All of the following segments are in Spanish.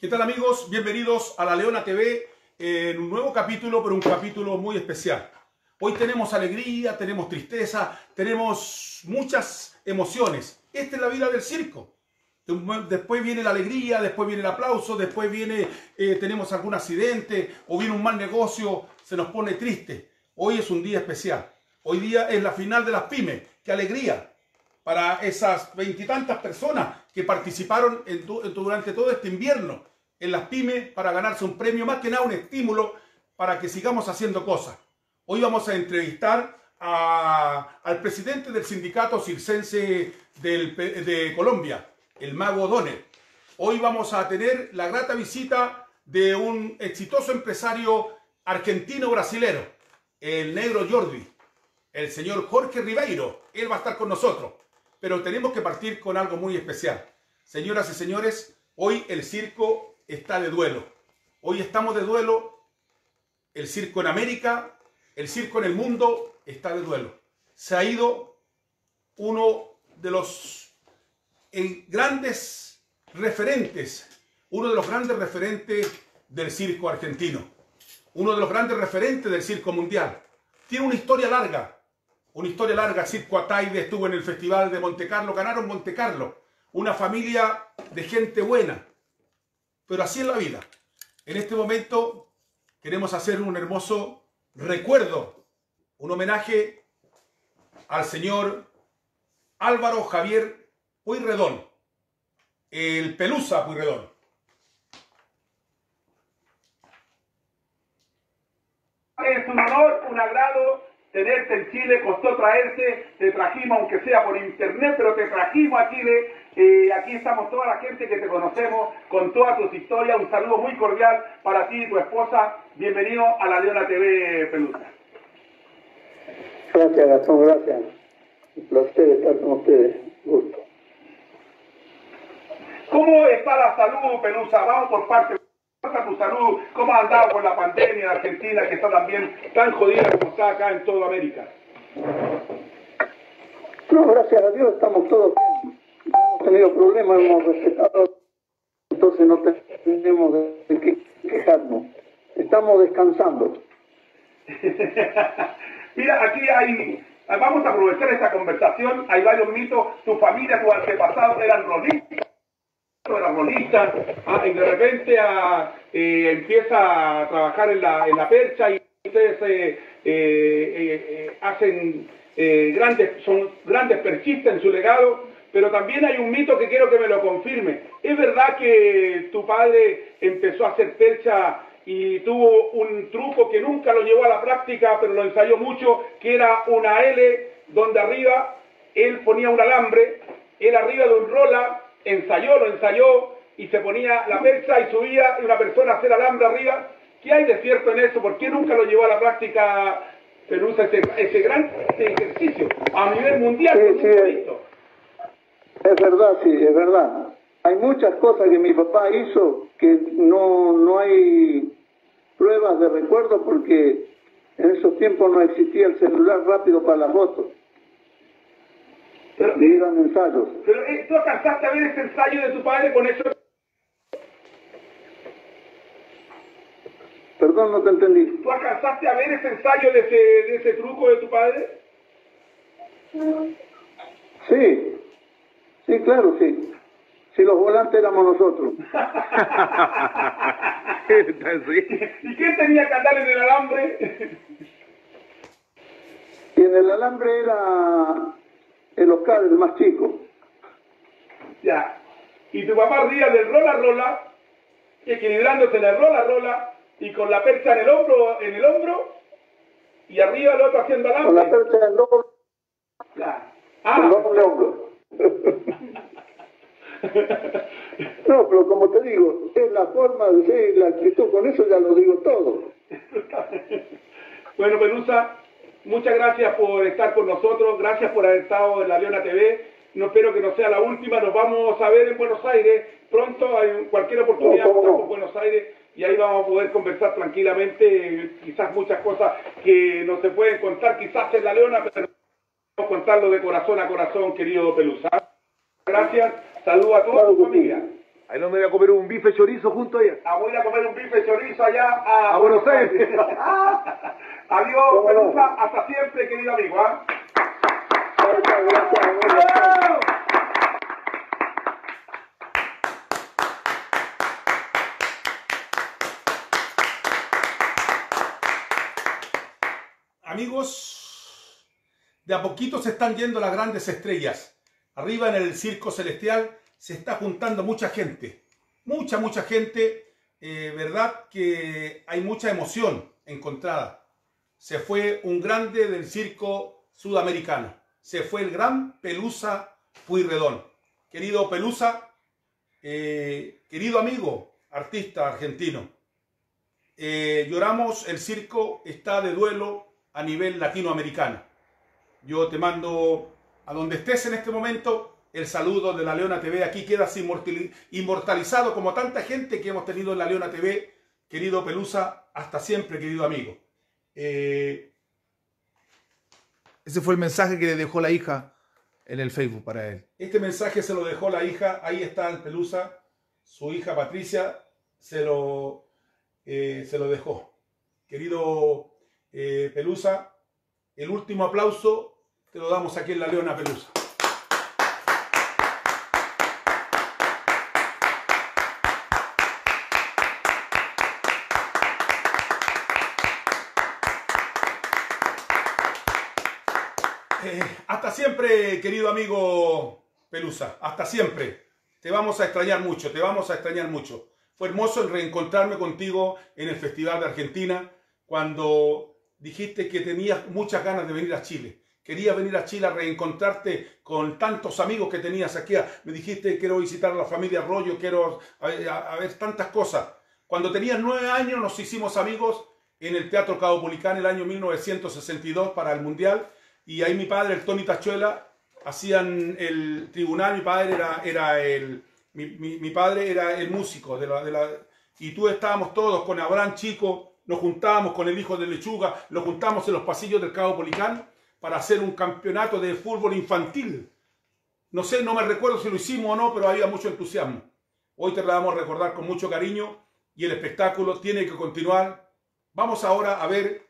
¿Qué tal amigos? Bienvenidos a La Leona TV en un nuevo capítulo, pero un capítulo muy especial. Hoy tenemos alegría, tenemos tristeza, tenemos muchas emociones. Esta es la vida del circo. Después viene la alegría, después viene el aplauso, después viene, eh, tenemos algún accidente o viene un mal negocio, se nos pone triste. Hoy es un día especial. Hoy día es la final de las pymes. ¡Qué alegría! Para esas veintitantas personas que participaron durante todo este invierno en las pymes para ganarse un premio, más que nada un estímulo para que sigamos haciendo cosas. Hoy vamos a entrevistar al presidente del sindicato circense de Colombia, el mago Donner. Hoy vamos a tener la grata visita de un exitoso empresario argentino-brasilero, el negro Jordi, el señor Jorge Ribeiro. Él va a estar con nosotros. Pero tenemos que partir con algo muy especial. Señoras y señores, hoy el circo está de duelo. Hoy estamos de duelo. El circo en América, el circo en el mundo está de duelo. Se ha ido uno de los grandes referentes, uno de los grandes referentes del circo argentino, uno de los grandes referentes del circo mundial. Tiene una historia larga, una historia larga. Circo Ataide estuvo en el Festival de Monte Carlo, ganaron Monte Carlo. Una familia de gente buena, pero así es la vida. En este momento queremos hacer un hermoso recuerdo, un homenaje al señor Álvaro Javier Puyredón, el Pelusa Puyredón. Es un honor, un agrado tenerte en Chile, costó traerte, te trajimos aunque sea por internet, pero te trajimos a Chile, eh, aquí estamos toda la gente que te conocemos, con todas tus historias, un saludo muy cordial para ti y tu esposa, bienvenido a la Leona TV Pelusa. Gracias Gastón, gracias, un placer estar con ustedes, gusto. ¿Cómo está la salud, Pelusa? Vamos por parte tu salud? ¿Cómo ha andado con la pandemia en Argentina que está también tan jodida como está acá en toda América? No, gracias a Dios estamos todos bien. No hemos tenido problemas, hemos respetado, entonces no tenemos de qué quejarnos. Estamos descansando. Mira, aquí hay, vamos a aprovechar esta conversación, hay varios mitos, tu familia, tu antepasado eran rodistas de la rolista, ah, y de repente ah, eh, empieza a trabajar en la, percha y ustedes eh, eh, hacen grandes, son grandes perchistas en su legado, pero también hay un mito que quiero que me lo confirme. ¿Es verdad que tu padre empezó a hacer percha y tuvo un truco que nunca lo llevó a la práctica, pero lo ensayó mucho, que era una L donde arriba él ponía un alambre, él arriba de un rola ensayó, lo ensayó y se ponía la percha y subía y una persona hacer alambre arriba. ¿Qué hay de cierto en eso? ¿Por qué nunca lo llevó a la práctica Pelusa ese, ese gran ejercicio a nivel mundial? Sí, sí, es, verdad, sí, es verdad. Hay muchas cosas que mi papá hizo que no, no hay pruebas de recuerdo porque en esos tiempos no existía el celular rápido para las fotos. Pero, ensayos. Pero eh, tú alcanzaste a ver ese ensayo de tu padre con eso. Perdón, no te entendí. ¿Tú alcanzaste a ver ese ensayo de ese, de ese truco de tu padre? Sí, sí, claro, sí. Si los volantes éramos nosotros. ¿Y quién tenía que andar en el alambre? y en el alambre era el Oscar, el más chico. Ya. Y tu papá ría del rola rola, equilibrándose en el rola rola, y con la percha en el hombro, en el hombro, y arriba el otro haciendo alambre. Con la percha en el hombro. Ya. Ah. El hombro. no, pero como te digo, es la forma de ser, la actitud, con eso ya lo digo todo. bueno, Pelusa, Muchas gracias por estar con nosotros, gracias por haber estado en la Leona TV. No espero que no sea la última, nos vamos a ver en Buenos Aires pronto, hay cualquier oportunidad no, por Buenos Aires y ahí vamos a poder conversar tranquilamente, quizás muchas cosas que no se pueden contar, quizás en la Leona, pero vamos a contarlo de corazón a corazón, querido Pelusa. Gracias, saludos a toda tu familia. Ahí no me voy a comer un bife chorizo junto allá. Ah, voy a comer un bife chorizo allá a, A Buenos Aires. Adiós, ¿Cómo no? Pelusa. Hasta siempre, querido amigo. Muchas gracias, muchas gracias. Amigos, de a poquito se están yendo las grandes estrellas. Arriba en el circo celestial se está juntando mucha gente. Mucha, mucha gente. Eh, verdad que hay mucha emoción encontrada. Se fue un grande del circo sudamericano. Se fue el gran Pelusa Puyredón. Querido Pelusa, eh, querido amigo, artista argentino, eh, lloramos, el circo está de duelo a nivel latinoamericano. Yo te mando a donde estés en este momento el saludo de la Leona TV. Aquí quedas inmortali- inmortalizado como tanta gente que hemos tenido en la Leona TV. Querido Pelusa, hasta siempre, querido amigo. Eh, Ese fue el mensaje que le dejó la hija en el Facebook para él. Este mensaje se lo dejó la hija, ahí está el Pelusa, su hija Patricia se lo, eh, se lo dejó. Querido eh, Pelusa, el último aplauso te lo damos aquí en la Leona Pelusa. Eh, hasta siempre, querido amigo Pelusa. Hasta siempre. Te vamos a extrañar mucho, te vamos a extrañar mucho. Fue hermoso el reencontrarme contigo en el Festival de Argentina cuando dijiste que tenías muchas ganas de venir a Chile. Querías venir a Chile a reencontrarte con tantos amigos que tenías aquí. Me dijiste quiero visitar a la familia Arroyo, quiero a- a ver tantas cosas. Cuando tenías nueve años nos hicimos amigos en el Teatro Caupolicán el año 1962 para el Mundial y ahí mi padre, el Tony Tachuela, hacían el tribunal, mi padre era, era el, mi, mi- padre era el músico de la, de la- y tú estábamos todos con Abraham Chico, nos juntábamos con el hijo de Lechuga, nos juntamos en los pasillos del Cabo Policán para hacer un campeonato de fútbol infantil. No sé, no me recuerdo si lo hicimos o no, pero había mucho entusiasmo. Hoy te lo vamos a recordar con mucho cariño y el espectáculo tiene que continuar. Vamos ahora a ver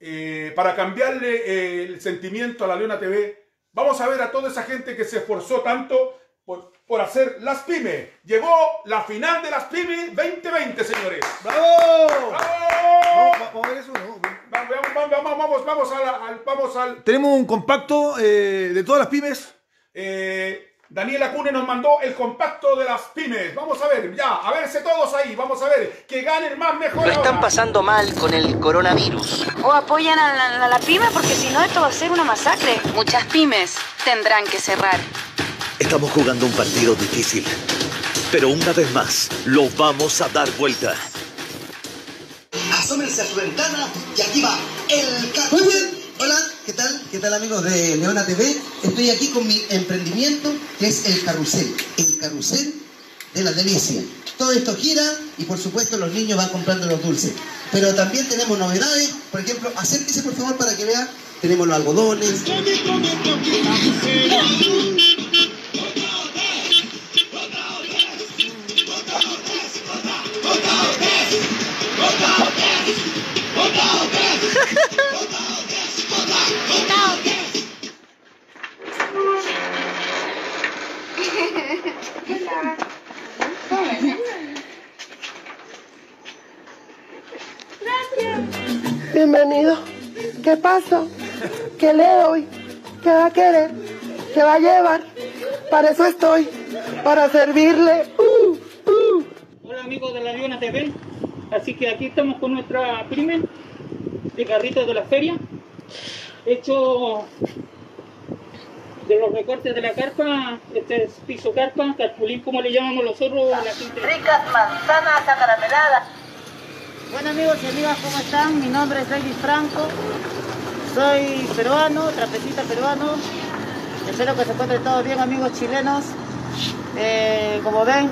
eh, para cambiarle eh, el sentimiento a la Leona TV, vamos a ver a toda esa gente que se esforzó tanto por, por hacer las pymes. Llegó la final de las pymes 2020, señores. ¡Bravo! ¡Bravo! Vamos, vamos a ver eso, ¿no? Vamos, vamos, al, vamos al... Tenemos un compacto eh, de todas las pymes. eh, Daniel Acune nos mandó el compacto de las pymes. Vamos a ver, ya, a verse todos ahí. Vamos a ver, que ganen más mejor Lo están ahora. pasando mal con el coronavirus. O apoyan a la, a la pyme porque si no esto va a ser una masacre. Muchas pymes tendrán que cerrar. Estamos jugando un partido difícil, pero una vez más lo vamos a dar vuelta. Asómense a su ventana y aquí va el carro. Muy bien. Hola, ¿qué tal? ¿Qué tal amigos de Leona TV? Estoy aquí con mi emprendimiento que es el carrusel. El carrusel de la delicia. Todo esto gira y por supuesto los niños van comprando los dulces. Pero también tenemos novedades. Por ejemplo, acérquese por favor para que vea. Tenemos los algodones. Bienvenido. ¿Qué pasa? ¿Qué le doy? ¿Qué va a querer? ¿Qué va a llevar? Para eso estoy. Para servirle. Uh, uh. Hola amigos de la Leona TV, así que aquí estamos con nuestra pyme de carritos de la feria, hecho de los recortes de la carpa, este es piso carpa, carpulín como le llamamos nosotros la gente. Ricas manzanas acarameladas. Bueno amigos y amigas, ¿cómo están? Mi nombre es David Franco. Soy peruano, trapecista peruano. Espero que se encuentren todos bien amigos chilenos. Eh, como ven,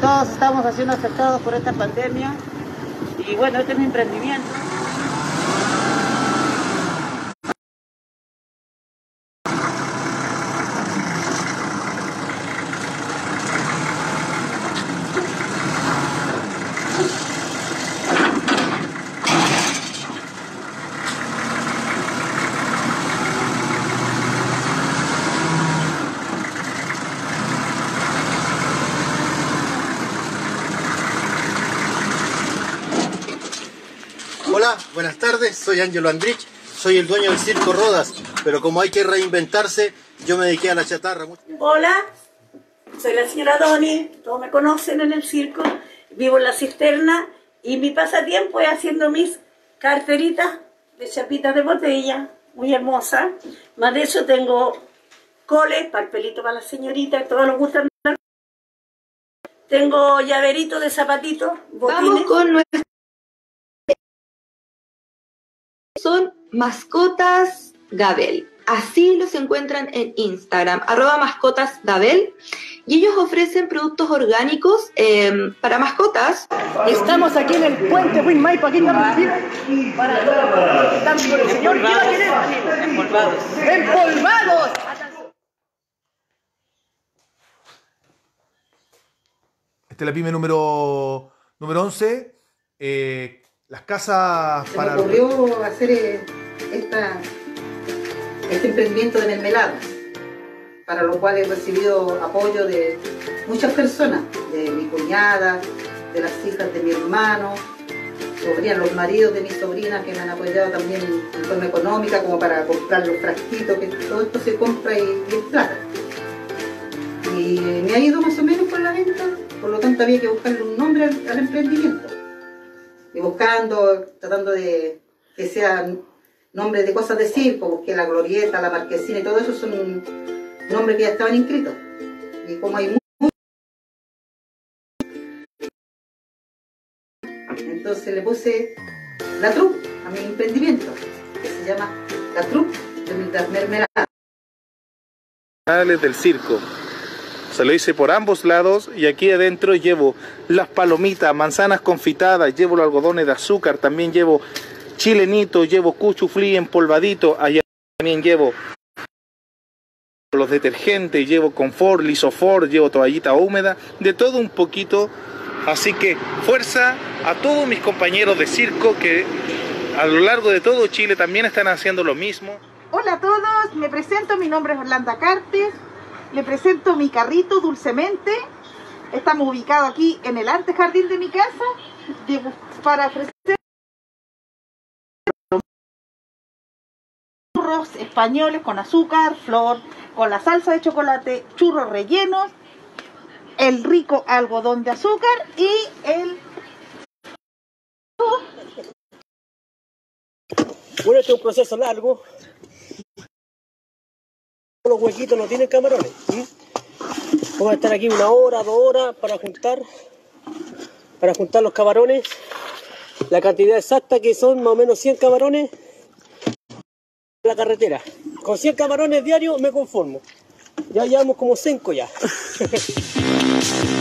todos estamos siendo afectados por esta pandemia. Y bueno, este es mi emprendimiento. Tardes, soy Ángelo Andrich, soy el dueño del Circo Rodas, pero como hay que reinventarse, yo me dediqué a la chatarra. Hola, soy la señora Doni, todos me conocen en el circo, vivo en la cisterna y mi pasatiempo es haciendo mis carteritas de chapitas de botella, muy hermosa. Más de eso tengo coles, papelito para la señorita, todos nos gustan. Tengo llaverito de zapatitos, botines. Vamos con nuestra... Son mascotas Gabel. Así los encuentran en Instagram, arroba mascotas Gabel. Y ellos ofrecen productos orgánicos eh, para mascotas. Estamos aquí en el puente Win Maipo, aquí estamos para estamos con el señor. Empolvados. ¡Empolvados! Esta es la pyme número, número 11. Eh, las casas Se para... me ocurrió hacer eh, esta, este emprendimiento de mermeladas, para lo cual he recibido apoyo de muchas personas, de mi cuñada, de las hijas de mi hermano, sobrinas, los maridos de mis sobrinas que me han apoyado también en forma económica, como para comprar los frasquitos, que todo esto se compra y, y es plata. Y me ha ido más o menos con la venta, por lo tanto había que buscarle un nombre al, al emprendimiento. Y buscando, tratando de que sean nombres de cosas de circo, busqué la glorieta, la marquesina y todo eso son nombres que ya estaban inscritos. Y como hay entonces le puse la troupe a mi emprendimiento, que se llama la troupe de las mermeladas. del circo. Se lo hice por ambos lados y aquí adentro llevo las palomitas, manzanas confitadas, llevo los algodones de azúcar, también llevo chilenito, llevo cuchuflí empolvadito, allá también llevo los detergentes, llevo confort, lisofor, llevo toallita húmeda, de todo un poquito. Así que fuerza a todos mis compañeros de circo que a lo largo de todo Chile también están haciendo lo mismo. Hola a todos, me presento, mi nombre es Orlando Cartes, le presento mi carrito Dulcemente, estamos ubicados aquí en el antejardín de mi casa para ofrecer churros españoles con azúcar, flor, con la salsa de chocolate, churros rellenos, el rico algodón de azúcar y el Bueno, este es un proceso largo. Los huequitos no tienen camarones. ¿m? Vamos a estar aquí una hora, dos horas para juntar, para juntar los camarones. La cantidad exacta que son más o menos 100 camarones la carretera. Con 100 camarones diarios me conformo. Ya llevamos como 5 ya.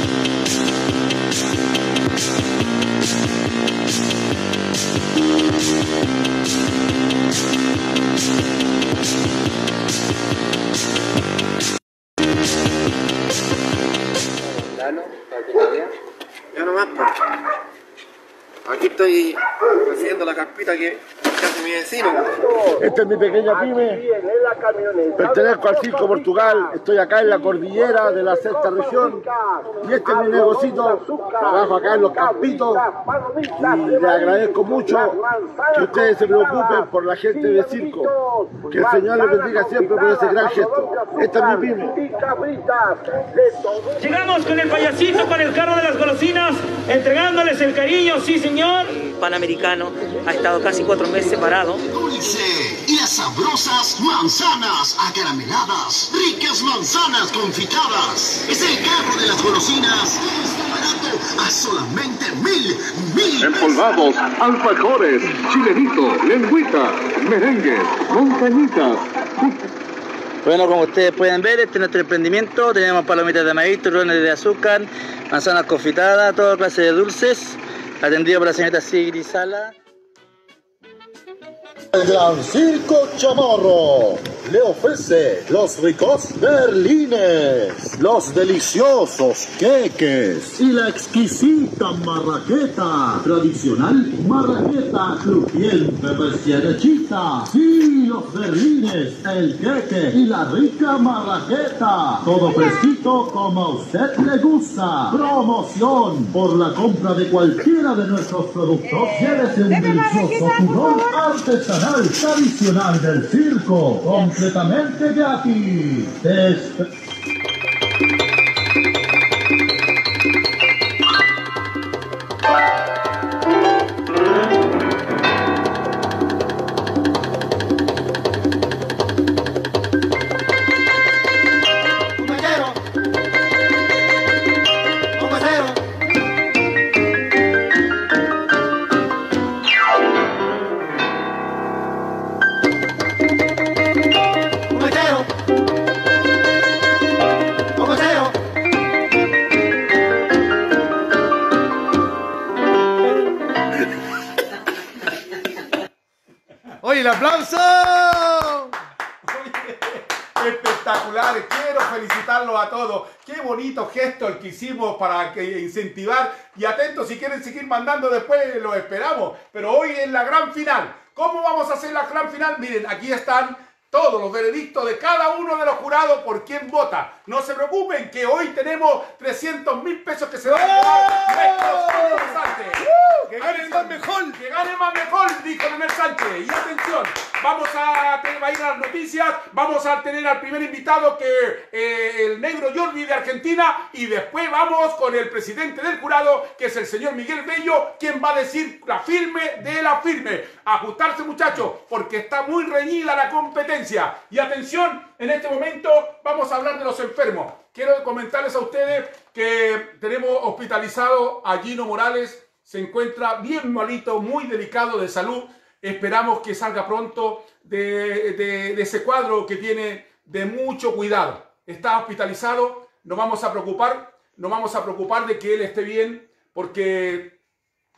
Ya nomás, pues. Aquí estoy recibiendo la carpita que hace mi vecino. Esta es mi pequeña pyme. Pertenezco al Circo Portugal. Estoy acá en la cordillera de la sexta región. Y este es mi negocito. Trabajo acá en los campitos. Y le agradezco mucho que ustedes se preocupen por la gente del circo. Que el Señor les bendiga siempre por ese gran gesto. Esta es mi pyme. Llegamos con el payasito, con el carro de las golosinas, entregándoles el cariño, sí señor. Panamericano ha estado casi cuatro meses separado. Dulce y las sabrosas manzanas acarameladas, ricas manzanas confitadas. Es el carro de las golosinas, a solamente mil, mil. Empolvados, alfajores, chilenito, lengüita, merengue, montañitas. Bueno, como ustedes pueden ver, este es nuestro emprendimiento. Tenemos palomitas de maíz, turrones de azúcar, manzanas confitadas, toda clase de dulces. Atendido por la señorita Sigrid Sala. El Gran Circo Chamorro. le ofrece los ricos berlines, los deliciosos queques y la exquisita marraqueta. Tradicional marraqueta crujiente recién hechita. Sí, los berlines, el queque y la rica marraqueta. Todo fresquito como a usted le gusta. Promoción por la compra de cualquiera de nuestros productos. Llévese un delicioso turrón artesanal tradicional del circo, completamente gratis. Compañero. Bonito gesto el que hicimos para que incentivar. Y atentos, si quieren seguir mandando después, lo esperamos. Pero hoy es la gran final. ¿Cómo vamos a hacer la gran final? Miren, aquí están todos los veredictos de cada uno de los jurados por quién vota. No se preocupen que hoy tenemos 300 mil pesos que se van a llevar nuestros concursantes. Que gane más mejor. Que gane más mejor, dijo Leonel Sánchez. Y atención, vamos a, tener, va las noticias, vamos a tener al primer invitado que eh, el negro Jordi de Argentina y después vamos con el presidente del jurado, que es el señor Miguel Bello, quien va a decir la firme de la firme. Ajustarse muchachos, porque está muy reñida la competencia. Y atención, en este momento vamos a hablar de los enfermos. Quiero comentarles a ustedes que tenemos hospitalizado a Gino Morales, se encuentra bien malito, muy delicado de salud. Esperamos que salga pronto de, ese cuadro que tiene de mucho cuidado. Está hospitalizado, nos vamos a preocupar, nos vamos a preocupar de que él esté bien, porque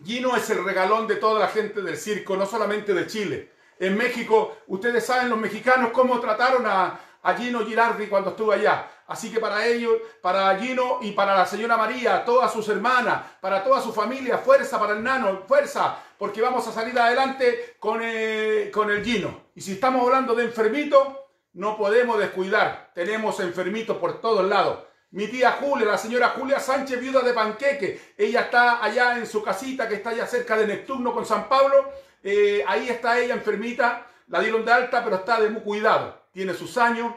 Gino es el regalón de toda la gente del circo, no solamente de Chile. En México, ustedes saben los mexicanos cómo trataron a, a Gino Girardi cuando estuvo allá. Así que para ellos, para Gino y para la señora María, todas sus hermanas, para toda su familia, fuerza para el nano, fuerza, porque vamos a salir adelante con, eh, con el Gino. Y si estamos hablando de enfermitos, no podemos descuidar. Tenemos enfermitos por todos lados. Mi tía Julia, la señora Julia Sánchez, viuda de Panqueque, ella está allá en su casita que está allá cerca de Neptuno con San Pablo. Eh, ahí está ella enfermita, la dieron de alta, pero está de muy cuidado. Tiene sus años,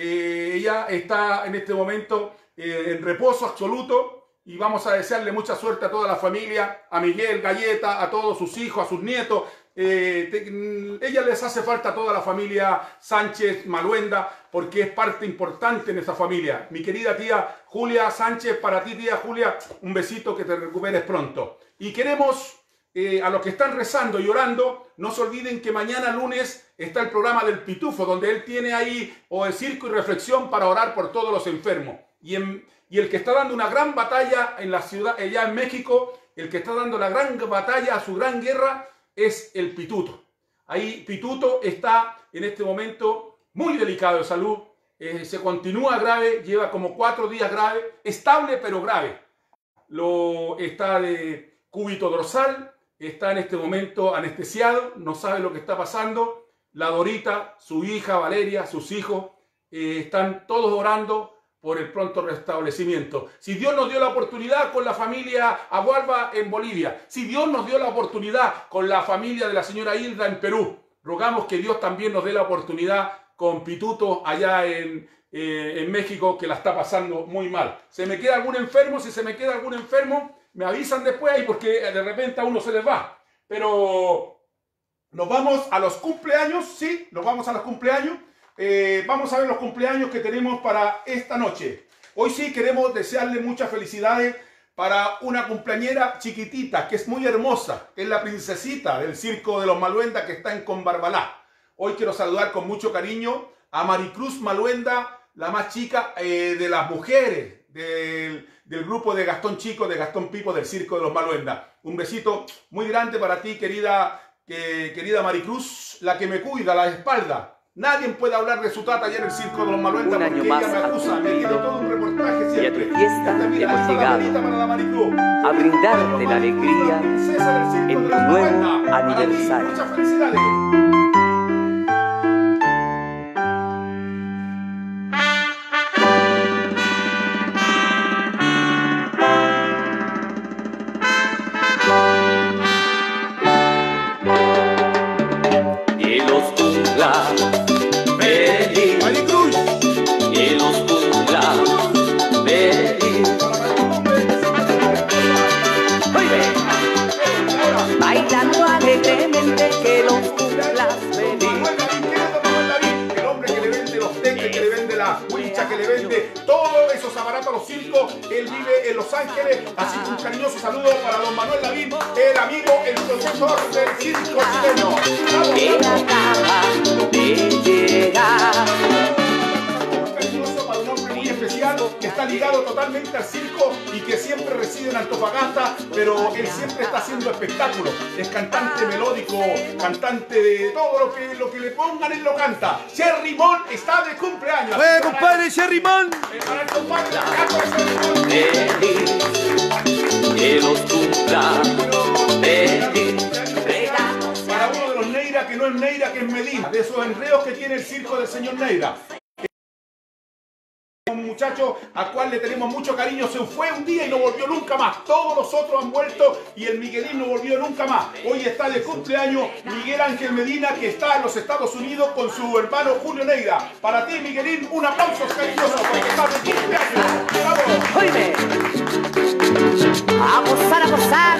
eh, ella está en este momento eh, en reposo absoluto y vamos a desearle mucha suerte a toda la familia, a Miguel Galleta, a todos sus hijos, a sus nietos. Eh, mm, ella les hace falta a toda la familia Sánchez Maluenda porque es parte importante en esa familia. Mi querida tía Julia Sánchez, para ti tía Julia, un besito que te recuperes pronto. Y queremos eh, a los que están rezando y orando, no se olviden que mañana lunes está el programa del Pitufo, donde él tiene ahí o el circo y reflexión para orar por todos los enfermos. Y, el que está dando una gran batalla en la ciudad, allá en México, el que está dando la gran batalla a su gran guerra es el Pituto. Ahí Pituto está en este momento muy delicado de salud, eh, se continúa grave, lleva como cuatro días grave, estable pero grave lo está de cúbito dorsal, está en este momento anestesiado, no sabe lo que está pasando. La Dorita, su hija Valeria, sus hijos, eh, están todos orando por el pronto restablecimiento. Si Dios nos dio la oportunidad con la familia Agualba en Bolivia, si Dios nos dio la oportunidad con la familia de la señora Hilda en Perú, rogamos que Dios también nos dé la oportunidad con Pituto allá en, eh, en México, que la está pasando muy mal. ¿Se me queda algún enfermo? Si se me queda algún enfermo, me avisan después ahí porque de repente a uno se les va. Pero nos vamos a los cumpleaños, sí, nos vamos a los cumpleaños. Eh, vamos a ver los cumpleaños que tenemos para esta noche. Hoy sí queremos desearle muchas felicidades para una cumpleañera chiquitita que es muy hermosa, es la princesita del circo de los Maluenda que está en Conbarbalá. Hoy quiero saludar con mucho cariño a Maricruz Maluenda, la más chica eh, de las mujeres del, del grupo de Gastón Chico, de Gastón Pipo del circo de los Maluenda. Un besito muy grande para ti, querida, que- querida Maricruz, la que me cuida la espalda. Nadie puede hablar de su trata allá en el circo de los Maluentas Un porque año ella más me acusa, me tiene todo un reportaje Y a siempre. tu fiesta hemos llegado a brindarte la alegría en tu nuevo aniversario. Muchas felicidades. Cariñoso saludo para don Manuel Lavín, el amigo, el productor del circo chileno. Acaba de llegar. Un cariñoso para un hombre muy especial que está ligado totalmente al circo y que siempre reside en Antofagasta, pero él siempre está haciendo espectáculos. Es cantante melódico, cantante de todo lo que, lo que le pongan, él lo canta. Cherry Mon está de cumpleaños. ¡Eh, compadre Cherry Mon! Para el compadre, la Que los cumpla feliz. Para uno de los Neira que no es Neira, que es Medina, de esos enredos que tiene el circo del señor Neira. Un muchacho al cual le tenemos mucho cariño, se fue un día y no volvió nunca más. Todos los otros han vuelto y el Miguelín no volvió nunca más. Hoy está de cumpleaños Miguel Ángel Medina, que está en los Estados Unidos con su hermano Julio Neira. Para ti, Miguelín, un aplauso cariñoso porque estás de cumpleaños. A gozar, a gozar.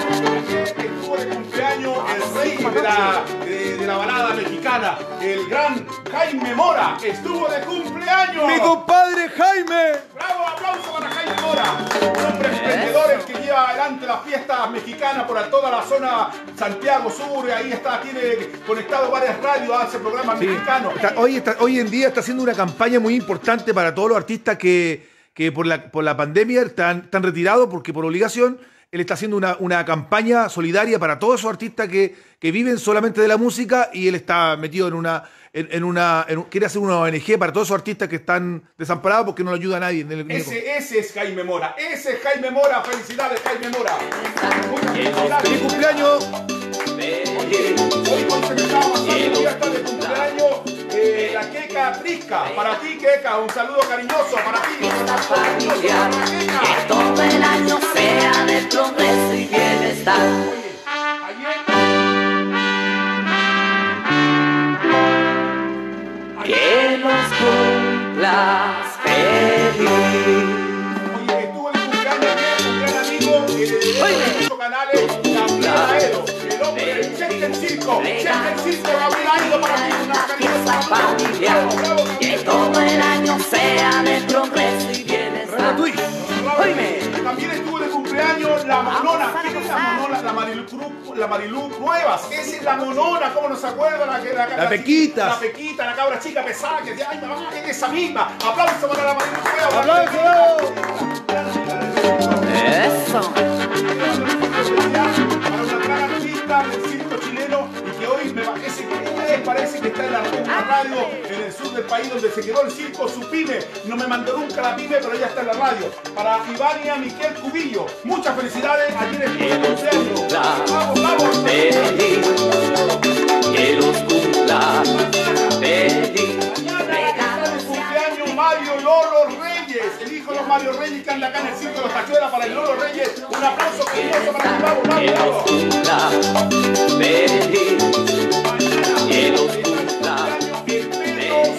Estuvo de cumpleaños el rey de la, de, de la balada mexicana, el gran Jaime Mora. Estuvo de cumpleaños. ¡Mi compadre Jaime! ¡Bravo! ¡Aplauso para Jaime Mora! Un hombre emprendedor el que lleva adelante las fiestas mexicanas por toda la zona Santiago Sur. Ahí está, tiene conectado varias radios, hace programas Sí. mexicanos. Está- hoy, está- hoy en día está haciendo una campaña muy importante para todos los artistas que, que por, la, por la pandemia están, están retirados porque por obligación él está haciendo una, una campaña solidaria para todos esos artistas que, que viven solamente de la música y él está metido en una... En, en una en quiere hacer una ONG para todos esos artistas que están desamparados porque no lo ayuda a nadie. en el- Ese, ese es Jaime Mora. Ese es Jaime Mora. Felicidades, Jaime Mora. ¡Feliz cumpleaños! Hoy hoy se me estaba pasando el día está de cumpleaños eh, la Queca Trisca. Para ti, Queca, un saludo cariñoso. Para ti, la. Que todo el año sea de progreso y bienestar. Que los cumplas feliz. Oye, estuvo de cumpleaños ayer, un gran amigo eh, de muchos canales, Gabriel. El hombre, el circo. Circo, Gabriel. Para ti, familia. Que todo el año sea de progreso y bienestar. Oíme. También estuvo de cumpleaños la monona. ¿Quién es la monona? La Marilu, Cru- la Marilu Cuevas. Esa es la monona. ¿Cómo no se acuerda? La, que- la, La Pequita. La Pequita, la cabra chica pesada que decía, ay, mamá, es esa misma. Aplauso para la Marilu Cuevas. ¡Aplauso! Eso. Para una gran artista del circo chileno y que hoy me parece que parece que está en la radio en el sur del país donde se quedó el circo, su pyme. No me mandó nunca la pyme, pero ella está en la radio. Para Ivania Miquel Cubillo, muchas felicidades. Ayer estuvo cumpleaños. ¡Vamos, vamos! Que los cumpla cumpleaños Mario Lolo Reyes, el hijo de Mario Reyes que anda acá en el circo de los Tachuelas para el Lolo Reyes. Un aplauso cariñoso para ti, vamos, vamos, los vamos.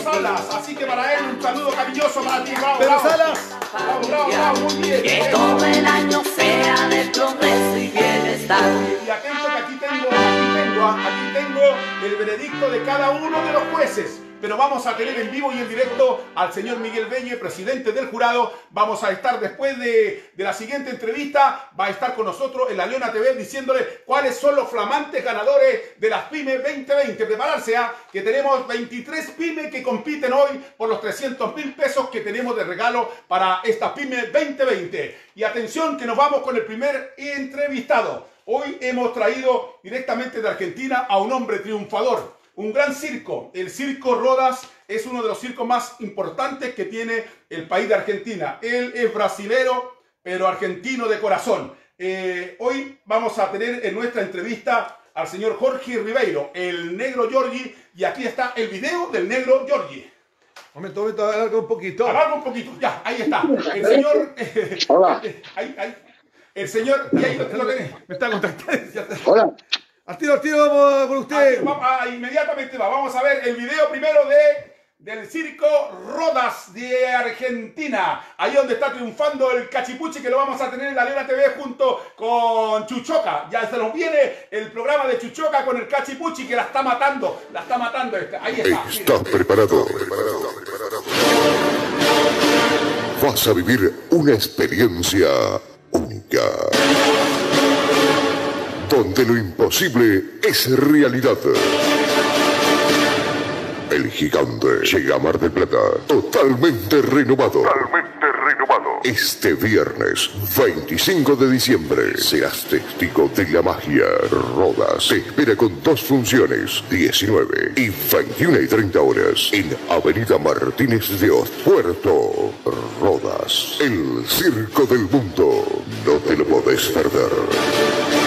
Salas, así que para él un saludo cariñoso para ti, bravo, bravo. Salas. Bravo, bravo, bravo, muy bien. Que todo el año sea de progreso y bienestar. Y atento que aquí tengo, aquí tengo, aquí tengo el veredicto de cada uno de los jueces. Pero vamos a tener en vivo y en directo al señor Miguel Beñe, presidente del jurado. Vamos a estar después de, de la siguiente entrevista, va a estar con nosotros en la Leona TV diciéndole cuáles son los flamantes ganadores de las pymes 2020. Prepararse a que tenemos 23 pymes que compiten hoy por los 300 mil pesos que tenemos de regalo para estas pymes 2020. Y atención que nos vamos con el primer entrevistado. Hoy hemos traído directamente de Argentina a un hombre triunfador, un gran circo. El Circo Rodas es uno de los circos más importantes que tiene el país de Argentina. Él es brasilero, pero argentino de corazón. Eh, hoy vamos a tener en nuestra entrevista al señor Jorge Ribeiro, el negro Giorgi, y aquí está el video del negro Giorgi. Momento, momento, alarga un poquito. Alarga un poquito, ya, ahí está. El señor. Hola. Ahí, ahí. El señor. Y ahí lo, lo tenés. Me está contactando. Hola. Al tiro, al tiro, vamos con usted. Ah, va- ah, inmediatamente va. Vamos a ver el video primero de del circo Rodas de Argentina. Ahí donde está triunfando el Cachipuchi que lo vamos a tener en la Leona TV junto con Chuchoca. Ya se nos viene el programa de Chuchoca con el Cachipuchi que la está matando. La está matando. este. Ahí está. ¿Estás preparado? Vas a vivir una experiencia única. Donde lo imposible es realidad. El gigante llega a Mar del Plata totalmente renovado. Totalmente renovado. Este viernes 25 de diciembre serás testigo de la magia. Rodas te espera con dos funciones, 19 y 21 y 30 horas en Avenida Martínez de Oz, Puerto Rodas. El circo del mundo. No te lo podés perder.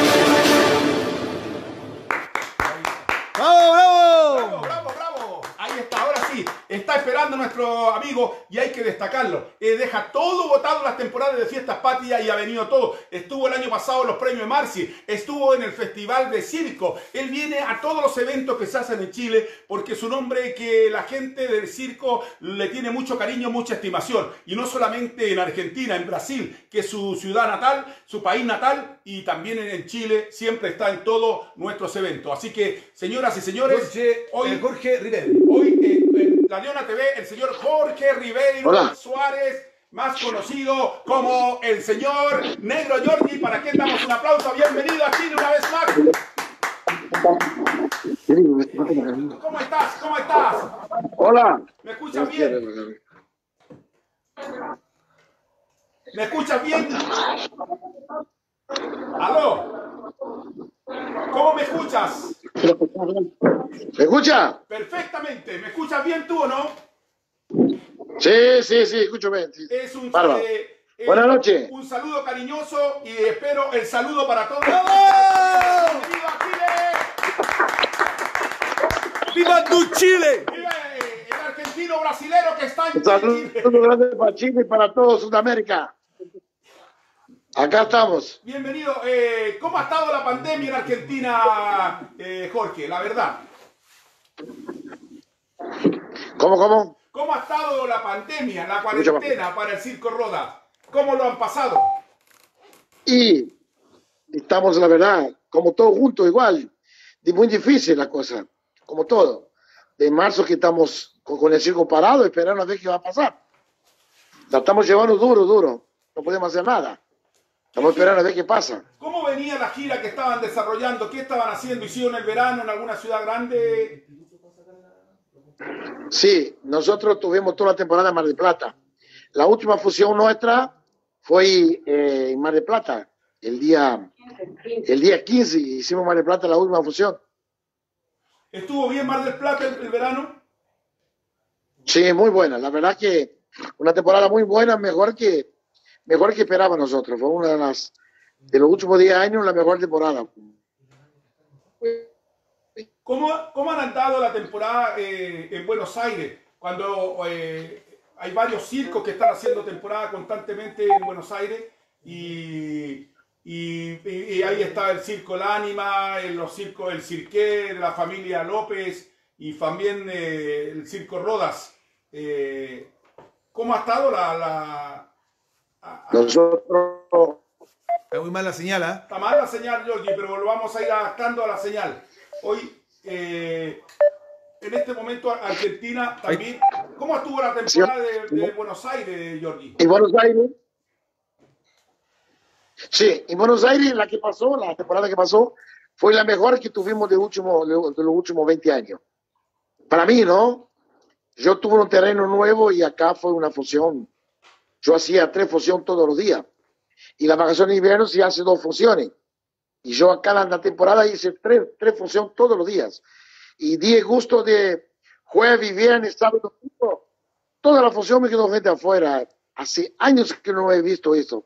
Esperando nuestro amigo y hay que destacarlo. Eh, deja todo votado las temporadas de fiestas patrias y ha venido todo. Estuvo el año pasado en los premios Marci, estuvo en el Festival de Circo. Él viene a todos los eventos que se hacen en Chile porque es un hombre que la gente del circo le tiene mucho cariño, mucha estimación. Y no solamente en Argentina, en Brasil, que es su ciudad natal, su país natal, y también en Chile, siempre está en todos nuestros eventos. Así que, señoras y señores, Jorge, hoy eh, Jorge Ribeiro. Hoy en, Leona TV, el señor Jorge Ribeiro Hola. Suárez, más conocido como el señor Negro Giorgi, para que damos un aplauso. Bienvenido a Chile una vez más. ¿Cómo estás? ¿Cómo estás? Hola. ¿Me escuchas bien? ¿Me escuchas bien? ¿Aló? ¿Cómo me escuchas? ¿Me escucha? Perfectamente. ¿Me escuchas bien tú o no? Sí, sí, sí, escucho bien. sí. Es un, eh, eh, Buenas noches. Un saludo cariñoso y espero el saludo para todos. ¡Bienvenido a Chile! ¡Viva tu Chile! ¡Viva el argentino brasilero que está en Un saludo Chile! grande para Chile y para todo Sudamérica. Acá estamos. Bienvenido. Eh, ¿Cómo ha estado la pandemia en Argentina, eh, Jorge? La verdad. ¿Cómo, cómo? ¿Cómo ha estado la pandemia, la cuarentena para el Circo Roda? ¿Cómo lo han pasado? Y estamos, la verdad, como todos juntos igual. Muy difícil la cosa, como todo. De marzo que estamos con el circo parado, esperando a ver qué va a pasar. La estamos llevando duro, duro. No podemos hacer nada. Estamos esperando a ver qué pasa. ¿Cómo venía la gira que estaban desarrollando? ¿Qué estaban haciendo? ¿Hicieron el verano en alguna ciudad grande? Sí, nosotros tuvimos toda la temporada en Mar del Plata. La última fusión nuestra fue eh, en Mar del Plata, el día, el día 15, hicimos Mar del Plata la última fusión. ¿Estuvo bien Mar del Plata el, el verano? Sí, muy buena. La verdad que una temporada muy buena, mejor que mejor que esperaba nosotros. Fue una de las de los últimos 10 años la mejor temporada. ¿Cómo, cómo han andado la temporada eh, en Buenos Aires? Cuando eh, hay varios circos que están haciendo temporada constantemente en Buenos Aires y, y- ahí está el Circo El Ánima, el, los circos El Cirqué la familia López y también eh, el Circo Rodas. ¿Cómo ha estado la- Nosotros Está muy mal la señal, ¿ah? Está mal la señal, Georgie, pero lo vamos a ir adaptando a la señal. Hoy, eh, en este momento, Argentina también. ¿Cómo estuvo la temporada de, de Buenos Aires, Georgie? en Buenos Aires. Sí, en Buenos Aires la que pasó, la temporada que pasó, fue la mejor que tuvimos de, último, de los últimos 20 años. Para mí, ¿no? Yo tuve un terreno nuevo y acá fue una fusión. Yo hacía tres funciones todos los días. Y la vacación de invierno se hace dos funciones. Y yo acá en la temporada hice tres, tres todos los días. y di el gusto de jueves y viernes, sábado, domingo. Toda la función me quedó gente afuera. Hace años que no he visto eso.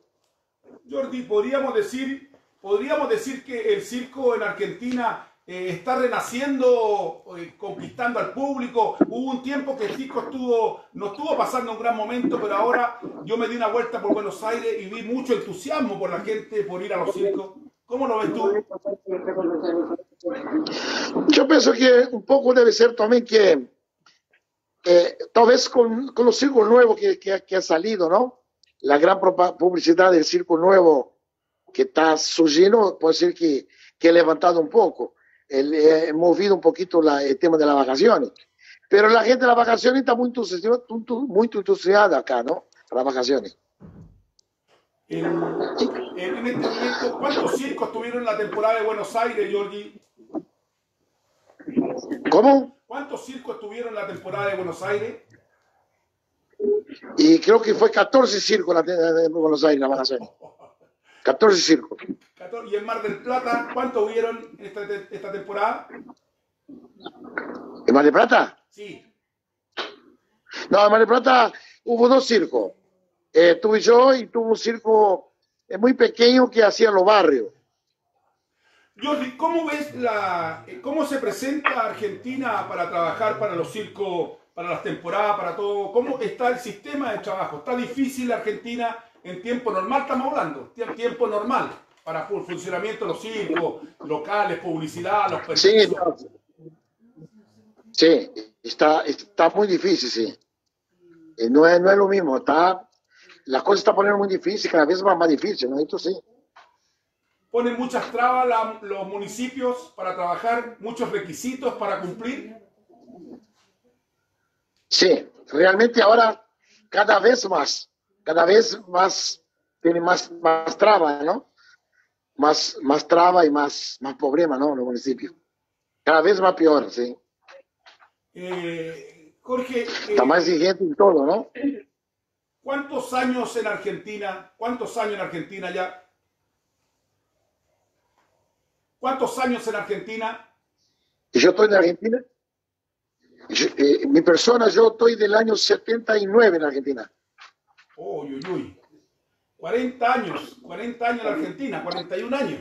Jordi, podríamos decir, podríamos decir que el circo en Argentina eh, está renaciendo, eh, conquistando al público. Hubo un tiempo que el circo estuvo, no estuvo pasando un gran momento, pero ahora yo me di una vuelta por Buenos Aires y vi mucho entusiasmo por la gente por ir a los circos. ¿Cómo lo ves tú? Yo pienso que un poco debe ser también que, eh, tal vez con, con los circos nuevos que, que, que ha salido, ¿no? La gran publicidad del circo nuevo que está surgiendo, puede ser que, que ha levantado un poco, el, eh, movido un poquito la- el tema de las vacaciones. Pero la gente de las vacaciones está muy entusiasmada, muy entusiasmada acá, ¿no? Para las vacaciones. En, en este momento, ¿cuántos circos tuvieron en la temporada de Buenos Aires, Jordi? ¿Cómo? ¿Cuántos circos tuvieron en la temporada de Buenos Aires? Y creo que fue 14 circos la de, de Buenos Aires, las vacaciones. 14 circos. 14. ¿Y en Mar del Plata, cuántos hubieron esta, esta temporada? ¿En Mar del Plata? Sí. No, en Mar del Plata hubo dos circos. Eh, tuve yo y tuve un circo eh, muy pequeño que hacía los barrios. Jordi, ¿cómo ves la, cómo se presenta Argentina para trabajar para los circos, para las temporadas, para todo? ¿Cómo está el sistema de trabajo? ¿Está difícil Argentina en tiempo normal? Estamos hablando, tie- tiempo normal para el funcionamiento de los circos, locales, publicidad, los permisos. sí, está, está muy difícil, sí. Eh, no, es, no es lo mismo, está, las cosas están poniendo muy difíciles, cada vez más, más difícil, ¿no? Esto sí. Ponen muchas trabas la- los municipios para trabajar, muchos requisitos para cumplir. Sí, realmente ahora cada vez más, cada vez más, tiene más, más traba, ¿no? Más, más traba y más, más problema, ¿no? Los municipios. Cada vez más peor, sí. Eh, Jorge, eh, Está más exigente en todo, ¿no? ¿cuántos años en Argentina? ¿Cuántos años en Argentina ya? ¿Cuántos años en Argentina? Yo estoy en Argentina. Yo- eh, mi persona, yo estoy del año 79 en Argentina. Uy, uy, uy. 40 años, 40 años en Argentina, 41 años.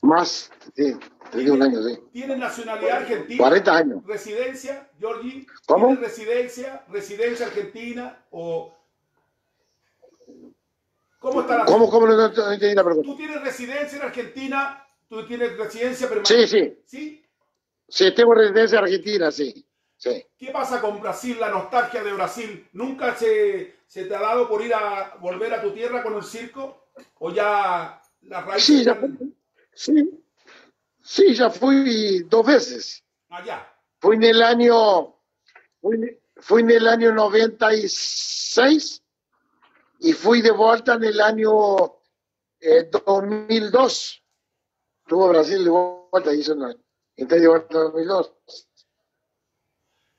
Más, sí, 31 años, sí. ¿Tiene nacionalidad argentina? 40 años. ¿Residencia, Georgie? ¿Cómo? ¿Tiene residencia? ¿Residencia argentina? ¿O cómo está la ¿Cómo, cómo no, no- no entendí la pregunta? ¿Tú tienes residencia en Argentina? ¿Tú tienes residencia permanente? Sí, sí. ¿Sí? Sí, tengo residencia argentina, sí. Sí. ¿Qué pasa con Brasil, la nostalgia de Brasil? ¿Nunca se, se te ha dado por ir a volver a tu tierra con el circo? ¿O ya las raíces Sí, ya fui, sí. Sí, ya fui dos veces. allá? Fui en el año, fui, fui en el año 96 y fui de vuelta en el año eh, 2002. Tuvo Brasil de vuelta, hizo una, entré de vuelta en 2002.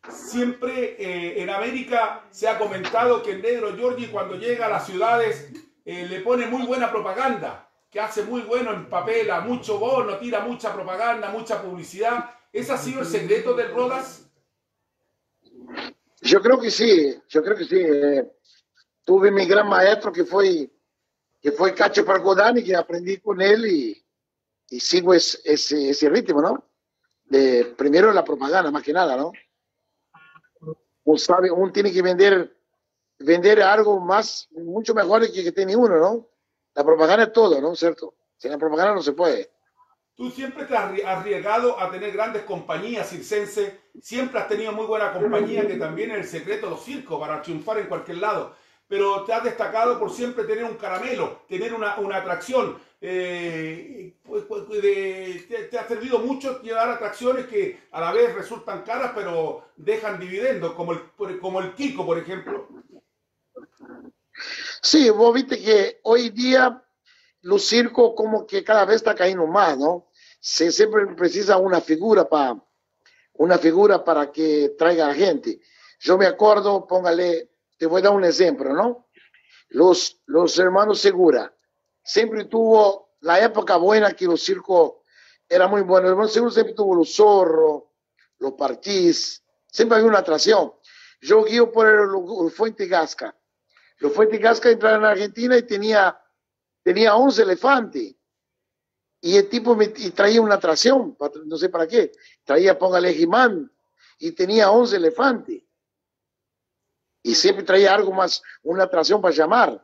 Siempre eh, en América se ha comentado que el negro Giorgi cuando llega a las ciudades eh, le pone muy buena propaganda, que hace muy bueno en papel, a mucho bono, tira mucha propaganda, mucha publicidad. ¿Ese ha sido el secreto del Rodas? Yo creo que sí, yo creo que sí. eh, tuve mi gran maestro que fue, que fue Cacho Pargodani, que aprendí con él y, y sigo es- ese, ese ritmo, ¿no? De, primero la propaganda, más que nada, ¿no? Uno sabe, uno tiene que vender, vender algo más, mucho mejor que, que tiene uno, ¿no? La propaganda es todo, ¿no? ¿Cierto? Sin la propaganda no se puede. Tú siempre te has arri- arriesgado a tener grandes compañías circenses, siempre has tenido muy buena compañía, que también es el secreto de los circos para triunfar en cualquier lado. Pero te has destacado por siempre tener un caramelo, tener una, una atracción. eh, de- te, te ha servido mucho llevar atracciones que a la vez resultan caras, pero dejan dividendos, como el, como el Kiko, por ejemplo. Sí, vos viste que hoy día los circos como que cada vez está cayendo más, ¿no? Se siempre precisa una figura para una figura para que traiga a la gente. Yo me acuerdo, póngale, te voy a dar un ejemplo, ¿no? Los, los hermanos Segura siempre tuvo la época buena que los circos era muy bueno. El Buen Seguro siempre tuvo los zorros, los parchís, siempre había una atracción. Yo guío por el, Fuente Gasca. Los Fuente Gasca entraron en Argentina y tenía, tenía 11 elefantes. Y el tipo y traía una atracción, no sé para qué. Traía, póngale Jimán, y tenía 11 elefantes. Y siempre traía algo más, una atracción para llamar.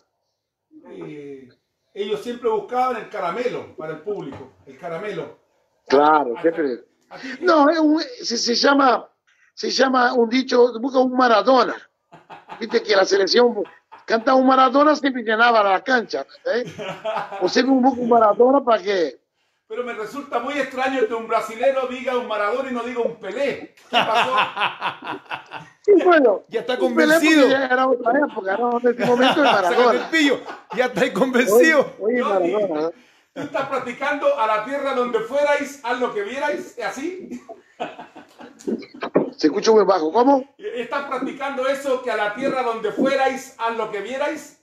Eh, ellos siempre buscaban el caramelo para el público, el caramelo. Claro, siempre. No, es un- se, se llama, se llama un dicho, busca un Maradona. Viste que la selección cantaba un Maradona, siempre llenaba la cancha. ¿eh? O siempre busca un Maradona para que. Pero me resulta muy extraño que un brasilero diga un Maradona y no diga un Pelé. ¿Qué pasó? Y bueno, ya está convencido. ya Era otra época, ¿no? En momento es Sácate Maradona. el pillo. Ya está convencido. Oye, oye, Maradona, ¿no? ¿Tú estás practicando a la tierra donde fuerais, haz lo que vierais? ¿Así? Se escucha muy bajo. ¿Cómo? ¿Estás practicando eso que a la tierra donde fuerais, haz lo que vierais?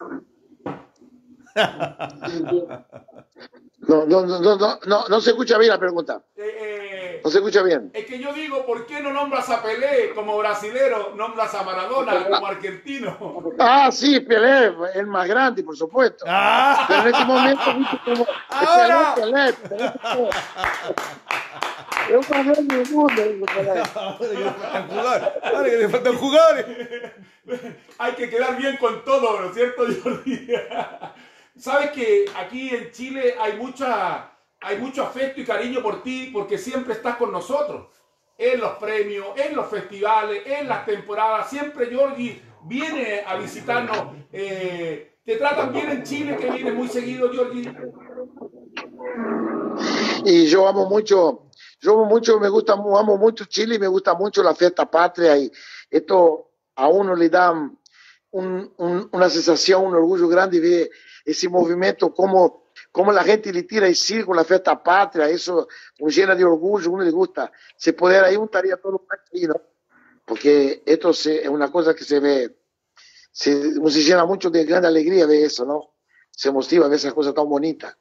No, no, no, no, no, no, no se escucha bien la pregunta. Eh, No se escucha bien. Es que yo digo, ¿por qué no nombras a Pelé como brasilero, nombras a Maradona como argentino? Ah, sí, Pelé, el más grande, por supuesto. Pero en este momento, como. Ahora. Pelé, Pelé, Pelé. Es un más grande del mundo. Ahora que le faltan jugadores. Hay que quedar bien con todo, ¿no es cierto, Jordi? Sabes que aquí en Chile hay mucha, hay mucho afecto y cariño por ti porque siempre estás con nosotros. En los premios, en los festivales, en las temporadas. Siempre Jordi viene a visitarnos. Eh, ¿Te tratan bien en Chile que vienes muy seguido, Jordi? Y yo amo mucho, yo amo mucho, me gusta, amo mucho Chile y me gusta mucho la fiesta patria y esto a uno le da un- un- una sensación, un orgullo grande ver ese movimiento, como, como la gente le tira el circo, la fiesta patria, eso nos llena de orgullo, uno le gusta. Si pudiera ahí, estaría todo aquí, ¿no? Porque se- es una cosa que se ve, se, se llena mucho de gran alegría de eso, ¿no? Se motiva ver esas cosas tan bonitas.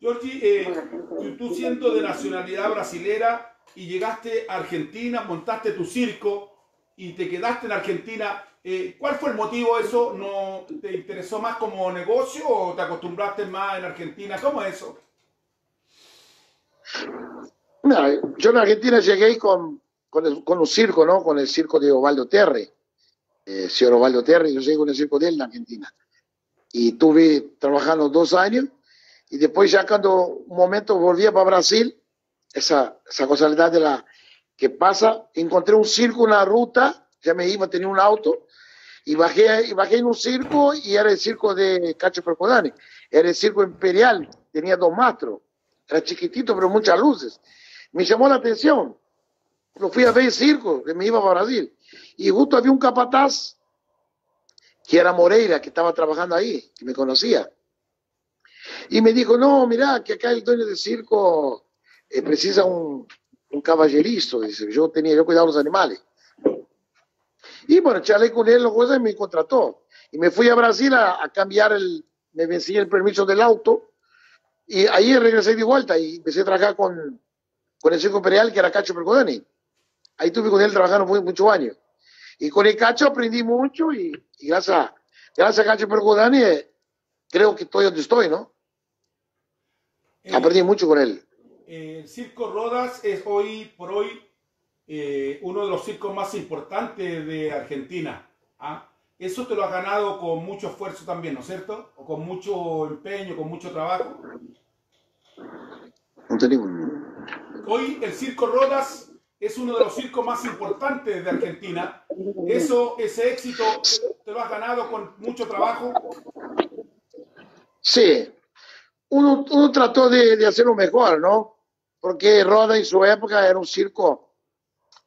Jordi, eh, tú siendo de nacionalidad brasilera y llegaste a Argentina, montaste tu circo y te quedaste en Argentina, eh, ¿cuál fue el motivo eso? ¿No te interesó más como negocio o te acostumbraste más en Argentina? ¿Cómo es eso? Mira, yo en Argentina llegué con, con, el- con un circo, ¿no? Con el circo de Ovaldo Terry, eh, señor Ovaldo Terry, yo llegué con el circo de él en Argentina. Y tuve trabajando dos años y después ya cuando un momento volvía para Brasil, esa, esa casualidad de la que pasa, encontré un circo, una ruta, ya me iba, tenía un auto, y bajé, y bajé en un circo y era el circo de Cacho Percodani, era el circo imperial, tenía dos mastros, era chiquitito pero muchas luces. Me llamó la atención, lo fui a ver el circo, que me iba para Brasil, y justo había un capataz que era Moreira, que estaba trabajando ahí, que me conocía. Y me dijo, no, mira, que acá el dueño del circo eh, precisa un, un caballerizo, dice, yo tenía, yo cuidaba los animales. Y bueno, charlé con él, lo cosas, y me contrató. Y me fui a Brasil a, a cambiar el, me vencí el permiso del auto, y ahí regresé de vuelta y empecé a trabajar con, con el circo imperial, que era Cacho Percodani. Ahí tuve con él trabajando muy, muchos años. Y con el Cacho aprendí mucho y, y gracias, a, gracias a Cacho Percodani eh, creo que estoy donde estoy, ¿no? Aprendí mucho con él. Eh, el Circo Rodas es hoy por hoy eh, uno de los circos más importantes de Argentina. ¿ah? Eso te lo has ganado con mucho esfuerzo también, ¿no es cierto? O con mucho empeño, con mucho trabajo. No un- Hoy el Circo Rodas es uno de los circos más importantes de Argentina. Eso, ese éxito, te lo has ganado con mucho trabajo. Sí, uno, uno trató de, de hacerlo mejor, ¿no? Porque Roda en su época era un circo.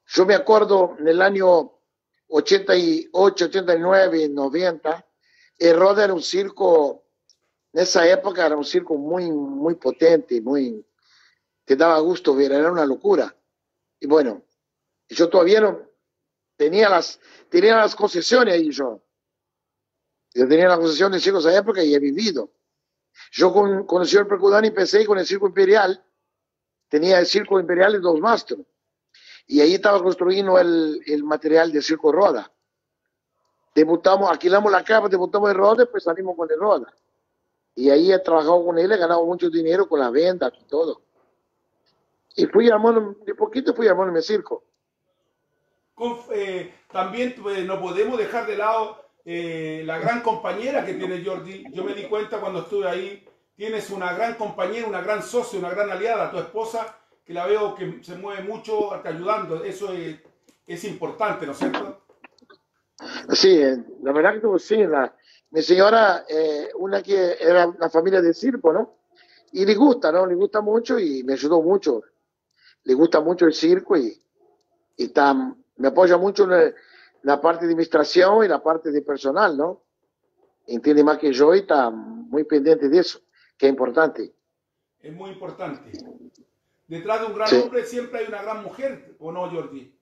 Yo me acuerdo en el año 88, 89, 90, el Roda era un circo, en esa época era un circo muy, muy potente, muy, te daba gusto ver, era una locura. Y bueno, yo todavía no tenía las, tenía las concesiones ahí yo. Yo tenía la concesión de circo esa época y he vivido. Yo con, con el señor Percudani empecé con el Circo Imperial tenía el circo imperial y dos mastros. Y ahí estaba construyendo el, el material del circo Roda. Debutamos, alquilamos la capa, debutamos en Roda, pues salimos con el Roda. Y ahí he trabajado con él, he ganado mucho dinero con la venta y todo. Y fui armando, de poquito fui armando mi circo. Con- eh, también pues, no podemos dejar de lado eh, la gran compañera que tiene Jordi. Yo me di cuenta cuando estuve ahí. Tienes una gran compañera, una gran socia, una gran aliada, tu esposa, que la veo que se mueve mucho te ayudando. Eso es, es importante, ¿no es cierto? Sí, eh, la verdad que sí. La, mi señora, eh, una que era una familia de circo, ¿no? Y le gusta, ¿no? Le gusta mucho y me ayudó mucho. Le gusta mucho el circo y, y me apoya mucho en la parte de administración y la parte de personal, ¿no? Entiende más que yo y está muy pendiente de eso, es importante. Es muy importante. Detrás de un gran Sí. hombre siempre hay una gran mujer, ¿o no, Jordi?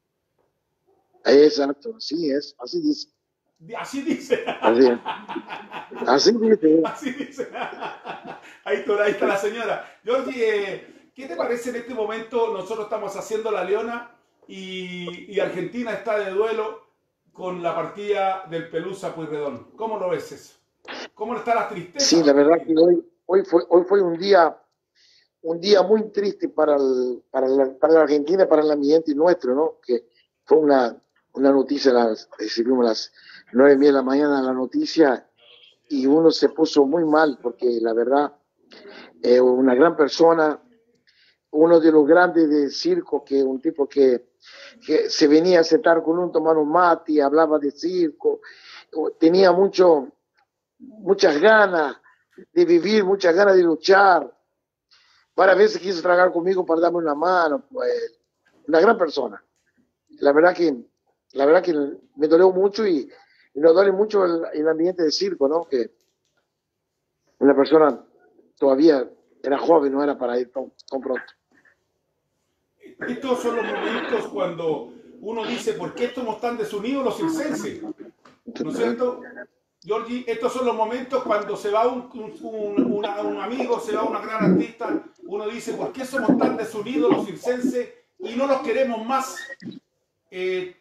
Exacto, así es, así dice. Así dice. Así. Así dice. Así dice. Ahí está, ahí está la señora. Jordi, eh, ¿qué te parece en este momento? Nosotros estamos haciendo la Leona y, y Argentina está de duelo con la partida del Pelusa Pueyrredón. ¿Cómo lo ves eso? ¿Cómo está la tristeza? Sí, la verdad que hoy, hoy, fue, hoy fue un día un día muy triste para, el- para, la, para la Argentina, para el ambiente nuestro, ¿no? Que fue una, una noticia, las, recibimos a las nueve de la mañana la noticia y uno se puso muy mal porque la verdad, eh, una gran persona, uno de los grandes del circo, que un tipo que, que se venía a sentar con un, tomar un mate, hablaba de circo, tenía mucho, muchas ganas de vivir, muchas ganas de luchar. Varias veces quiso tragar conmigo para darme una mano, pues, una gran persona. La verdad que, la verdad que me dolió mucho y, nos duele mucho el, ambiente de circo, ¿no? Que una persona todavía era joven, no era para ir tan, tan pronto. Estos son los momentos cuando uno dice, ¿por qué estamos tan desunidos los circenses? ¿No es cierto? Georgie, estos son los momentos cuando se va un, un- amigo, se va una gran artista, uno dice, ¿por qué somos tan desunidos los circenses y no los queremos más? Eh,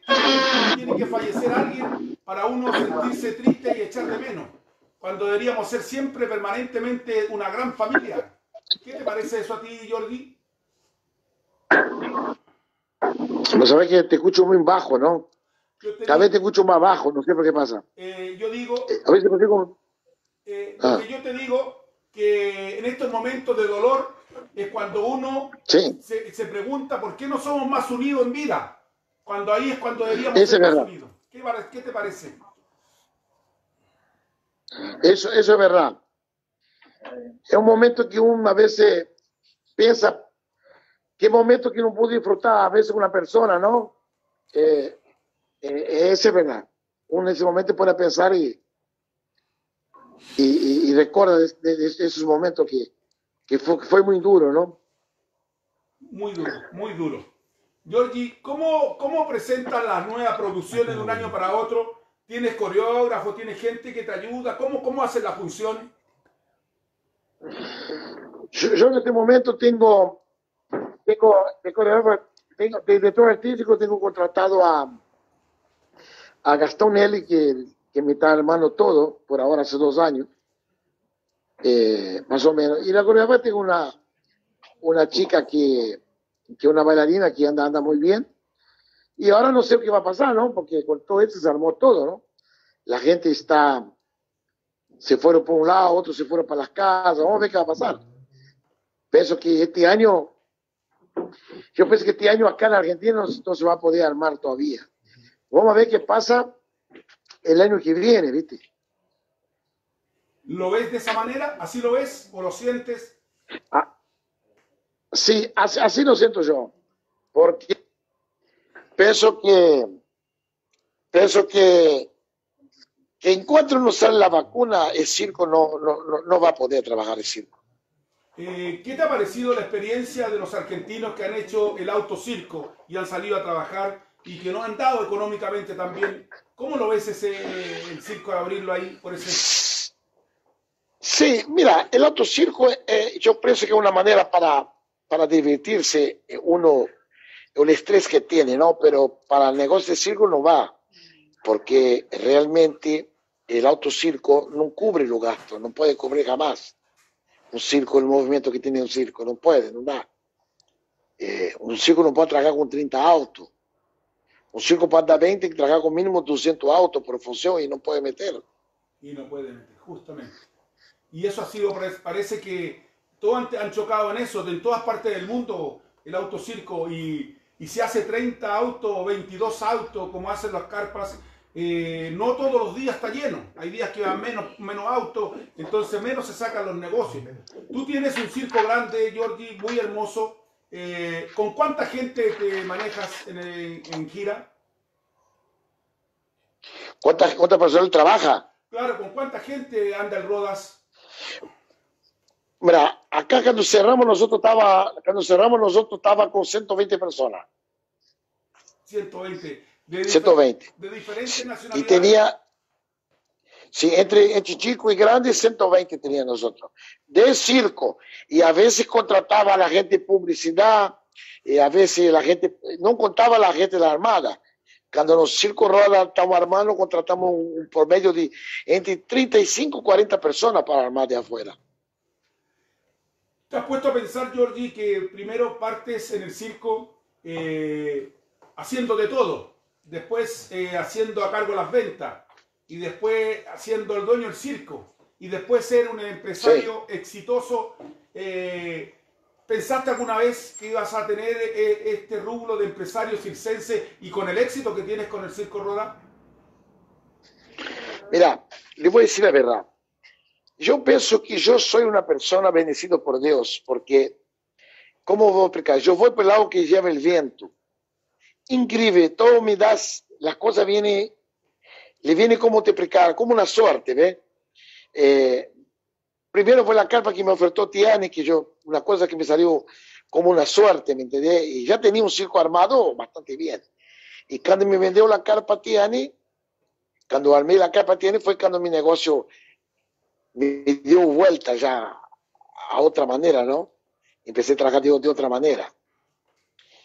tiene que fallecer alguien para uno sentirse triste y echar de menos, cuando deberíamos ser siempre, permanentemente, una gran familia. ¿Qué te parece eso a ti, Georgie? No sabes que te escucho muy bajo, ¿no? Cada vez te escucho más bajo, no sé por qué pasa. Eh, yo digo, A veces como... eh, Ah. yo te digo, que en estos momentos de dolor es cuando uno Sí. se, se pregunta por qué no somos más unidos en vida, cuando ahí es cuando deberíamos Eso ser más unidos. ¿Qué, te parece? Eso, eso es verdad. Es un momento que uno a veces piensa, qué momento que uno puede disfrutar a veces con una persona, ¿no? Eh, eh, ese es verdad. Uno en ese momento puede pensar y, y, y- y recuerda de, de- de esos momentos que, que fue, muy duro, ¿no? Muy duro, muy duro. Georgie, ¿cómo, ¿cómo presentan las nuevas producciones de un año para otro? ¿Tienes coreógrafo? ¿Tienes gente que te ayuda? ¿Cómo, cómo hacen la función? Yo, yo en este momento tengo, tengo, de coreógrafo, tengo de director artístico, tengo contratado a, a Gastón Nelly, que, que me está armando todo, por ahora hace dos años, eh, más o menos. Y la coreógrafa tengo una, una chica que, que una bailarina que anda, anda muy bien. Y ahora no sé qué va a pasar, ¿no? Porque con todo esto se armó todo, ¿no? La gente está, se fueron por un lado, otros se fueron para las casas, vamos a ver qué va a pasar. Pienso que este año, yo pienso que este año acá en Argentina no, no se va a poder armar todavía. Vamos a ver qué pasa el año que viene, ¿viste? ¿Lo ves de esa manera? ¿Así lo ves o lo sientes? Sí, así, así lo siento yo, porque pienso que, pienso que, que en cuanto no sale la vacuna, el circo no, no, no, no va a poder trabajar el circo. Eh, ¿Qué te ha parecido la experiencia de los argentinos que han hecho el autocirco y han salido a trabajar y que no han dado económicamente también? ¿Cómo lo ves ese el circo de abrirlo ahí por ese? Sí, mira, el autocirco eh, yo pienso que es una manera para, para divertirse eh, uno, el estrés que tiene, ¿no? Pero para el negocio de circo no va, porque realmente el autocirco no cubre los gastos, no puede cubrir jamás. Un circo, el movimiento que tiene un circo, no puede, no da. Eh, un circo no puede trabajar con 30 autos. Un circo para andar 20 tiene que trabajar con mínimo 200 autos por función y no puede meter. Y no puede meter, justamente. Y eso ha sido, parece- que todos han, chocado en eso, en todas partes del mundo, el autocirco, y, y se hace 30 autos o 22 autos, como hacen las carpas, eh, no todos los días está lleno. Hay días que van menos, menos autos, entonces menos se sacan los negocios. Tú tienes un circo grande, Georgie, muy hermoso. Eh, ¿Con cuánta gente te manejas en, en gira? ¿Cuántas cuánta personas trabaja? Claro, ¿con cuánta gente anda el Rodas? Mira, acá cuando cerramos nosotros estaba, cuando cerramos nosotros estaba con 120 personas. 120. De, difer- 120. De diferentes Y nacionalidades. tenía, sí, entre, entre chico y grande, 120 tenía nosotros. De circo. Y a veces contrataba a la gente de publicidad, y a veces la gente, no contaba la gente de la Armada. Cuando los circos roda estamos armando, contratamos un, por medio de entre 35 y 40 personas para armar de afuera. ¿Te has puesto a pensar, Georgie, que primero partes en el circo eh, haciendo de todo, después eh, haciendo a cargo las ventas, y después haciendo el dueño del circo, y después ser un empresario exitoso? eh, ¿Pensaste alguna vez que ibas a tener eh, este rublo de empresario circense y con el éxito que tienes con el Circo Roda? Mira, le voy a decir la verdad. Yo pienso que yo soy una persona bendecida por Dios, porque, ¿cómo voy a explicar? Yo voy por el lado que lleva el viento. Increíble, todo me das, las cosas vienen, le viene como te explicar, como una suerte, ¿ves? Eh, primero fue la carpa que me ofertó Tiani, que yo, una cosa que me salió como una suerte, ¿me entendés? Y ya tenía un circo armado bastante bien. Y cuando me vendió la carpa Tiani, cuando armé la carpa Tiani fue cuando mi negocio me dio vuelta ya a otra manera, ¿no? Empecé a trabajar de, de otra manera.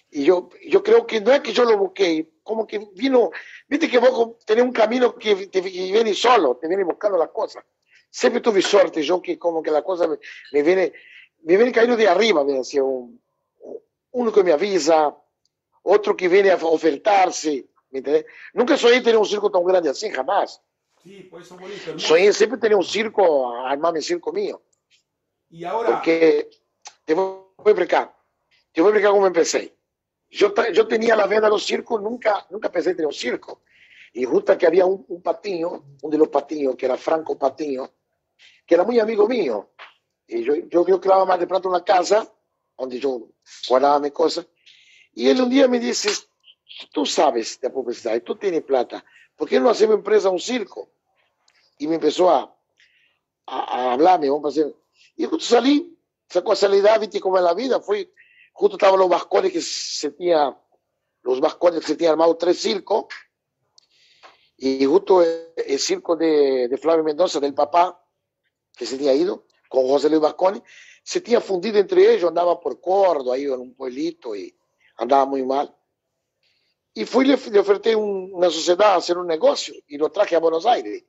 Y yo, yo creo que no es que yo lo busqué, como que vino, viste que vos tenés un camino que te que viene solo, te viene buscando las cosas. Siempre tuve suerte, yo que como que la cosa me, me viene, me viene cayendo de arriba, me decía, un, uno que me avisa, otro que viene a ofertarse, ¿me entendés? Nunca soñé tener un circo tan grande así, jamás. Sí, pues eso es bonito. Soñé siempre tener un circo, armar mi circo mío. Y ahora, Porque te voy a explicar, te voy a explicar cómo empecé. Yo, yo tenía la vena de los circos, nunca, nunca pensé en tener un circo. Y justo que había un, un patiño, uno de los patiños, que era Franco Patiño, que era muy amigo mío. Y yo, yo, yo creaba más de pronto una casa, donde yo guardaba mis cosas. Y él un día me dice, tú sabes de publicidad, y tú tienes plata, ¿por qué no hacemos empresa un circo? Y me empezó a, a, a hablarme, vamos a hacer. Y justo salí, sacó salida, viste cómo es la vida, fui, justo estaban los vascones que se tenía, los vascones que se tenían armado tres circos, y justo el, circo de, de Flavio Mendoza, del papá, que se tenía ido, con José Luis Vasconi, se tenía fundido entre ellos, andaba por Córdoba, ahí en un pueblito, y andaba muy mal. Y fui, le, le oferté un- una sociedad a hacer un negocio, y lo traje a Buenos Aires.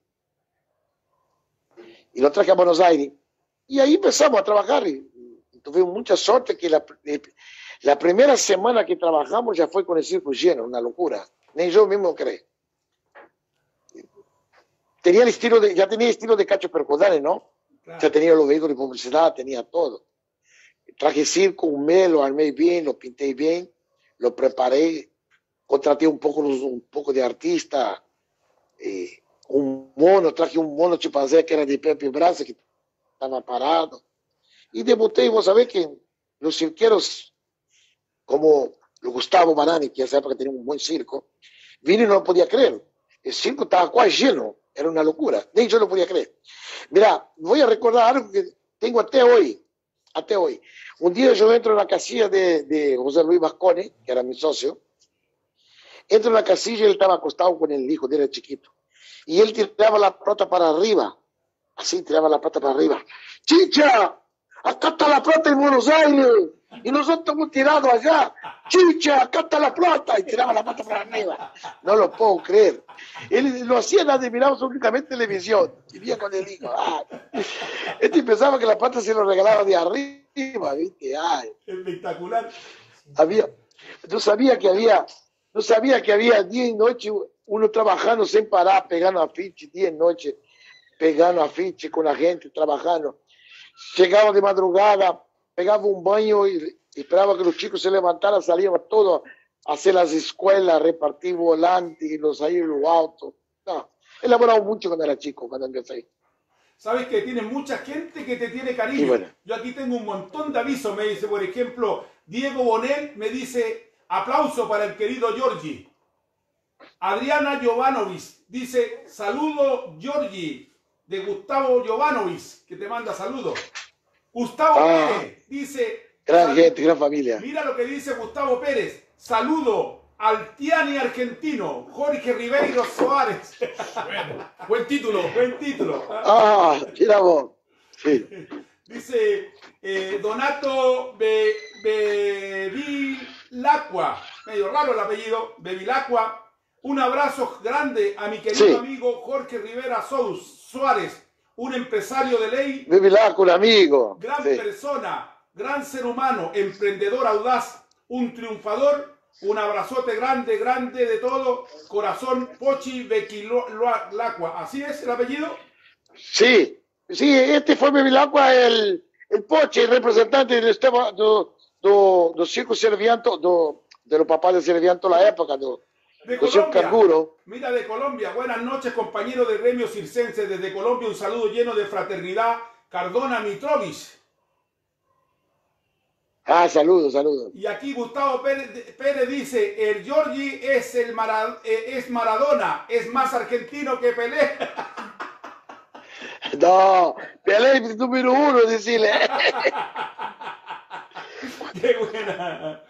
Y lo traje a Buenos Aires. Y ahí empezamos a trabajar, tuvimos mucha suerte que la, eh, la primera semana que trabajamos ya fue con el circo lleno, una locura. Ni yo mismo creí. Tenía el estilo de, ya tenía estilo de Cacho Percodane, ¿no? Ya tenía los vehículos de publicidad, tenía todo. Traje circo, un mes, lo armé bien, lo pinté bien, lo preparé, contraté un poco, un poco de artista, eh, un mono, traje un mono chimpancé que era de Pepe Brasa, que estaba parado. Y debuté, y vos sabés que los cirqueros, como Gustavo Banani, que esa época tenía un buen circo, vino y no lo podía creer. El circo estaba casi lleno, era una locura, ni yo lo podía creer. Mira, voy a recordar algo que tengo hasta hoy, hasta hoy. Un día yo entro en la casilla de, de José Luis Vasconi, que era mi socio, entro en la casilla y él estaba acostado con el hijo, de era chiquito, y él tiraba la plata para arriba, así tiraba la plata para arriba. ¡Chicha! ¡Acá está la plata en Buenos Aires! Y nosotros estamos tirados allá. Chicha, acá está la plata. Y tiraba la pata para arriba. No lo puedo creer. Él lo hacía nadie miramos únicamente televisión. Y vía con el hijo. Ay. Este pensaba que la plata se lo regalaba de arriba, ¿viste? Ay. Espectacular. Había, no sabía que había, no sabía que había día y noche uno trabajando sin parar, pegando afiche, día y noche, pegando afiche con la gente, trabajando. Llegaba de madrugada, pegaba un baño y, y esperaba que los chicos se levantaran, salíamos todos a hacer las escuelas, repartir volantes y los ahí en los autos. No, elaboraba mucho cuando era chico, cuando empecé. Sabes que tiene mucha gente que te tiene cariño. Bueno. Yo aquí tengo un montón de avisos. Me dice, por ejemplo, Diego Bonel me dice, aplauso para el querido Giorgi. Adriana Jovanovic dice, saludo Giorgi, de Gustavo Jovanovic, que te manda saludos. Gustavo Ah. Pérez dice, Gran gente, gran familia. mira lo que dice Gustavo Pérez, saludo al Tiani argentino, Jorge Ribeiro Soares. buen título. Buen título. Ah, mira vos. Sí. Dice eh, Donato Be, Bevilacqua, medio raro el apellido, Bevilacqua. Un abrazo grande a mi querido Sí. amigo Jorge Rivera Sous Suárez, un empresario de ley, con amigo. gran Sí. persona, gran ser humano, emprendedor audaz, un triunfador. Un abrazote grande, grande de todo. Corazón Pochi Bequilacqua. ¿Así es el apellido? Sí, sí, este fue Bevilacqua, el, el Poche, el representante del Esteban, do, do, do Circo Servianto, do, de los papás de Servianto la época, do, De Circo Colombia. Canguro. Mira de Colombia. Buenas noches, compañero de gremio circense. Desde Colombia, un saludo lleno de fraternidad. Cardona Mitrovic. Ah, saludos, saludos. Y aquí Gustavo Pérez, Pérez dice, el Giorgi es, el Mara- eh, es Maradona, es más argentino que Pelé. No, Pelé es número uno, decirle. Qué buena.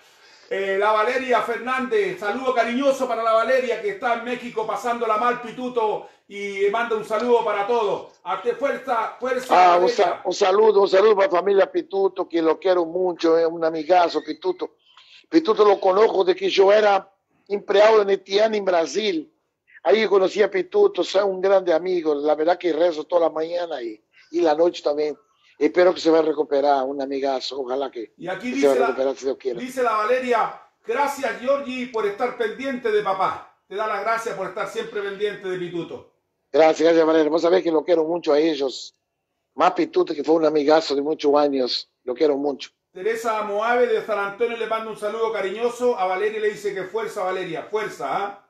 Eh, la Valeria Fernández, saludo cariñoso para la Valeria que está en México pasándola mal, Pituto, y manda un saludo para todos. Arte fuerza, fuerza. Ah, un, Valeria. sa- un saludo, un saludo para la familia Pituto, que lo quiero mucho, es un amigazo, Pituto. Pituto lo conozco de que yo era empleado en Etiana, en Brasil. Ahí conocí a Pituto, es un grande amigo. La verdad que rezo toda la mañana y, y la noche también. Espero que se va a recuperar, un amigazo. Ojalá que, Y aquí que se va a la, recuperar si Dios quiere. dice la Valeria, gracias Giorgi por estar pendiente de papá. Te da las gracias por estar siempre pendiente de Pituto. Gracias, gracias, Valeria. Vos sabés que lo quiero mucho a ellos. Más Pituto, que fue un amigazo de muchos años. Lo quiero mucho. Teresa Moave de San Antonio le manda un saludo cariñoso. A Valeria le dice que fuerza, Valeria, fuerza. ¿ah?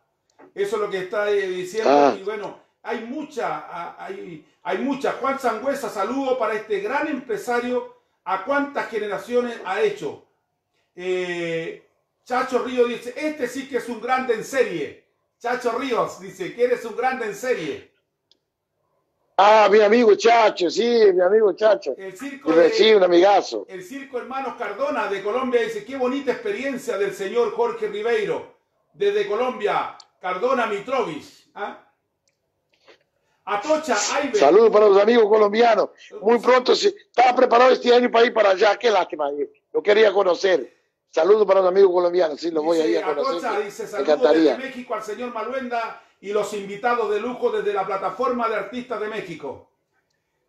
Eso es lo que está eh, diciendo. Ah. Y bueno, hay mucha, hay, hay mucha. Juan Sangüesa, saludo para este gran empresario. ¿A cuántas generaciones ha hecho? Eh, Chacho Ríos dice, este sí que es un grande en serie. Chacho Ríos dice, que eres un grande en serie. Ah, mi amigo Chacho, sí, mi amigo Chacho. El circo de- Sí, un amigazo. El Circo Hermanos Cardona de Colombia dice, qué bonita experiencia del señor Jorge Ribeiro. Desde Colombia, Cardona Mitrovic. ¿ah? Atocha. Saludos para los amigos colombianos. Muy pronto, sí, estaba preparado este año para ir para allá. Qué lástima, eh, lo quería conocer. Saludos para los amigos colombianos, sí, lo voy a ir a conocer. Atocha dice, saludos desde México al señor Maluenda y los invitados de lujo desde la plataforma de artistas de México.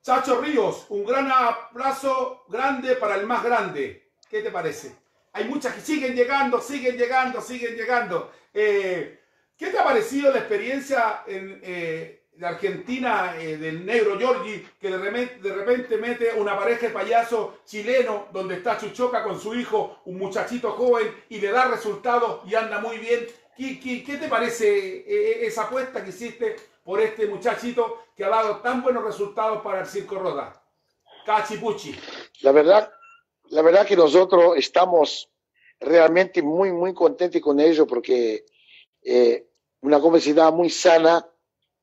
Chacho Ríos, un gran abrazo grande para el más grande. ¿Qué te parece? Hay muchas que siguen llegando, siguen llegando, siguen llegando. Eh, ¿Qué te ha parecido la experiencia en, eh, de Argentina eh, del negro Giorgi que de repente, de repente mete una pareja de payaso chileno donde está Chuchoca con su hijo, un muchachito joven y le da resultados y anda muy bien? ¿Qué, qué- qué te parece eh, esa apuesta que hiciste por este muchachito que ha dado tan buenos resultados para el Circo Roda? Cachipuchi. La verdad, la verdad que nosotros estamos realmente muy, muy contentos con ello porque eh, una comunidad muy sana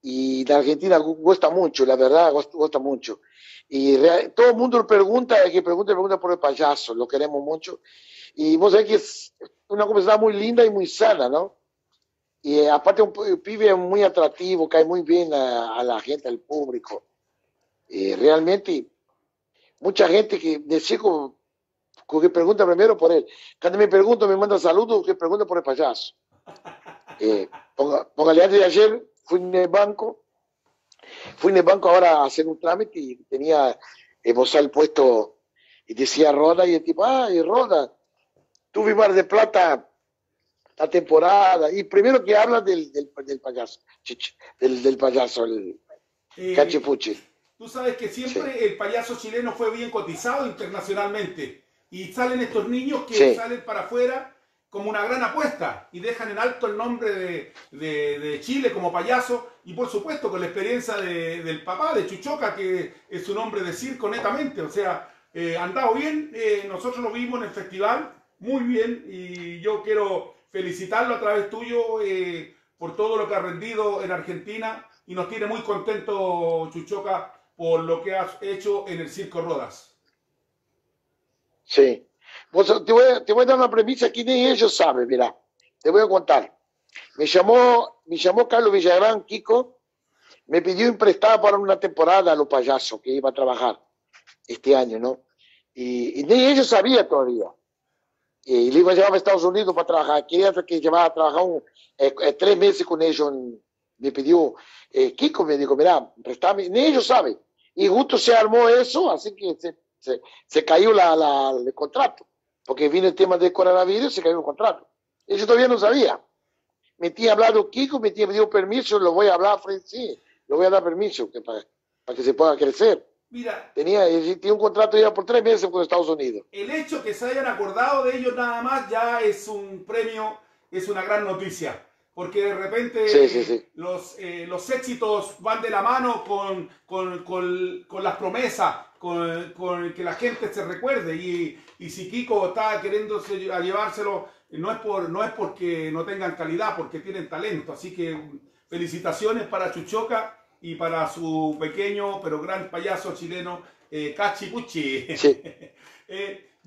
y la Argentina gusta mucho, la verdad, gusta, gusta mucho. Y rea- todo el mundo pregunta, el que pregunta, pregunta por el payaso, lo queremos mucho. Y vos sabés que es una comunidad muy linda y muy sana, ¿no? Y eh, aparte un pi- pibe muy atractivo, cae muy bien a, a la gente, al público. Y realmente mucha gente que de circo que pregunta primero por él. Cuando me pregunto, me manda saludos, que pregunta por el payaso. Eh, póngale antes de ayer, fui en el banco, fui en el banco ahora a hacer un trámite y tenía el bozal puesto y decía Roda y el tipo, ay, Roda, tuve Mar de Plata la temporada. Y primero que habla del, del, del payaso, del, del payaso, el Eh. Tú sabes que siempre el payaso chileno fue bien cotizado internacionalmente y salen estos niños que Sí. salen para afuera como una gran apuesta y dejan en alto el nombre de, de- Chile como payaso y por supuesto con la experiencia de- del papá de Chuchoca que es un hombre de circo netamente, o sea, eh, andado bien, eh, nosotros lo vimos en el festival, muy bien y yo quiero felicitarlo a través tuyo eh, por todo lo que ha rendido en Argentina y nos tiene muy contento Chuchoca por lo que has hecho en el Circo Rodas. Sí. Vos, te, voy a, te voy a dar una premisa que ni ellos saben, mira. Te voy a contar. Me llamó, me llamó Carlos Villagrán, Kiko, me pidió imprestada para una temporada a los payasos que iba a trabajar este año, ¿no? Y, y ni ellos sabían todavía. Y le iba a llevar a Estados Unidos para trabajar. Quería que llevara a trabajar un- eh, eh, tres meses con ellos. me pidió, eh, Kiko me dijo, mira, prestame. Ni ellos saben. Y justo se armó eso, así que se, se, se cayó la, la- el contrato. Porque vino el tema del coronavirus, se cayó el contrato. Ellos todavía no sabían. Me tenía hablado Kiko, me tenía pedido permiso, lo voy a hablar, Fred, sí, lo voy a dar permiso que para, para que se pueda crecer. Mira, Tenía, tenía un contrato ya por tres meses con Estados Unidos. el hecho que se hayan acordado de ellos nada más ya es un premio, es una gran noticia. Porque de repente Sí, sí, sí. Los, eh, los éxitos van de la mano con, con, con- con las promesas, con, con que la gente se recuerde. Y, y si Kiko está queriendo a llevárselo, no es, por, no es porque no tengan calidad, porque tienen talento. Así que felicitaciones para Chuchoca y para su pequeño pero gran payaso chileno, eh, Cachi Pucci. Eh,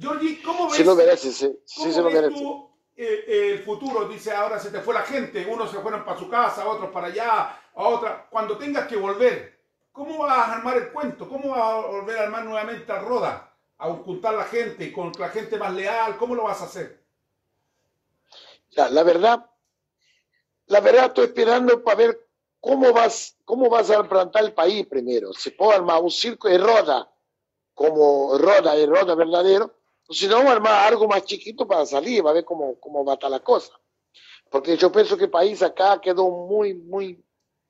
¿cómo ves? Sí lo merece, sí, sí ¿Cómo se lo ves merece. tú, eh, el futuro? Dice, ahora se te fue la gente, unos se fueron para su casa, otros para allá, a otra. Cuando tengas que volver, ¿cómo vas a armar el cuento? ¿Cómo vas a volver a armar nuevamente a Roda? A juntar la gente, con la gente más leal, ¿cómo lo vas a hacer? La, la verdad, la verdad estoy esperando para ver cómo vas, cómo vas a plantar el país primero. Se puede armar un circo de roda, como roda, de roda verdadero, o si no, armar algo más chiquito para salir, va a ver cómo, cómo va a estar la cosa. Porque yo pienso que el país acá quedó muy, muy,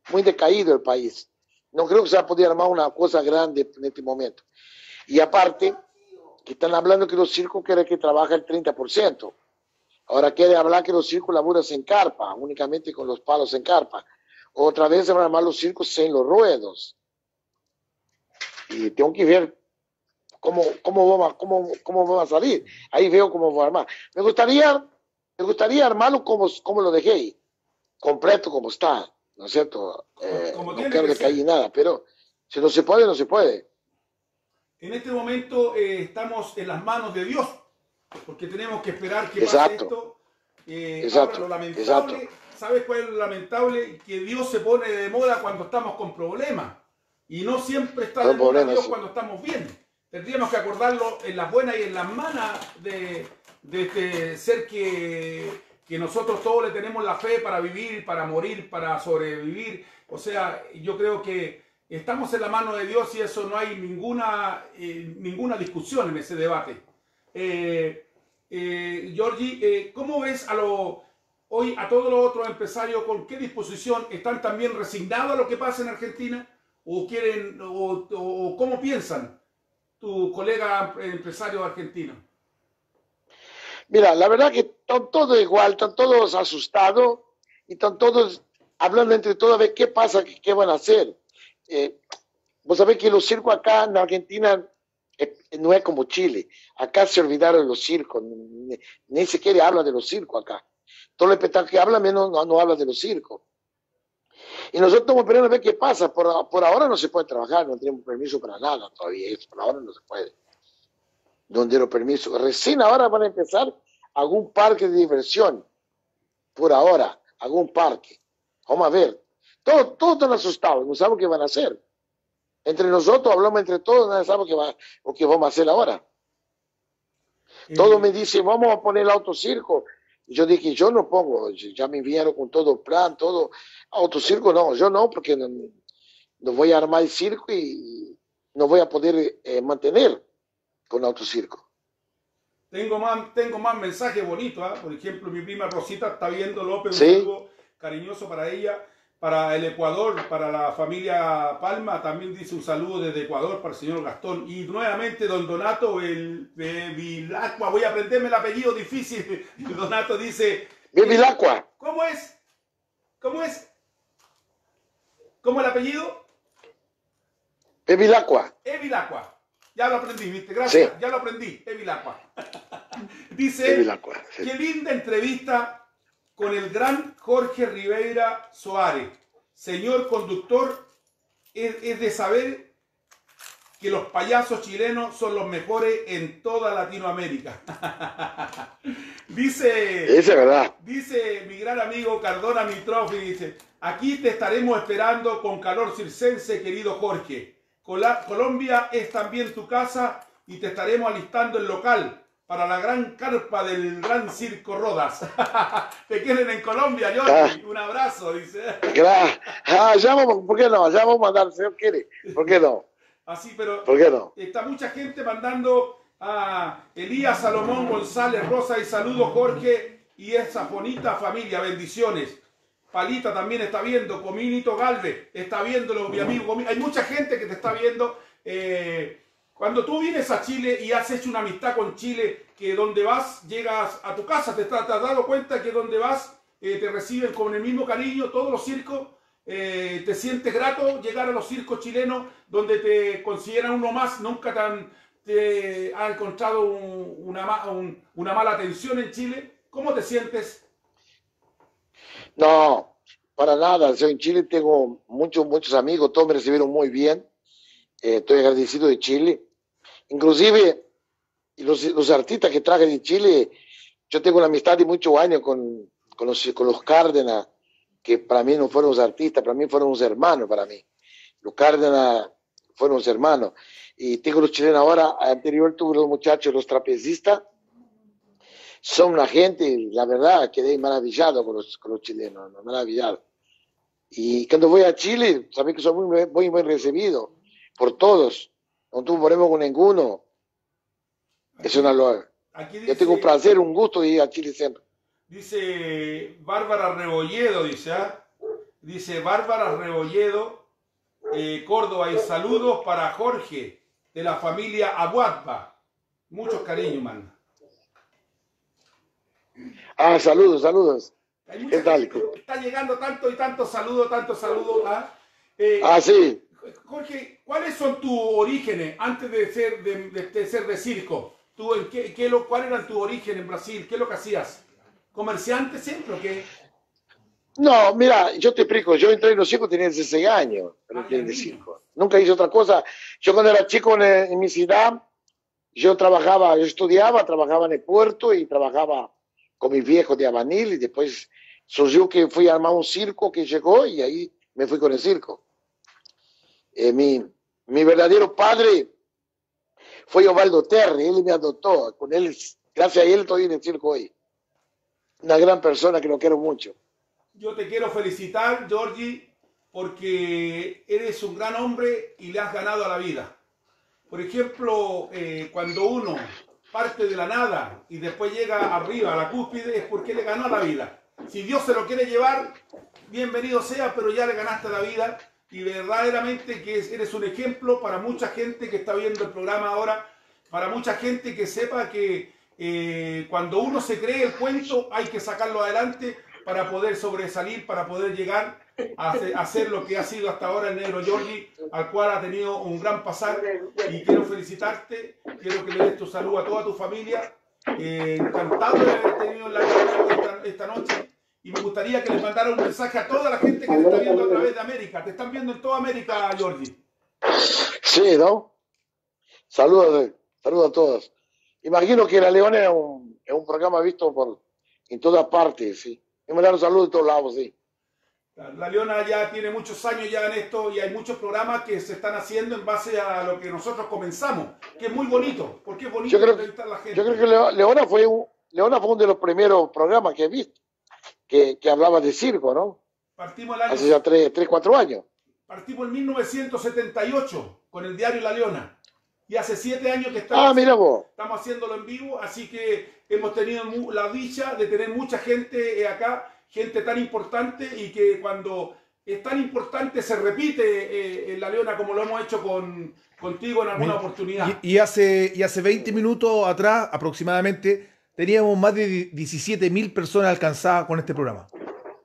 muy decaído el país. No creo que se va a poder armar una cosa grande en este momento. Y aparte, que están hablando que los circos quieren que trabaja el 30%. Ahora quiere hablar que los circos laburan en carpa, únicamente con los palos en carpa. Otra vez se van a armar los circos en los ruedos. Y tengo que ver cómo, cómo, vamos, cómo, cómo vamos a salir. Ahí veo cómo voy a armar. Me gustaría, me gustaría armarlo como, como lo dejé, completo como está, ¿no es cierto? Eh, no quiero que que caiga nada, pero si no se puede, no se puede. En este momento eh, estamos en las manos de Dios, porque tenemos que esperar que Exacto. pase esto. Eh, Exacto, ahora, lo lamentable, exacto. ¿sabes cuál es lo lamentable? Que Dios se pone de moda cuando estamos con problemas y no siempre está de moda problemas, Dios cuando estamos bien. Tendríamos que acordarlo en las buenas y en las malas de, de este ser que, que nosotros todos le tenemos la fe para vivir, para morir, para sobrevivir. O sea, yo creo que estamos en la mano de Dios y eso no hay ninguna, eh, ninguna discusión en ese debate. Eh, eh, Giorgi, eh, ¿cómo ves a lo, hoy a todos los otros empresarios con qué disposición están también resignados a lo que pasa en Argentina? ¿O quieren, o, o- cómo piensan tu colega empresario argentino? Mira, la verdad que están todos igual, están todos asustados y están todos hablando entre todos a ver qué pasa, qué van a hacer. Eh, vos sabés que los circos acá en Argentina eh, no es como Chile. Acá se olvidaron los circos, ni, ni siquiera habla de los circos acá. Todo el espectáculo que habla menos no, no habla de los circos. Y nosotros estamos esperando a ver qué pasa. Por, por ahora no se puede trabajar, no tenemos permiso para nada todavía. eso Por ahora no se puede. No dieron permiso. Recién ahora van a empezar algún parque de diversión. Por ahora, algún parque. Vamos a ver. Todos, todos están asustados, no sabemos qué van a hacer. Entre nosotros hablamos entre todos, no sabemos qué, va, o qué vamos a hacer ahora. Todos me dicen, vamos a poner el autocirco. Y yo dije, yo no pongo, ya me vieron con todo el plan, todo. Autocirco no, yo no, porque no, no voy a armar el circo y no voy a poder eh, mantener con autocirco. Tengo más, tengo más mensajes bonitos. ¿ah? Por ejemplo, mi prima Rosita está viendo López, Sí. un saludo cariñoso para ella, para el Ecuador, para la familia Palma. También dice un saludo desde Ecuador para el señor Gastón. Y nuevamente, don Donato, el Bevilacqua. Voy a aprenderme el apellido difícil. Donato dice. Bevilacqua. ¿Cómo es? ¿Cómo es? ¿Cómo el apellido? Bevilacqua. Evilacqua. Ya lo aprendí, ¿viste? Gracias. Sí. Ya lo aprendí. Evilacqua. Dice, Bevilacqua, sí. qué linda entrevista con el gran Jorge Ribeira Soares. Señor conductor, es, es de saber que los payasos chilenos son los mejores en toda Latinoamérica. dice, es verdad. dice mi gran amigo Cardona Mitrofi, dice, aquí te estaremos esperando con calor circense, querido Jorge. Colombia es también tu casa y te estaremos alistando el local para la gran carpa del gran circo Rodas. te quieren en Colombia, Jorge. Un abrazo, dice. Gra- Ah, ya vamos, ¿por qué no? Ya vamos a mandar, Dios quiere. ¿Por qué no? Así, pero ¿Por qué no? está mucha gente mandando a Elías Salomón González Rosa y saludos Jorge y esa bonita familia, bendiciones. Palita también está viendo, Cominito Galvez está viéndolo, mi amigo. Hay mucha gente que te está viendo. eh, cuando tú vienes a Chile y has hecho una amistad con Chile, que donde vas, llegas a tu casa, te, has dado cuenta que donde vas eh, te reciben con el mismo cariño, todos los circos, eh, te sientes grato llegar a los circos chilenos donde te consideran uno más, nunca te, han- encontrado una mala atención en Chile. ¿Cómo te sientes? No, para nada. Yo en Chile tengo muchos, muchos amigos, todos me recibieron muy bien. Eh, estoy agradecido de Chile. Inclusive, los, los artistas que traje de Chile, yo tengo una amistad de muchos años con, con, los, con los Cárdenas, que para mí no fueron los artistas, para mí fueron unos hermanos, para mí. Los Cárdenas fueron unos hermanos. Y tengo los chilenos ahora, anterior tuve los muchachos, los trapecistas, son una gente, la verdad, quedé maravillado con los, con los chilenos, ¿no? maravillado. Y cuando voy a Chile, sabes que soy muy, muy bien recibido por todos, no tuve problema con ninguno. Es una loa. Yo tengo un placer, un gusto de ir a Chile siempre. Dice Bárbara Rebolledo, dice, ¿ah? Dice Bárbara Rebolledo, eh, Córdoba, y saludos para Jorge, de la familia Abuatba. Muchos cariños, man. Ah, saludos, saludos. ¿Qué tal? está llegando tanto y tanto saludos, tanto saludos. ¿ah? Eh, Ah, sí. Jorge, ¿cuáles son tus orígenes antes de ser de, de- de ser de circo? ¿Tú, en qué, qué lo, ¿Cuál era tu origen en Brasil? ¿Qué es lo que hacías? ¿Comerciante siempre o qué? No, mira, yo te explico, yo entré en los circos tenía 16 años, entré en el circo. Nunca hice otra cosa. Yo cuando era chico en, en mi ciudad, yo trabajaba, yo estudiaba, trabajaba en el puerto y trabajaba con mis viejos de Abanil y después surgió que fui a armar un circo que llegó y ahí me fui con el circo. Eh, mi, verdadero padre fue Ovaldo Terry, él me adoptó, con él, gracias a él estoy en el circo hoy. Una gran persona que lo quiero mucho. Yo te quiero felicitar, Georgie, porque eres un gran hombre y le has ganado a la vida. Por ejemplo, eh, cuando uno parte de la nada y después llega arriba a la cúspide, es porque le ganó a la vida. Si Dios se lo quiere llevar, bienvenido sea, pero ya le ganaste la vida y verdaderamente que es- eres un ejemplo para mucha gente que está viendo el programa ahora, para mucha gente que sepa que eh, cuando uno se cree el cuento hay que sacarlo adelante para poder sobresalir, para poder llegar a hacer, lo que ha sido hasta ahora el negro Giorgi, al cual ha tenido un gran pasar. Y quiero felicitarte, quiero que le des tu saludo a toda tu familia, Eh, encantado de haber tenido en la esta, esta noche y me gustaría que les mandara un mensaje a toda la gente que te está viendo a través de América, te están viendo en toda América, Giorgi. Sí, ¿no? Saludos, saludos a todos. Imagino que La Leona es un, es un programa visto por en todas partes, sí. Me mandaron saludos de todos lados, sí. La Leona ya tiene muchos años ya en esto y hay muchos programas que se están haciendo en base a lo que nosotros comenzamos, que es muy bonito, porque es bonito Yo creo, a la gente. yo creo que Leo- Leona fue, un, Leona fue uno de los primeros programas que he visto, que, que hablaba de circo, ¿no? Partimos el año Hace ya tres, tres, cuatro años. Partimos en 1978 con el diario La Leona. Y hace siete años que estamos, Ah, mira vos. estamos haciéndolo en vivo, así que hemos tenido la dicha de tener mucha gente eh, acá, gente tan importante y que cuando es tan importante se repite eh, en La Leona como lo hemos hecho con, contigo en alguna oportunidad. Y, y hace, y hace 20 minutos atrás, aproximadamente, teníamos más de 17 mil personas alcanzadas con este programa.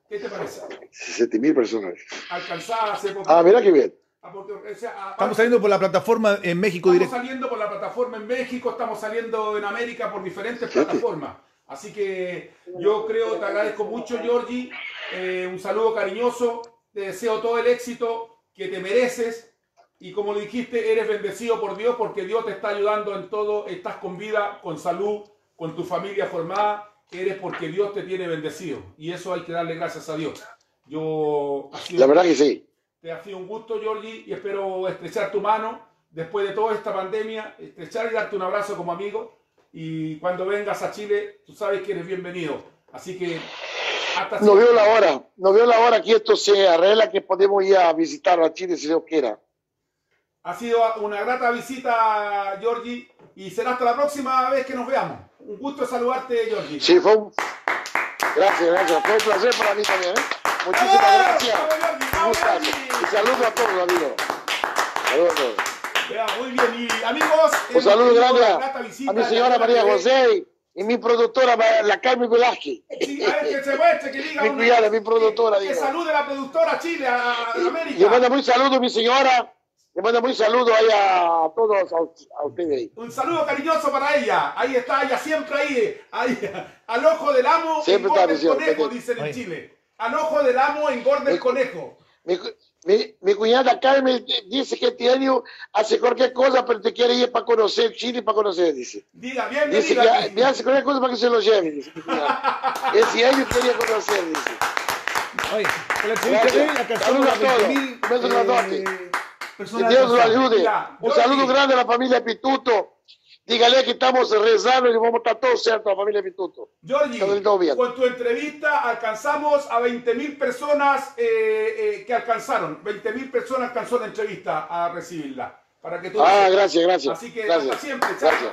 ¿Qué te parece? 17 mil personas. Alcanzada hace poco. Ah, mira qué bien. O sea, Estamos saliendo por la plataforma en México Estamos directo. saliendo por la plataforma en México, estamos saliendo en América por diferentes plataformas. Así que yo creo, te agradezco mucho, Georgie. Eh, un saludo cariñoso. Te deseo todo el éxito que te mereces. Y como le dijiste, eres bendecido por Dios porque Dios te está ayudando en todo. Estás con vida, con salud, con tu familia formada. Eres porque Dios te tiene bendecido. Y eso hay que darle gracias a Dios. Yo. La verdad que sí. te ha sido un gusto, Georgie, y espero estrechar tu mano después de toda esta pandemia, estrechar y darte un abrazo como amigo. Y cuando vengas a Chile, tú sabes que eres bienvenido. Así que hasta No veo la hora, no veo la hora que esto se arregla, que podemos ir a visitar a Chile si Dios quiera. Ha sido una grata visita, Georgie, y será hasta la próxima vez que nos veamos. Un gusto saludarte, Georgie. Sí, fue un... Gracias, gracias. Fue un placer para mí también. ¿eh? Muchísimas gracias. Un gustazo. Y saludos a todos, amigos. Saludos a todos. Muy bien. Y amigos, Un saludo grande a, a mi señora María. José y mi productora, la Carmen Velázquez. Sí, a ver, que se muestre, que diga Mi cuñada, mi productora, que digo. salude a la productora Chile, a, a América. Le manda muy saludo a mi señora. Le manda muy saludo ahí a, todos, a, a ustedes ahí. Un saludo cariñoso para ella. Ahí está ella, siempre ahí. ahí al ojo del amo Siempre engorda está, el señor, conejo, dicen en. Chile. Al ojo del amo engorda el conejo. Mi, mi, mi cuñada Carmen dice que este año hace cualquier cosa, pero te quiere ir para conocer Chile, para conocer, dice. Diga, Dice bienvenida. que me hace cualquier cosa para que se lo lleve, dice mi cuñada. Ese año quería conocer, dice. Oye, la Saludos a todos. 20.000, Besos eh, Que Dios lo ayude. Un saludo grande a la familia Pituto. Dígale que estamos rezando y vamos a estar todos cerca, la familia Pituto. Todo- bien. con tu entrevista alcanzamos a 20.000 personas eh, eh, que alcanzaron. 20.000 personas alcanzó la entrevista a recibirla. Para que tú Ah, lo gracias, gracias. Así que Gracias. hasta siempre. Gracias.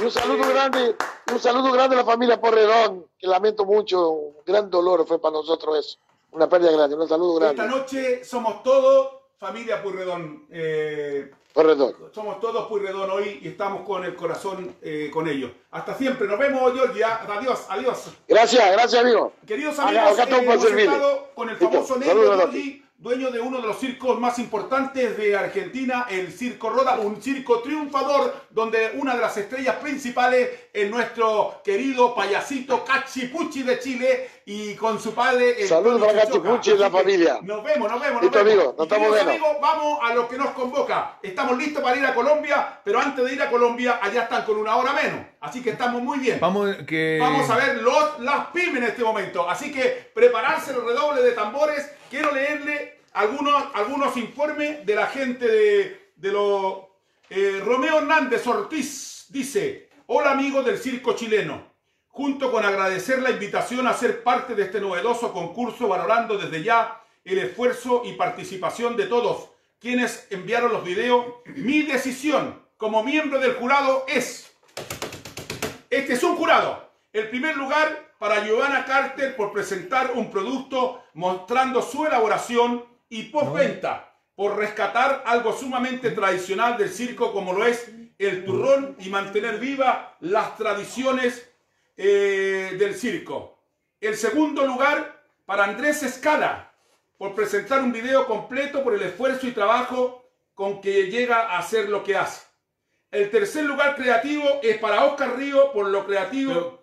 Y un saludo grande, y un saludo grande a la familia Porredón, que lamento mucho, un gran dolor fue para nosotros eso. Una pérdida grande, un saludo Esta grande. noche somos todos familia Purredón. Eh, Porredón. somos todos Purredón hoy y estamos con el corazón eh, con ellos. Hasta siempre. Nos vemos, Georgia. Adiós, adiós. Gracias, gracias amigo. Queridos Acá- amigos, acá estamos eh, hemos estado con el Listo. famoso negro Saludos. Giorgi, dueño de uno de los circos más importantes de Argentina, el Circo Roda, un circo triunfador donde una de las estrellas principales es nuestro querido payasito Cachipuchi de Chile y con su padre. Saludos para. Cachipuchi y la familia. Nos vemos, nos vemos, nos Listo, vemos. amigo, nos estamos viendo. amigos, vamos a lo que nos convoca. Estamos listos para ir a Colombia, pero antes de ir a Colombia, allá están con una hora menos. Así que estamos muy bien. Vamos, que... Vamos a ver los, las pymes en este momento. Así que prepararse el redoble de tambores. Quiero leerle algunos, algunos informes de la gente de, de los... eh, Romeo Hernández Ortiz dice, hola amigos del circo chileno. Junto con agradecer la invitación a ser parte de este novedoso concurso, valorando desde ya el esfuerzo y participación de todos quienes enviaron los videos, mi decisión como miembro del jurado es este es un jurado. El primer lugar para Giovanna Carter por presentar un producto mostrando su elaboración y postventa, por rescatar algo sumamente tradicional del circo como lo es el turrón y mantener viva las tradiciones eh, del circo. El segundo lugar para Andrés Escala por presentar un video completo por el esfuerzo y trabajo con que llega a hacer lo que hace. El tercer lugar creativo es para Oscar Río por lo creativo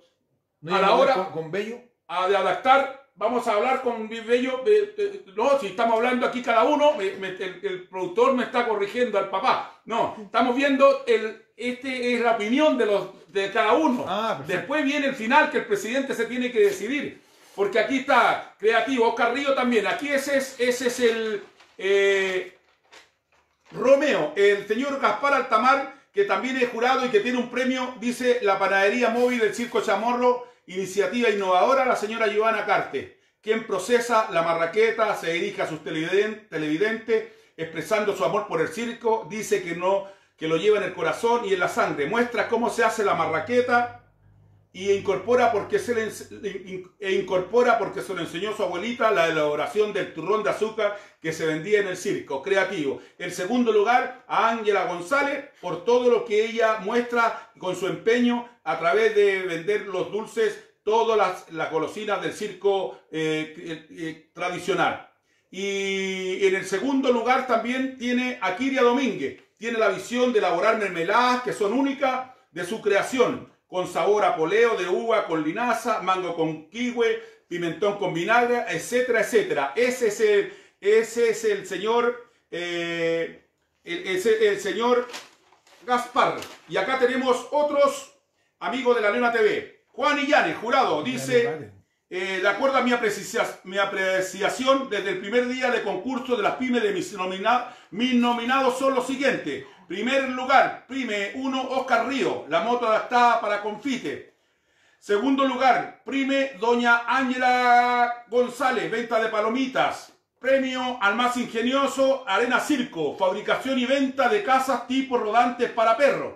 ¿No a la hora con, con Bello? a- de adaptar. Vamos a hablar con Bello. eh, eh, no, si estamos hablando aquí cada uno, me- me- el, el productor me está corrigiendo al papá. No, estamos viendo el. Este es la opinión de los de cada uno. Ah. Después viene el final que el presidente se tiene que decidir. porque aquí está creativo, Oscar Río también. Aquí ese es, ese es el eh, Romeo, el señor Gaspar Altamar, que también es jurado y que tiene un premio, dice la panadería móvil del Circo Chamorro, iniciativa innovadora, la señora Giovanna Carte, quien procesa la marraqueta, se dirige a sus televiden- televidentes, expresando su amor por el circo, dice que no, que lo lleva en el corazón y en la sangre, muestra cómo se hace la marraqueta y incorpora porque se le, e incorpora porque se lo enseñó su abuelita la elaboración del turrón de azúcar que se vendía en el circo, creativo. En segundo lugar, a Ángela González por todo lo que ella muestra con su empeño a través de vender los dulces, todas las, las golosinas del circo eh, eh, eh, tradicional. Y en el segundo lugar también tiene a Kiria Domínguez. Tiene la visión de elaborar mermeladas que son únicas de su creación, con sabor a poleo de uva con linaza, mango con kiwi, pimentón con vinagre, etcétera, etcétera. Ese es el, ese es el señor, eh, el, ese- el señor Gaspar. Y acá tenemos otros amigos de la Leona TV. Juan Illanes, jurado, dice, eh, de acuerdo a mi, aprecia- mi apreciación, desde el primer día de concurso de las pymes de mis, nomina- mis nominados son los siguientes. Primer lugar, Prime 1, Oscar Río, la moto adaptada para confite. Segundo lugar, Prime Doña Ángela González, venta de palomitas. Premio al más ingenioso, Arena Circo, fabricación y venta de casas tipo rodantes para perros.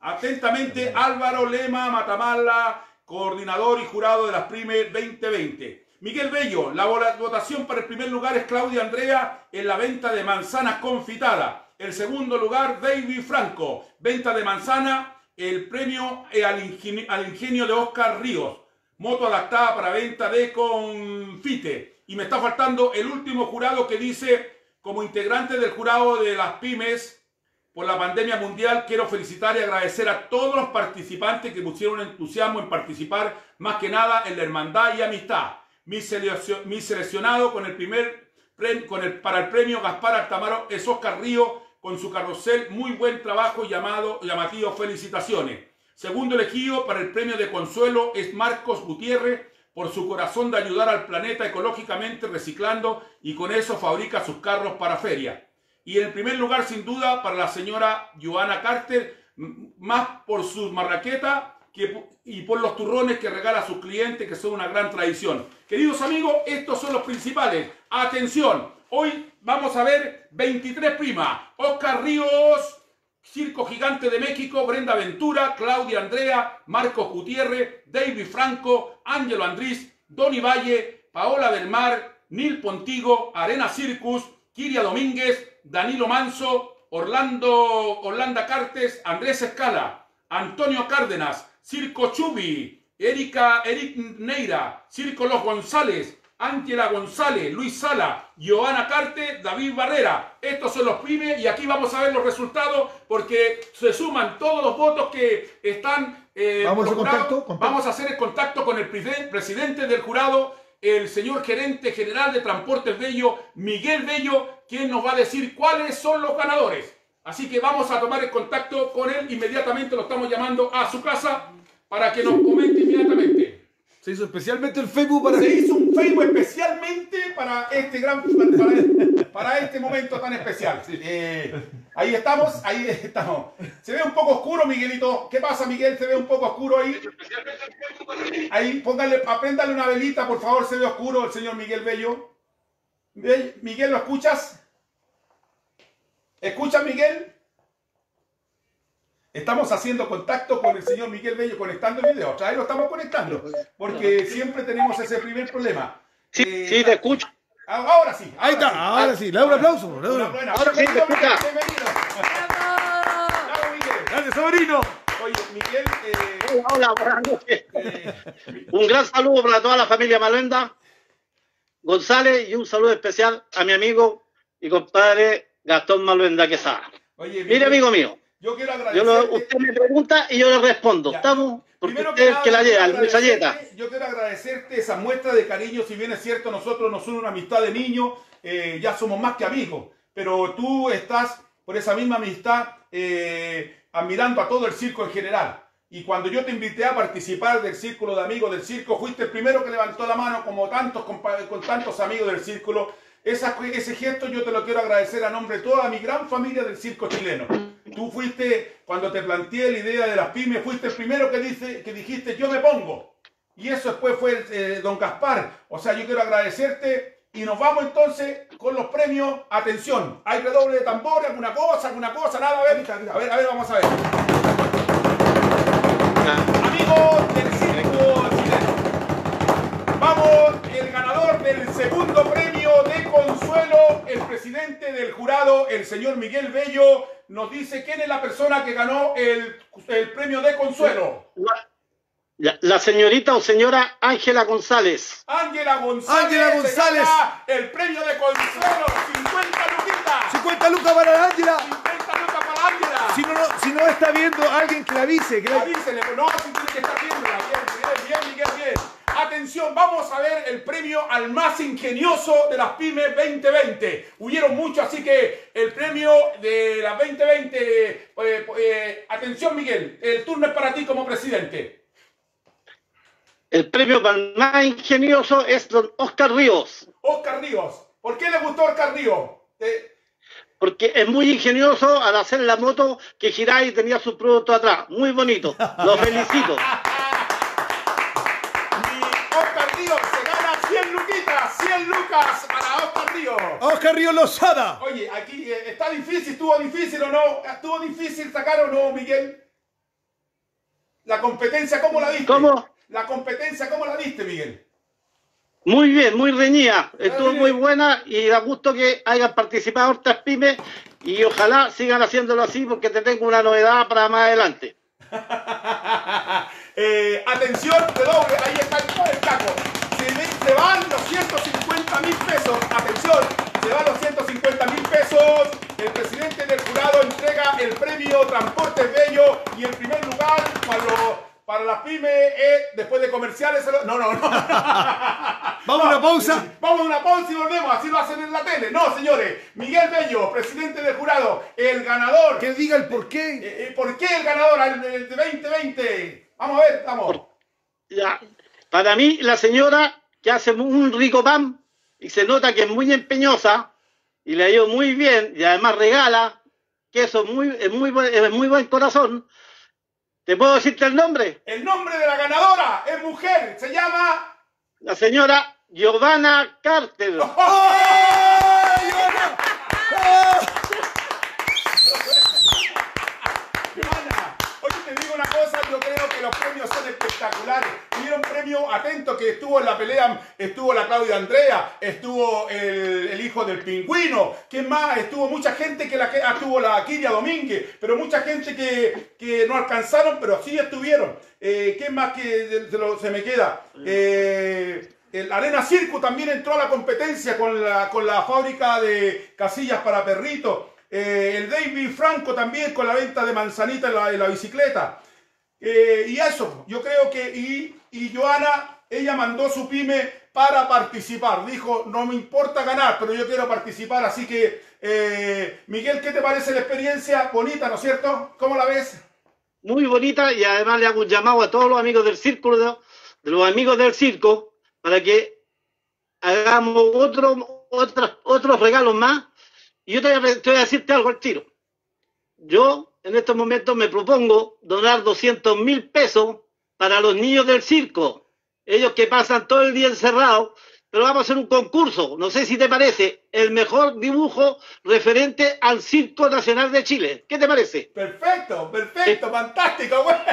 Atentamente, Álvaro Lema Matamala, coordinador y jurado de las Prime 2020. Miguel Bello, la votación para el primer lugar es Claudia Andrea en la venta de manzanas confitadas. El segundo lugar, David Franco, venta de manzana. El premio eh, al, al ingenio de Oscar Ríos, moto adaptada para venta de confite. Y me está faltando el último jurado que dice, como integrante del jurado de las pymes, por la pandemia mundial, quiero felicitar y agradecer a todos los participantes que pusieron entusiasmo en participar, más que nada en la hermandad y amistad. Mi, seleccio- mi seleccionado con el primer para el premio Gaspar Altamaro es Oscar Río con su carrusel. Muy buen trabajo llamado, llamativo. Felicitaciones. Segundo elegido para el premio de consuelo es Marcos Gutiérrez por su corazón de ayudar al planeta ecológicamente reciclando y con eso fabrica sus carros para feria. Y el primer lugar, sin duda, para la señora Joana Carter, más por sus marraquetas que, y por los turrones que regala a sus clientes, que son una gran tradición. Queridos amigos, estos son los principales. Atención, hoy vamos a ver 23 primas. Oscar Ríos, Circo Gigante de México, Brenda Ventura, Claudia Andrea, Marcos Gutiérrez, David Franco, Ángelo Andrés, Donny Valle, Paola del Mar, Nil Pontigo, Arena Circus, Kiria Domínguez, Danilo Manso, Orlando, Orlando Cartes, Andrés Escala, Antonio Cárdenas, Circo Chubi, Erika, Eric Neira, Circo Los González, Ángela González, Luis Sala, Joana Carte, David Barrera. Estos son los pymes y aquí vamos a ver los resultados porque se suman todos los votos que están eh, Vamos a contacto, contacto. Vamos a hacer el contacto con el presi- presidente del jurado, el señor gerente general de Transportes Bello, Miguel Bello, quien nos va a decir cuáles son los ganadores. Así que vamos a tomar el contacto con él inmediatamente, lo estamos llamando a su casa para que nos comente inmediatamente. Se hizo especialmente el Facebook para... Se hizo un Facebook especialmente para este gran para, este momento tan especial. Eh, ahí estamos, ahí estamos. Se ve un poco oscuro, Miguelito. ¿Qué pasa, Miguel? Se ve un poco oscuro ahí. Ahí, póngale, apréndale una velita, por favor, se ve oscuro el señor Miguel Bello. Be- Miguel, ¿lo escuchas? ¿Escuchas, Miguel? Estamos haciendo contacto con el señor Miguel Bello conectando el video. Otra vez lo estamos conectando. Porque siempre tenemos ese primer problema. Sí, Eh, sí, te escucho. Ah, Ahora sí. Ahí está, ahora sí. Le doy un aplauso. le doy un- Ahora sí, bienvenido. Gracias, sobrino. Oye, Miguel, eh, Hola, buenas noches. Un gran saludo para toda la familia Malenda González y un saludo especial a mi amigo y compadre Gastón Malenda Quesada. oye, Mire, amigo mío, yo quiero agradecer. usted me pregunta y yo le respondo. ¿Estamos? Porque Primero usted es el que la nada, lleva, metralleta. agradecerte- Yo quiero agradecerte esa muestra de cariño. Si bien es cierto, nosotros nos une una amistad de niños, eh, ya somos más que amigos. Pero tú estás por esa misma amistad eh, admirando a todo el circo en general. Y cuando yo te invité a participar del círculo de amigos del circo, fuiste el primero que levantó la mano, como tantos con tantos amigos del círculo. Esa- ese gesto yo te lo quiero agradecer a nombre de toda mi gran familia del circo chileno. Tú fuiste, cuando te planteé la idea de las pymes, fuiste el primero que, dice, que dijiste, yo me pongo. Y eso después fue eh, don Gaspar. O sea, yo quiero agradecerte y nos vamos entonces con los premios. Atención, hay redoble de tambores, alguna cosa, alguna cosa, nada. A ver, a ver, a ver, vamos a ver. Amigos del circo chileno, vamos, el ganador del segundo premio de consuelo, el presidente del jurado, el señor Miguel Bello, nos dice quién es la persona que ganó el, el premio de consuelo. La, la señorita o señora Ángela González. Ángela González. Ángela González. El premio de consuelo, 50 luquitas. 50 lucas para la Ángela. 50 lucas para Ángela. Si no, no- si no está viendo alguien que le avise. Que le- Avísele, no, si tiene que estar viéndola. Bien, bien, bien, Miguel, bien. Atención, vamos a ver el premio al más ingenioso de las pymes 2020. Hubieron muchos, así que el premio de las 2020. eh, eh, atención, Miguel, el turno es para ti como presidente. El premio para el más ingenioso es don Oscar Ríos, Oscar Ríos. ¿Por qué le gustó Oscar Ríos? Eh, porque es muy ingenioso al hacer la moto que giraba y tenía su producto atrás. Muy bonito. Lo felicito. Oscar Ríos se gana 100 luquitas, 100 lucas para Oscar Ríos. Oscar Ríos Lozada. Oye, aquí eh, está difícil, estuvo difícil o no, estuvo difícil sacar o no, Miguel. La competencia, ¿cómo la diste? ¿Cómo? La competencia, ¿cómo la diste, Miguel? Muy bien, muy reñida. Estuvo muy buena y da gusto que hayan participado otras pymes y ojalá sigan haciéndolo así porque te tengo una novedad para más adelante. Eh, atención, redoble, ahí está el, el caco. Se, van los 150 mil pesos. Atención, se van los 150 mil pesos. El presidente del jurado entrega el premio Transportes Bello y el primer lugar para, los- para las pymes es, después de comerciales. lo- No, no, no. Vamos a una pausa. Vamos a una pausa y volvemos. Así lo hacen en la tele. No, señores. Miguel Bello, presidente del jurado, el ganador. Que diga el por qué. Eh, eh, ¿Por qué el ganador del de 2020? Vamos a ver, vamos. Ya. Para mí, la señora que hace un rico pan y se nota que es muy empeñosa y le ha ido muy bien y además regala, que eso es muy, es muy, es muy buen corazón. ¿Te puedo decirte el nombre? El nombre de la ganadora es mujer, se llama. La señora Giovanna Carter. Giovanna, oye, te digo una cosa, yo creo que los premios son espectaculares. Premio atento que estuvo en la pelea, estuvo la Claudia Andrea, estuvo el, el hijo del pingüino, ¿qué más? Estuvo mucha gente que la que ah, estuvo la Kiria Domínguez, pero mucha gente que, que no alcanzaron, pero sí estuvieron. Eh, ¿Qué más que se, lo- se me queda? Eh, el Arena Circo también entró a la competencia con la, con la fábrica de casillas para perritos. Eh, el David Franco también con la venta de manzanita en la, en la bicicleta. Eh, y eso, yo creo que. Y, y Joana, ella mandó su pyme para participar. Dijo: No me importa ganar, pero yo quiero participar. Así que, eh, Miguel, ¿qué te parece la experiencia? Bonita, ¿no es cierto? ¿Cómo la ves? muy bonita y además le hago un llamado a todos los amigos del círculo, de, los amigos del circo, para que hagamos otro, otras- otros regalos más. Y yo te te voy a decirte algo al tiro. Yo en estos momentos me propongo donar 200 mil pesos para los niños del circo. Ellos que pasan todo el día encerrados, pero vamos a hacer un concurso. No sé si te parece el mejor dibujo referente al Circo Nacional de Chile. ¿Qué te parece? Perfecto, perfecto, fantástico, buena.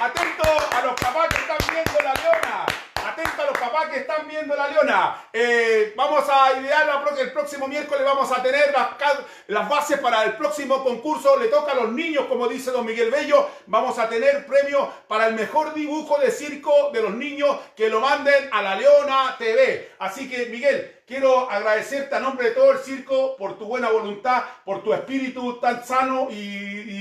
Atento a los papás que están viendo la leona. Atento a los papás que están viendo la leona. Eh, vamos a idear la el próximo miércoles. Vamos a tener las, las bases para el próximo concurso. Le toca a los niños, como dice don Miguel Bello. Vamos a tener premio para el mejor dibujo de circo de los niños que lo manden a la Leona TV. Así que, Miguel, quiero agradecerte a nombre de todo el circo por tu buena voluntad, por tu espíritu tan sano y,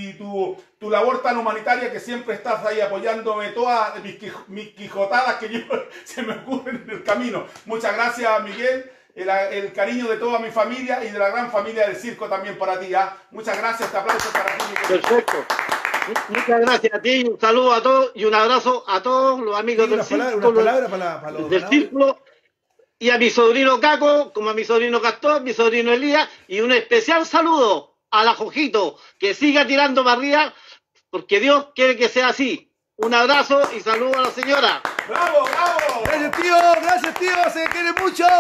y tu, tu labor tan humanitaria que siempre estás ahí apoyándome todas mis, quij- mis quijotadas que yo, se me ocurren en el camino. Muchas gracias, Miguel. el, el cariño de toda mi familia y de la gran familia del circo también para ti. ¿ah? Muchas gracias, este aplauso para ti. Miguel. Perfecto. Muchas gracias a ti, un saludo a todos y un abrazo a todos los amigos Sí, del unas palabras- círculo, unas palabras para, para los del círculo y a mi sobrino Caco, como a mi sobrino Castor, mi sobrino Elías y un especial saludo a la Jojito, que siga tirando para arriba porque Dios quiere que sea así. Un abrazo y saludo a la señora. ¡Bravo, bravo! Gracias, tío. Gracias, tío. Se quiere mucho. Un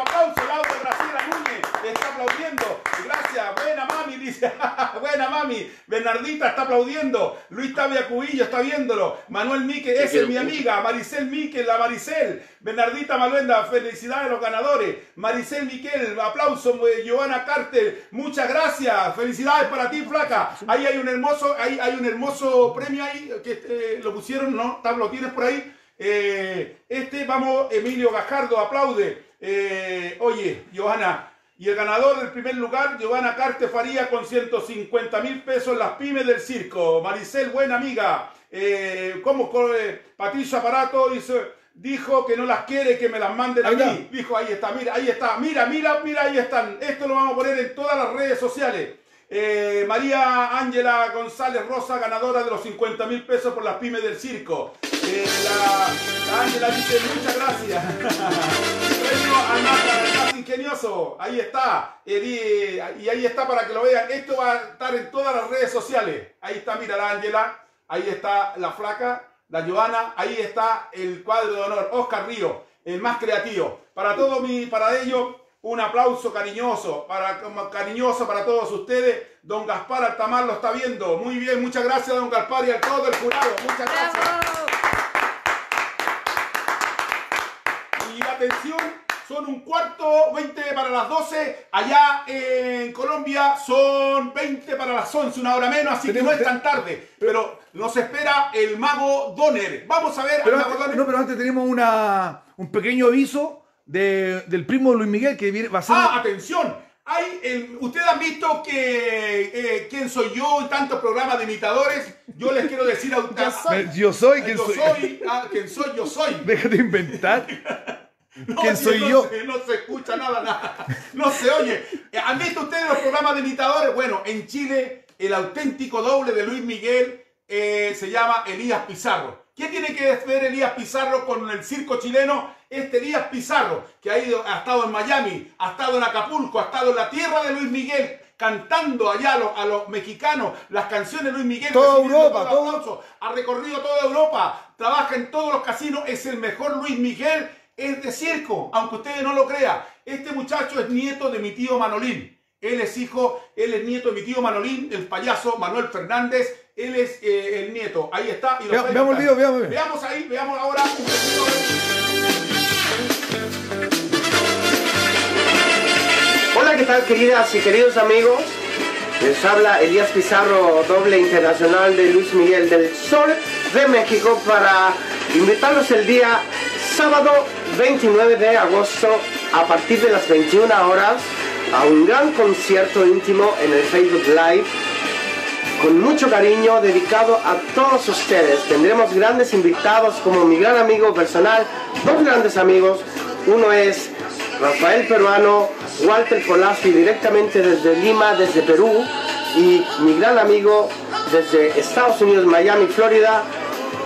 aplauso, Laura Graciela Núñez, está aplaudiendo. Gracias, buena mami, dice. buena mami. Bernardita está aplaudiendo. Luis Tavia Cubillo está viéndolo. Manuel Mique, esa es mi amiga. Maricel Mique, la Maricel. Bernardita Maluenda, felicidades a los ganadores. Maricel Miquel, aplauso. eh, Giovanna Carter, muchas gracias. Felicidades para ti, flaca. Ahí hay un hermoso, ahí hay un hermoso premio ahí que eh, lo pusieron, ¿no? ¿Lo tienes por ahí? Eh, este, vamos, Emilio Gajardo, aplaude. Eh, oye, Giovanna, y el ganador del primer lugar, Giovanna Carte Faría, con 150 mil pesos en las pymes del circo. Maricel, buena amiga. Eh, ¿Cómo? eh, Patricio Aparato hizo- dijo que no las quiere, que me las manden a mí. Dijo, ahí está, mira, ahí está. Mira, mira, mira, ahí están. Esto lo vamos a poner en todas las redes sociales. Eh, María Ángela González Rosa, ganadora de los 50 mil pesos por las pymes del circo. Eh, la la Ángela dice muchas gracias. Premio ingenioso. Ahí está. Y ahí está para que lo vean. Esto va a estar en todas las redes sociales. Ahí está, mira la Ángela. Ahí está la flaca, la Joana. Ahí está el cuadro de honor. Oscar Río, el más creativo. Para todo mi, para ello, un aplauso cariñoso, para, cariñoso para todos ustedes. Don Gaspar Altamar lo está viendo. Muy bien, muchas gracias, don Gaspar, y a todo el jurado. Muchas gracias. Y atención, son un cuarto, 20 para las 12. Allá en Colombia son 20 para las 11, una hora menos, así que no es tan tarde. Pero nos espera el mago Donner. Vamos a ver Pero al mago antes, Donner. no, pero antes tenemos una, un pequeño aviso de- del primo Luis Miguel que viene- va a ser. Ah, atención. Hay el- Ustedes han visto que eh, quién soy yo y tantos programas de imitadores. Yo les quiero decir a ustedes. Yo soy, ¿quién yo soy? soy. ah, ¿Quién soy? Yo soy. Déjate de inventar. No, ¿Quién sí, soy no yo? se- no se escucha nada, nada. No se oye. ¿Han visto ustedes los programas de imitadores? Bueno, en Chile, el auténtico doble de Luis Miguel eh, se llama Elías Pizarro. ¿Qué tiene que ver Elías Pizarro con el circo chileno? Este Elías Pizarro, que ha, ido, ha estado en Miami, ha estado en Acapulco, ha estado en la tierra de Luis Miguel, cantando allá a los, a los mexicanos las canciones de Luis Miguel. Toda Europa, todo. Ha recorrido toda Europa, trabaja en todos los casinos, es el mejor Luis Miguel, es de circo, aunque ustedes no lo crean. Este muchacho es nieto de mi tío Manolín. Él es hijo, él es nieto de mi tío Manolín, el payaso Manuel Fernández. Él es eh, el nieto. Ahí está. Y está veamos el imitando. video, veamos video. Veamos ahí, veamos ahora un. Hola, ¿qué tal queridas y queridos amigos? Les habla Elías Pizarro, doble internacional de Luis Miguel del Sol de México para invitarlos el día sábado 29 de agosto a partir de las 21 horas a un gran concierto íntimo en el Facebook Live con mucho cariño dedicado a todos ustedes. Tendremos grandes invitados como mi gran amigo personal, dos grandes amigos. Uno es Rafael Peruano, Walter Colassi directamente desde Lima, desde Perú, y mi gran amigo desde Estados Unidos, Miami, Florida,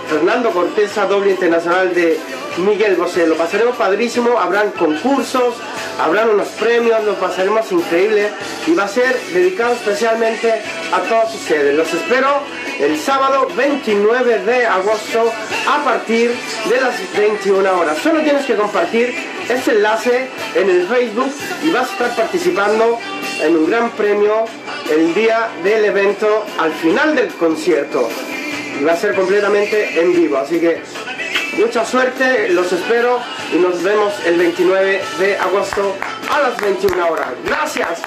Fernando Corteza, doble internacional de Miguel Bosé. Lo pasaremos padrísimo, habrán concursos, habrán unos premios, lo pasaremos increíble y va a ser dedicado especialmente a todos ustedes. Los espero el sábado 29 de agosto a partir de las 21 horas. Solo tienes que compartir este enlace en el Facebook y vas a estar participando en un gran premio el día del evento al final del concierto y va a ser completamente en vivo. Así que mucha suerte, los espero y nos vemos el 29 de agosto a las 21 horas. Gracias.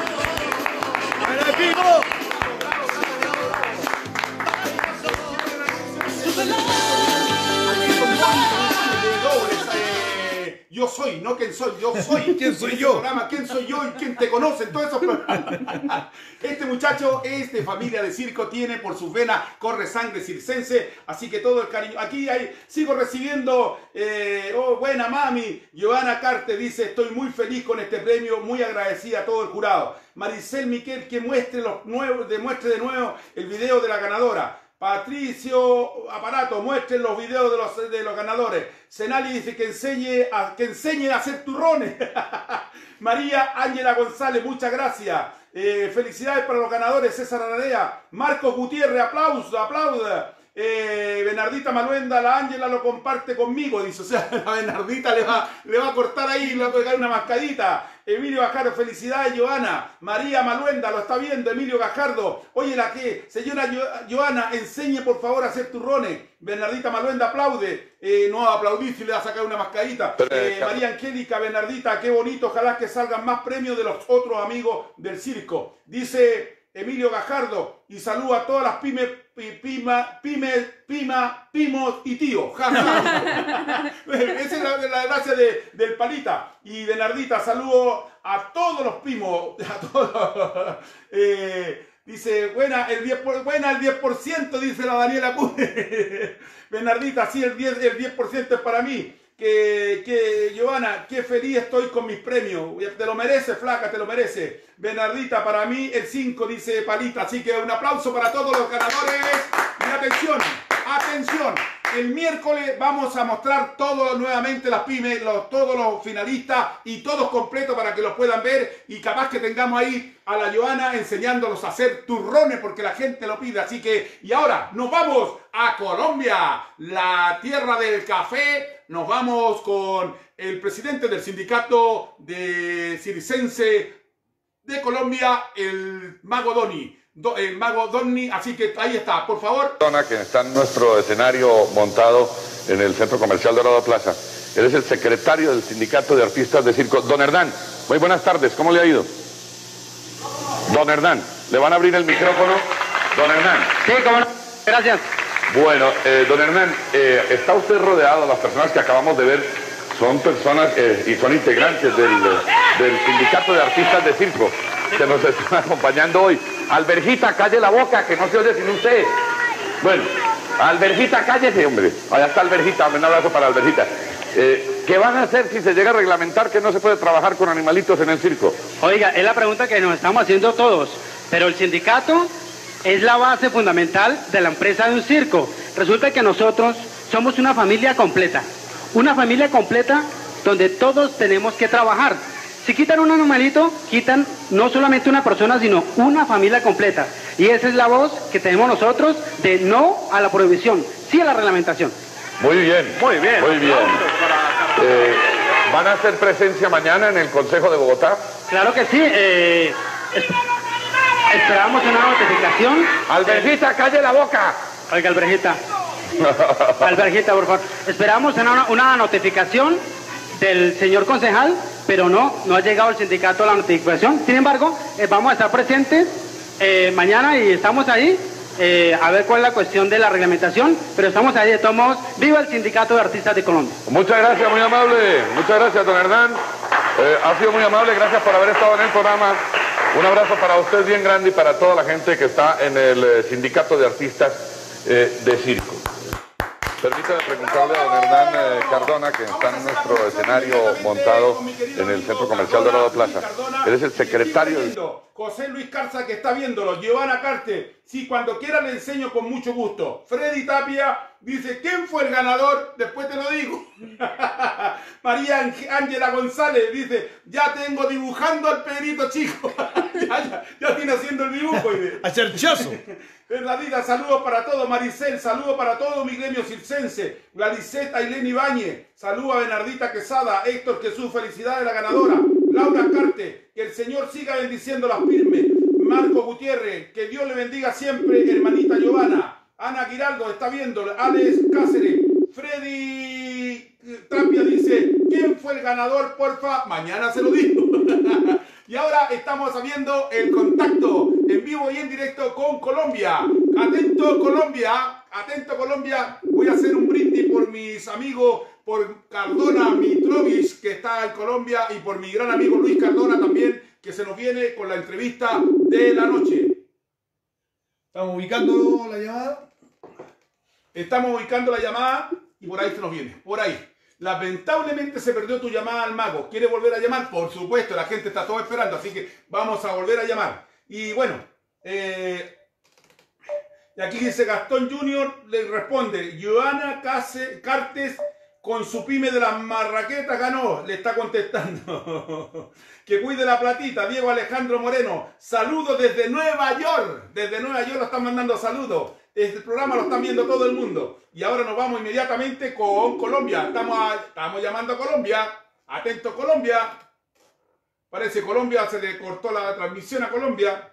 Yo soy, no quién soy, yo soy. ¿Quién soy yo? programa, ¿Quién soy yo y quién te conoce? programas. Este muchacho es de familia de circo, tiene por sus venas, corre sangre circense, así que todo el cariño. Aquí hay, sigo recibiendo, eh, oh, buena mami, Giovanna Carte dice, estoy muy feliz con este premio, muy agradecida a todo el jurado. Maricel Miquel, que muestre, los nuevos, demuestre de nuevo el video de la ganadora. Patricio Aparato, muestren los videos de los, de los ganadores. Senali dice que enseñe a, que enseñe a hacer turrones. María Ángela González, muchas gracias. Eh, felicidades para los ganadores, César Ararea. Marcos Gutiérrez, aplauso, aplauda. Eh, Bernardita Maluenda, la Ángela lo comparte conmigo, dice. O sea, la Bernardita le va, le va a cortar ahí, le va a pegar una mascadita. Emilio Gajardo, felicidades, Joana. María Maluenda, lo está viendo, Emilio Gajardo. Oye, la que, señora Jo- Joana, enseñe por favor a hacer turrones. Bernardita Maluenda aplaude. Eh, no aplaudí si le va a sacar una mascadita. Eh, María Angélica, Bernardita, qué bonito. Ojalá que salgan más premios de los otros amigos del circo. Dice Emilio Gajardo y saluda a todas las pymes, pi- pima, pymes, pima, pimos y ja. Esa es la, la gracia de- del palita. Y Bernardita, saludo a todos los todos. Eh, dice, buena el 10%, por- buena el 10%, dice la Daniela Cune. Bernardita, sí, el 10%, el 10 es para mí. Que, que, Giovanna, qué feliz estoy con mis premios. Te lo merece, flaca, te lo merece. Bernardita, para mí el 5, dice Palita. Así que un aplauso para todos los ganadores. Y atención, atención. El miércoles vamos a mostrar todo nuevamente las pymes, los- todos los finalistas y todos completos para que los puedan ver y capaz que tengamos ahí a la Joana enseñándolos a hacer turrones porque la gente lo pide. Así que, y ahora nos vamos a Colombia, la tierra del café. Nos vamos con el presidente del sindicato de circense de Colombia, el mago Doni. Do- el mago Doni, así que ahí está, por favor. que está en nuestro escenario montado en el Centro Comercial Dorado Plaza. Él es el secretario del Sindicato de Artistas de Circo. Don Hernán, muy buenas tardes, ¿cómo le ha ido? Don Hernán, ¿le van a abrir el micrófono? Don Hernán. Sí, cómo no. Gracias. Bueno, eh, don Hernán, eh, está usted rodeado, las personas que acabamos de ver son personas eh, y son integrantes del, del Sindicato de Artistas de Circo que nos están acompañando hoy. Alberjita, calle la boca, que no se oye sin usted. Bueno, Alberjita, cállese, hombre. Allá está Alberjita, un abrazo para Alberjita. ¿Qué van a hacer si se llega a reglamentar que no se puede trabajar con animalitos en el circo? Oiga, es la pregunta que nos estamos haciendo todos, pero el sindicato es la base fundamental de la empresa de un circo. Resulta que nosotros somos una familia completa, una familia completa donde todos tenemos que trabajar. Si quitan un animalito, quitan no solamente una persona, sino una familia completa. Y esa es la voz que tenemos nosotros de no a la prohibición, sí a la reglamentación. Muy bien. Muy bien. Muy bien. Eh, ¿Van a hacer presencia mañana en el Consejo de Bogotá? Claro que sí. eh, esperamos una notificación. Alberjita, calle la boca. Oiga, Alberjita. Alberjita, por favor. Esperamos una, una notificación del señor concejal, pero no, no ha llegado el sindicato a la notificación. Sin embargo, eh, vamos a estar presentes eh, mañana y estamos ahí eh, a ver cuál es la cuestión de la reglamentación, pero estamos ahí de todos. ¡Viva el Sindicato de Artistas de Colombia! Muchas gracias, muy amable. Muchas gracias, don Hernán. Eh, ha sido muy amable, gracias por haber estado en el programa. Un abrazo para usted bien grande y para toda la gente que está en el eh, Sindicato de Artistas de Circo. Permítame preguntarle a don Hernán eh, Cardona, que está en nuestro escenario montado en el Centro Comercial Dorado Plaza. Él el secretario. José Luis Carza que está viéndolo, Giovanna Carte, sí, cuando quiera le enseño con mucho gusto. Freddy Tapia dice, ¿quién fue el ganador? Después te lo digo. María Ángel- Ángela González dice, ya tengo dibujando al Pedrito Chico. ya, ya, ya tiene haciendo el dibujo. Acerchazo. Verdadita, saludos para todos. Maricel, saludos para todo mi gremio circense. Gladyseta Ailén Ibáñez, saludos a Bernardita Quesada, Héctor Jesús, felicidades la ganadora. Laura Carte, que el Señor siga bendiciendo las firmes. Marco Gutiérrez, que Dios le bendiga siempre, hermanita Giovanna. Ana Giraldo está viendo, Alex Cáceres, Freddy Tapia dice, ¿quién fue el ganador? Porfa, mañana se lo digo. y ahora estamos sabiendo el contacto en vivo y en directo con Colombia. Atento Colombia, atento Colombia, voy a hacer un brindis por mis amigos, por Cardona Mitrovich, que está en Colombia, y por mi gran amigo Luis Cardona también, que se nos viene con la entrevista de la noche. Estamos ubicando la llamada. Estamos ubicando la llamada y por ahí se nos viene, por ahí. Lamentablemente se perdió tu llamada al mago. ¿Quiere volver a llamar? Por supuesto, la gente está todo esperando, así que vamos a volver a llamar. Y bueno, eh, y aquí dice Gastón Junior, le responde, Joana Case- Cartes con su pyme de las marraquetas ganó, le está contestando. que cuide la platita, Diego Alejandro Moreno, saludos desde Nueva York, desde Nueva York lo están mandando saludos. Este programa lo están viendo todo el mundo. Y ahora nos vamos inmediatamente con Colombia. Estamos, llamando a Colombia. Atento Colombia. Parece Colombia, se le cortó la transmisión a Colombia.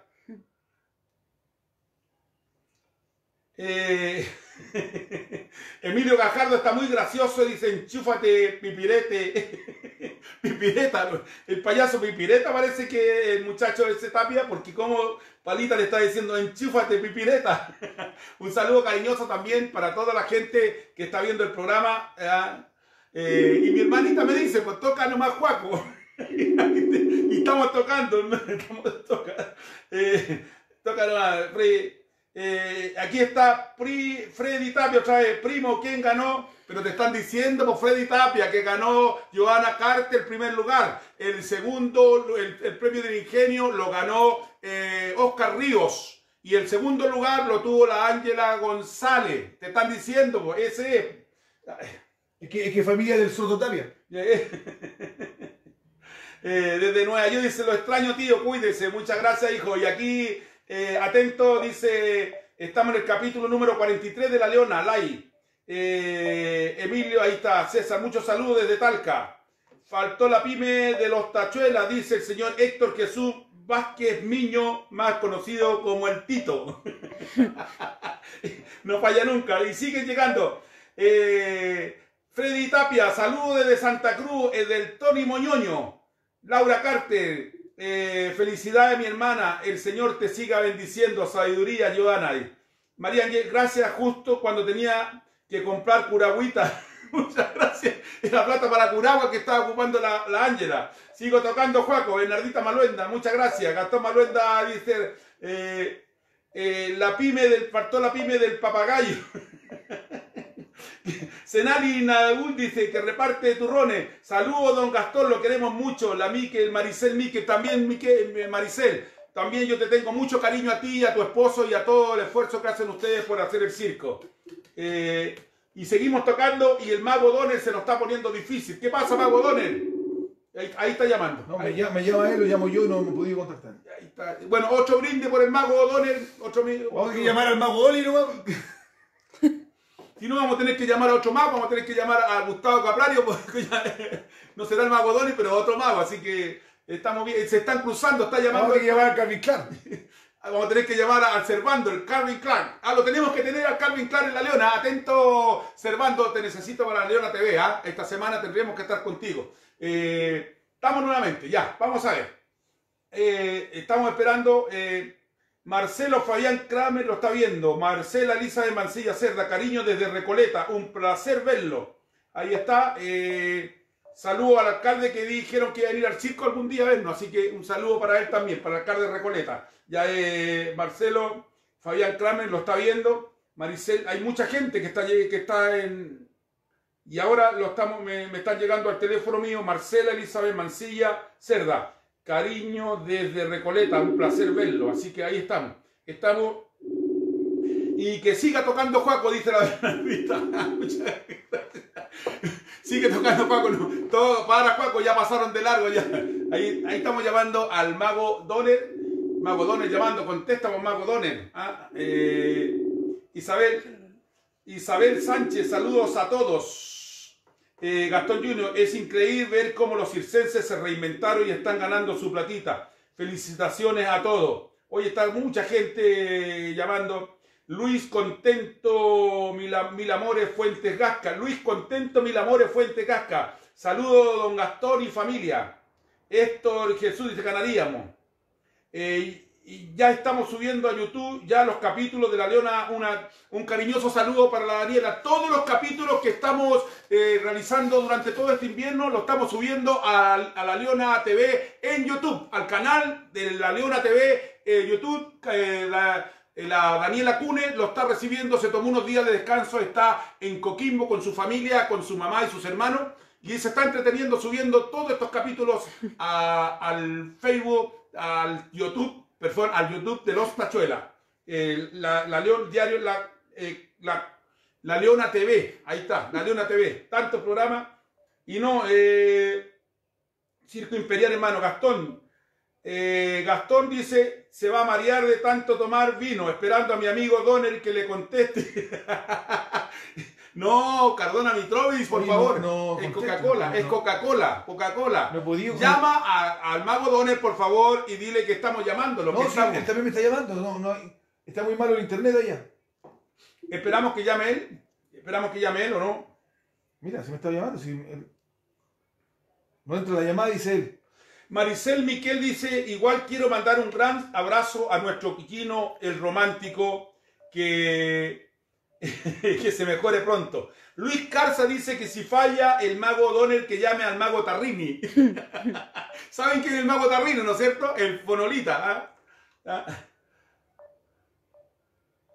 Eh, Emilio Gajardo está muy gracioso, dice enchúfate pipirete, pipireta, el payaso pipireta parece que el muchacho ese tapia, porque como Palita le está diciendo enchúfate pipireta. Un saludo cariñoso también para toda la gente que está viendo el programa. ¿eh? Y mi hermanita me dice, pues toca nomás Juaco. y estamos tocando, estamos tocando. Eh, toca nomás, Freddy. Eh, aquí está Pri- Freddy Tapia otra vez, primo, ¿quién ganó? Pero te están diciendo por Freddy Tapia que ganó Joana Carter el primer lugar. El segundo, el, el premio del ingenio lo ganó eh, Oscar Ríos. Y el segundo lugar lo tuvo la Ángela González. Te están diciendo, pues, ese es. Es que, es que familia del Soto Tapia. Eh, desde Nueva York dice, lo extraño tío, cuídese, muchas gracias hijo. Y aquí, eh, atento, dice, estamos en el capítulo número 43 de La Leona, Lai. Eh, Emilio, ahí está, César, muchos saludos desde Talca. Faltó la pyme de los tachuelas, dice el señor Héctor Jesús Vázquez Miño, más conocido como el Tito. no falla nunca. Y siguen llegando. Eh, Freddy Tapia, saludos desde Santa Cruz, el del Tony Moñoño. Laura Carter, eh, felicidades mi hermana, el Señor te siga bendiciendo, sabiduría, Joana. María Ángel, gracias justo cuando tenía que comprar curagüita. Muchas gracias. Era plata para curagua que estaba ocupando la la Ángela. Sigo tocando Juaco, Bernardita Maluenda, muchas gracias. Gastón Maluenda dice, eh, eh, la pyme del, faltó la pyme del papagayo. Senali Nadagul dice que reparte turrones. Saludos, don Gastón, lo queremos mucho. La Miquel, Maricel Miquel, también Miquel, Maricel. También yo te tengo mucho cariño a ti, a tu esposo y a todo el esfuerzo que hacen ustedes por hacer el circo. Eh, y seguimos tocando y el mago Donner se nos está poniendo difícil. ¿Qué pasa, mago Donner? Ahí, ahí está llamando. No, me Ahí. llama, me llama él, lo llamo yo y no me he podido contactar. Ahí está. Bueno, otro brinde por el mago Donner. Otro, Vamos a llamar al mago Oli nomás. Si no, vamos a tener que llamar a otro mago, vamos a tener que llamar a Gustavo Caprario, porque ya no será el mago Donny, pero otro mago, así que estamos bien, se están cruzando, está llamando. Vamos a tener que llamar al Calvin Clark. Vamos a tener que llamar al Servando, el Calvin Clark. Ah, lo tenemos que tener al Calvin Clark en la Leona. Atento, Servando, te necesito para la Leona TV. ¿ah? Esta semana tendremos que estar contigo. Eh, estamos nuevamente, ya, vamos a ver. Eh, estamos esperando. Marcelo Fabián Kramer lo está viendo. Marcela Elisa de Mancilla Cerda, cariño desde Recoleta. Un placer verlo. Ahí está. Eh, saludo al alcalde que dijeron que iba a ir al circo algún día a vernos. Así que un saludo para él también, para el alcalde de Recoleta. Ya eh, Marcelo Fabián Kramer lo está viendo. Maricel, hay mucha gente que está, que está en. Y ahora lo estamos, me, me están llegando al teléfono mío. Marcela Elizabeth Mancilla Cerda. Cariño desde Recoleta, un placer verlo. Así que ahí estamos. Estamos. Y que siga tocando Juaco, dice la Bernardita. Sigue tocando Juaco. no, para Juaco, ya pasaron de largo. Ya. Ahí, ahí estamos llamando al mago Donner. Mago Donner llamando, contesta con Mago Donner. Ah, eh, Isabel, Isabel Sánchez, saludos a todos. Eh, Gastón Junior, es increíble ver cómo los circenses se reinventaron y están ganando su platita. Felicitaciones a todos. Hoy está mucha gente llamando. Luis Contento, mil, mil amores Fuentes Gasca. Luis Contento, mil amores Fuentes Gasca. Saludos, don Gastón y familia. Héctor Jesús dice ganaríamos. Eh, y ya estamos subiendo a YouTube ya los capítulos de la Leona. Una, un cariñoso saludo para la Daniela. Todos los capítulos que estamos eh, realizando durante todo este invierno lo estamos subiendo a, a la Leona TV en YouTube, al canal de la Leona TV eh, YouTube. eh, la, eh, la Daniela Cune lo está recibiendo, se tomó unos días de descanso, está en Coquimbo con su familia, con su mamá y sus hermanos. Y se está entreteniendo subiendo todos estos capítulos al Facebook, al YouTube, perdón, al YouTube de Los Tachuelas. Eh, la, la León Diario, la, eh, la, Leona TV, ahí está, la Leona TV. Tanto programa. Y no, eh, Circo Imperial, hermano, Gastón. Gastón dice, se va a marear de tanto tomar vino, esperando a mi amigo Donner que le conteste. no, Cardona Mitrovic, por Oye, favor. no, no, es Coca-Cola, es. Coca-Cola, Coca-Cola. No. Llama a- al mago Donner, por favor, y dile que estamos llamándolo. No, que sí, estamos. él también me está llamando. No, no, está muy malo el internet allá. Esperamos que llame él. Esperamos que llame él o no. Mira, se me está llamando. si él- No entra la llamada, dice él. Maricel Miquel dice, igual quiero mandar un gran abrazo a nuestro Quiquino, el romántico, que, que se mejore pronto. Luis Carza dice que si falla el mago Donner, que llame al mago Tarrini. ¿Saben quién es el mago Tarrini, no es cierto? El fonolita. ¿ah? ¿Ah?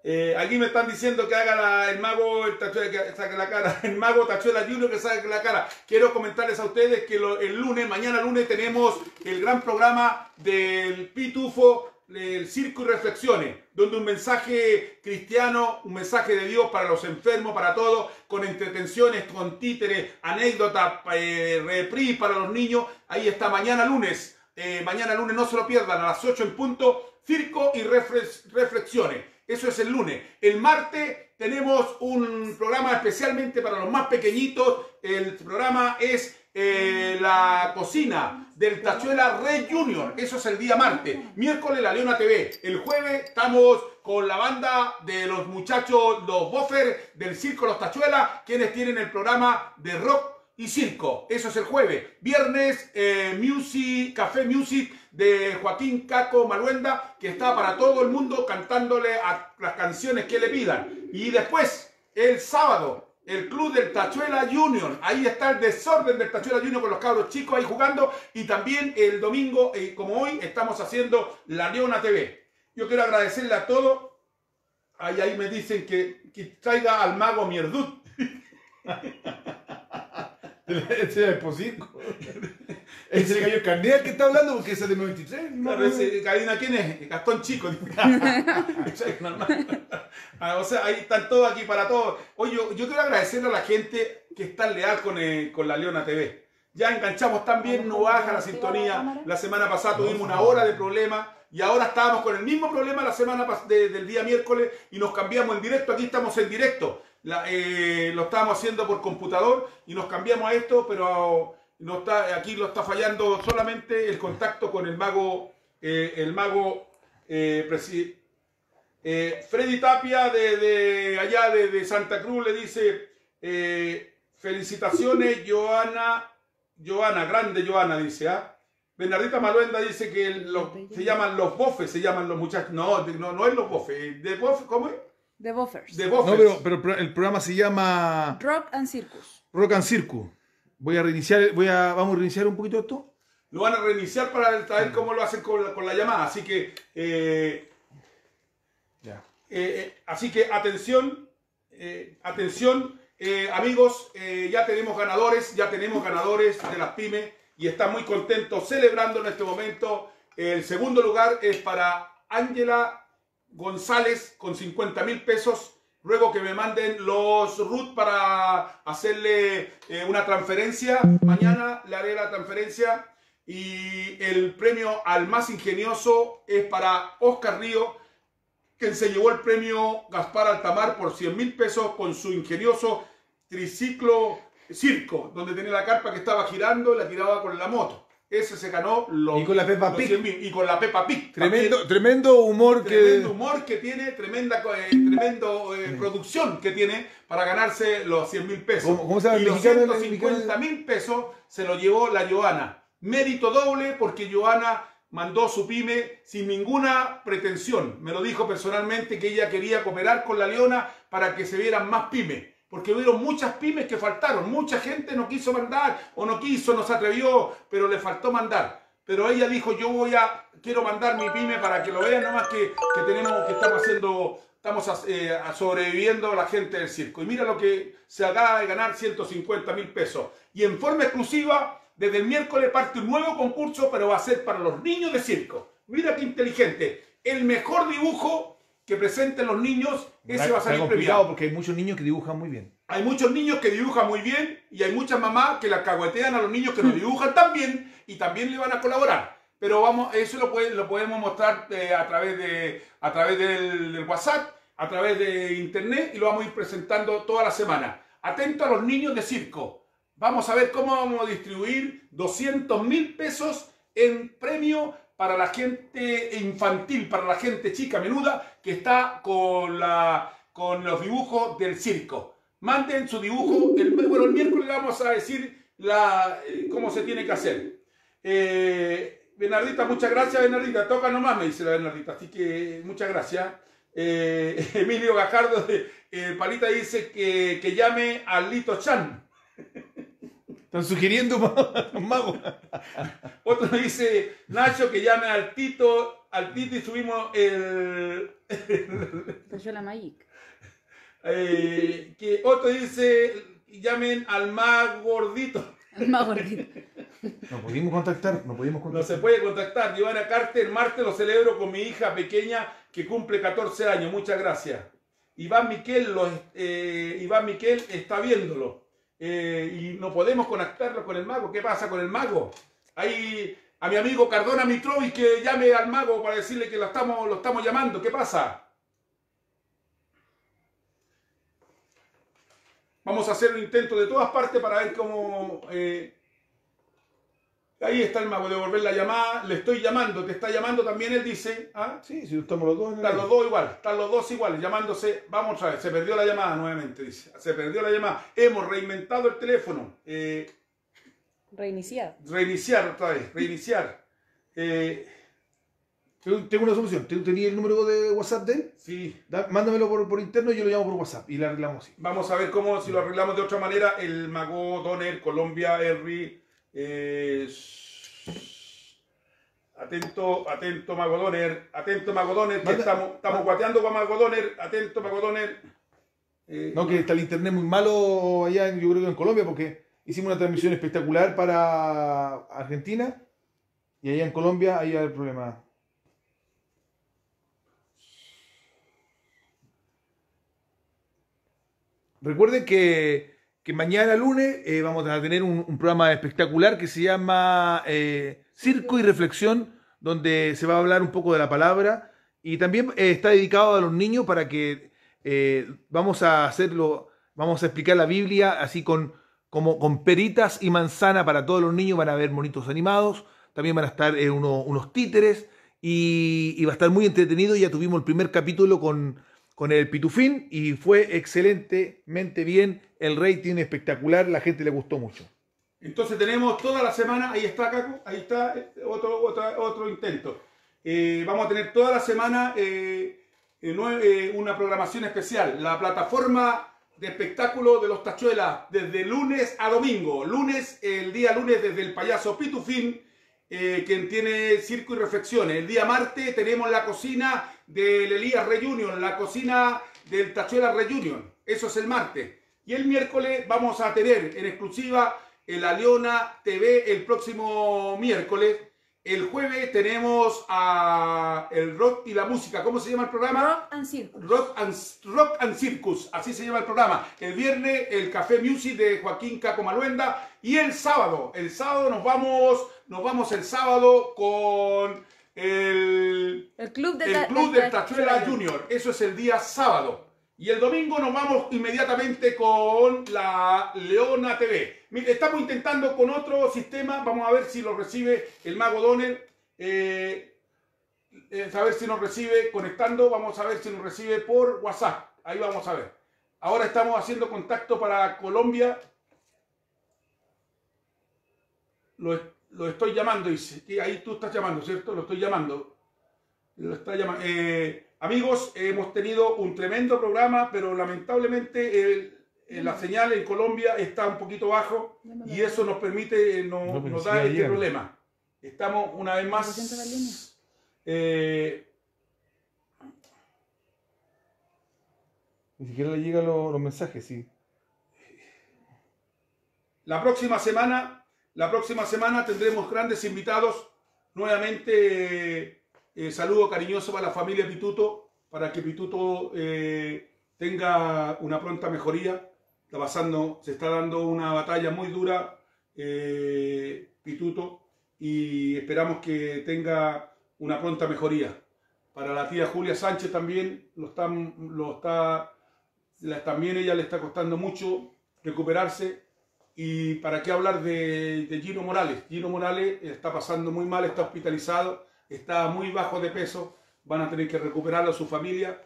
Eh, aquí me están diciendo que haga el mago el Tachuela, que saque la cara, el mago Tachuela Junior que saque la cara. Quiero comentarles a ustedes que el lunes, mañana lunes, tenemos el gran programa del Pitufo, el Circo y Reflexiones, donde un mensaje cristiano, un mensaje de Dios para los enfermos, para todos, con entretenciones, con títeres, anécdotas, eh, repris para los niños. Ahí está mañana lunes. Eh, mañana lunes no se lo pierdan a las 8 en punto. Circo y reflex- reflexiones. Eso es el lunes. El martes tenemos un programa especialmente para los más pequeñitos. El programa es eh, la cocina del Tachuela Red Junior. Eso es el día martes. Miércoles la Leona TV. El jueves estamos con la banda de los muchachos, los Boffer del Circo Los Tachuelas, quienes tienen el programa de rock y circo. Eso es el jueves. Viernes, eh, Music, Café Music de Joaquín Caco Maluenda, que está para todo el mundo cantándole las canciones que le pidan. Y después, el sábado, el club del Tachuela Junior. Ahí está el desorden del Tachuela Junior con los cabros chicos ahí jugando. Y también el domingo, eh, como hoy, estamos haciendo la Leona TV. Yo quiero agradecerle a todos. Ahí, ahí me dicen que, que traiga al mago Mierdut. Ese es el posible. Ese le cayó el carnet al que está hablando porque es de 93. ¿no? Claro, ese, Karina, ¿quién es? Gastón Chico. Ah, o sea, ahí están todos aquí para todos. Oye, yo, yo quiero agradecerle a la gente que es tan leal con, eh, con la Leona TV. Ya enganchamos tan bien, no baja la sintonía. La semana pasada tuvimos una hora de problema y ahora estábamos con el mismo problema la semana de- del día miércoles y nos cambiamos en directo. Aquí estamos en directo. Eh, lo estábamos haciendo por computador y nos cambiamos a esto, pero no está, aquí lo está fallando solamente el contacto con el mago, eh, el mago eh, Freddy Tapia de, allá de, Santa Cruz le dice felicitaciones Joana, Joana, grande Joana dice, ¿ah? Bernardita Maluenda dice que se llaman los bofes, se llaman los muchachos. No, no, no es los bofes. ¿De bofe, ¿Cómo es? The Buffers. De bofes. No, pero, pero el pro- el programa se llama Rock and Circus. Rock and Circus. Voy a reiniciar, voy a, vamos a reiniciar un poquito esto. Lo van a reiniciar para saber cómo lo hacen con la, con la llamada. Así que, eh, Ya. eh, eh, así que atención, eh, atención, eh, amigos, eh, ya tenemos ganadores, ya tenemos ganadores de las pymes y están muy contentos celebrando en este momento. El segundo lugar es para Ángela González con 50 mil pesos. Ruego que me manden los RUT para hacerle eh, una transferencia. Mañana le haré la transferencia. Y el premio al más ingenioso es para Oscar Río, quien se llevó el premio Gaspar Altamar por 100 mil pesos con su ingenioso triciclo circo, donde tenía la carpa que estaba girando y la tiraba con la moto. Ese se ganó los, Y con la Peppa Pig. 100.000. Y con la Peppa Pig. Tremendo, También. tremendo humor que. Tremendo humor que tiene, tremenda eh, tremendo eh, producción que tiene para ganarse los 100 mil pesos. ¿Cómo- cómo se llama el y los mexicano, el 150 mil pesos se lo llevó la Joana. Mérito doble porque Joana mandó su pyme sin ninguna pretensión. Me lo dijo personalmente que ella quería cooperar con la Leona para que se vieran más pymes. Porque hubieron muchas pymes que faltaron. Mucha gente no quiso mandar o no quiso, no se atrevió, pero le faltó mandar. Pero ella dijo, yo voy a, quiero mandar mi pyme para que lo vean, nomás que, que tenemos, que estamos haciendo, estamos eh, a- sobreviviendo la gente del circo. Y mira lo que se acaba de ganar 150 mil pesos. Y en forma exclusiva, desde el miércoles parte un nuevo concurso, pero va a ser para los niños de circo. Mira qué inteligente. El mejor dibujo que presenten los niños, ese va a salir premiado. porque hay muchos niños que dibujan muy bien. Hay muchos niños que dibujan muy bien y hay muchas mamás que la caguetean a los niños que no dibujan tan bien y también le van a colaborar. Pero vamos, eso lo, puede- lo podemos mostrar eh, a través, de, a través del, del WhatsApp, a través de internet y lo vamos a ir presentando toda la semana. Atento a los niños de circo. Vamos a ver cómo vamos a distribuir 200 mil pesos en premio para la gente infantil, para la gente chica menuda que está con, los dibujos del circo. Manden su dibujo. El, bueno, el miércoles le vamos a decir eh, cómo se tiene que hacer. Eh, Bernardita, muchas gracias, Bernardita. Toca nomás, me dice la Bernardita. Así que muchas gracias. Eh, Emilio Gajardo de eh, Palita dice que, que llame a Lito Chan. Están sugiriendo un mago. Otro dice, Nacho, que llame al Tito, al Tito y subimos el... Rayuela Magic. eh, que otro dice, llamen al más gordito. El más gordito. No pudimos contactar, no pudimos No contactar. se puede contactar. Giovanna Carter, martes lo celebro con mi hija pequeña que cumple 14 años. Muchas gracias. Iván Miquel, lo, eh, Iván Miquel está viéndolo. Eh, y no podemos conectarlo con el mago. ¿Qué pasa con el mago? Hay a mi amigo Cardona Mitrovic que llame al mago para decirle que lo estamos, lo estamos llamando. ¿Qué pasa? Vamos a hacer un intento de todas partes para ver cómo... eh, Ahí está el mago, devolver la llamada, le estoy llamando, te está llamando también, él dice, ¿ah? Sí, si estamos los dos en el Están los dos igual, están los dos iguales, llamándose, vamos otra vez, se perdió la llamada nuevamente, dice, se perdió la llamada, hemos reinventado el teléfono, eh, Reiniciar. reiniciar otra vez, reiniciar. Eh, Tengo una solución. ¿Tú tenías el número de WhatsApp de él? Sí. Da- mándamelo por, por interno y yo lo llamo por WhatsApp y la arreglamos así. Vamos a ver cómo, si lo arreglamos de otra manera, el mago Donner, Colombia, Henry, atento, atento mago Donner, atento mago Donner, que Manda- estamos, estamos guateando con mago Donner, atento mago Donner. Eh, No, que está el internet muy malo allá, en- yo creo que en Colombia, porque hicimos una transmisión espectacular para Argentina y allá en Colombia hay el problema. Recuerden que, que mañana lunes eh, vamos a tener un, programa espectacular que se llama eh, Circo y Reflexión, donde se va a hablar un poco de la palabra. Y también eh, está dedicado a los niños para que vamos a hacerlo, vamos a explicar la Biblia así con, como, con peritas y manzana para todos los niños, van a haber monitos animados, también van a estar uno- unos títeres y va a estar muy entretenido, ya tuvimos el primer capítulo con, con el Pitufín y fue excelentemente bien, el rating espectacular, la gente le gustó mucho. Entonces tenemos toda la semana, ahí está Caco, ahí está eh, otro, otra- otro intento. Eh, vamos a tener toda la semana eh, eh, una programación especial. La plataforma de espectáculo de los Tachuelas, desde lunes a domingo. Lunes, el día lunes desde el payaso Pitufín, eh, quien tiene circo y reflexiones. El día martes tenemos la cocina del Elías Reunion, la cocina del Tachuela Reunion. Eso es el martes. Y el miércoles vamos a tener en exclusiva en la Leona TV el próximo miércoles. El jueves tenemos a el rock y la música. ¿Cómo se llama el programa? Rock and Circus. Rock and, Rock and Circus, así se llama el programa. El viernes el Café Music de Joaquín Caco Maluenda y el sábado, el sábado nos vamos, nos vamos el sábado con el, El club de el ta- Club de del Tachuela Junior. Eso es el día sábado. Y el domingo nos vamos inmediatamente con la Leona TV. Mire, estamos intentando con otro sistema. Vamos a ver si lo recibe el Mago Donner. Eh, eh, a ver si nos recibe conectando. Vamos a ver si nos recibe por WhatsApp. Ahí vamos a ver. Ahora estamos haciendo contacto para Colombia. Lo, lo estoy llamando, dice. Y ahí tú estás llamando, ¿cierto? Lo estoy llamando. Lo está llamando. Eh, amigos, hemos tenido un tremendo programa, pero lamentablemente el- la señal en Colombia está un poquito bajo y eso nos permite, eh, no- No, nos da este problema. Estamos una vez más. eh, Ni siquiera le llegan los, los mensajes, sí. La próxima semana, la próxima semana tendremos grandes invitados. Nuevamente, eh, eh, saludo cariñoso para la familia Pituto, para que Pituto eh, tenga una pronta mejoría. Está se está dando una batalla muy dura, eh, Pituto, y esperamos que tenga una pronta mejoría. Para la tía Julia Sánchez también lo está, también ella le está costando mucho recuperarse. Y para qué hablar de, de Gino Morales. Gino Morales está pasando muy mal, está hospitalizado, está muy bajo de peso, van a tener que recuperarlo a su familia.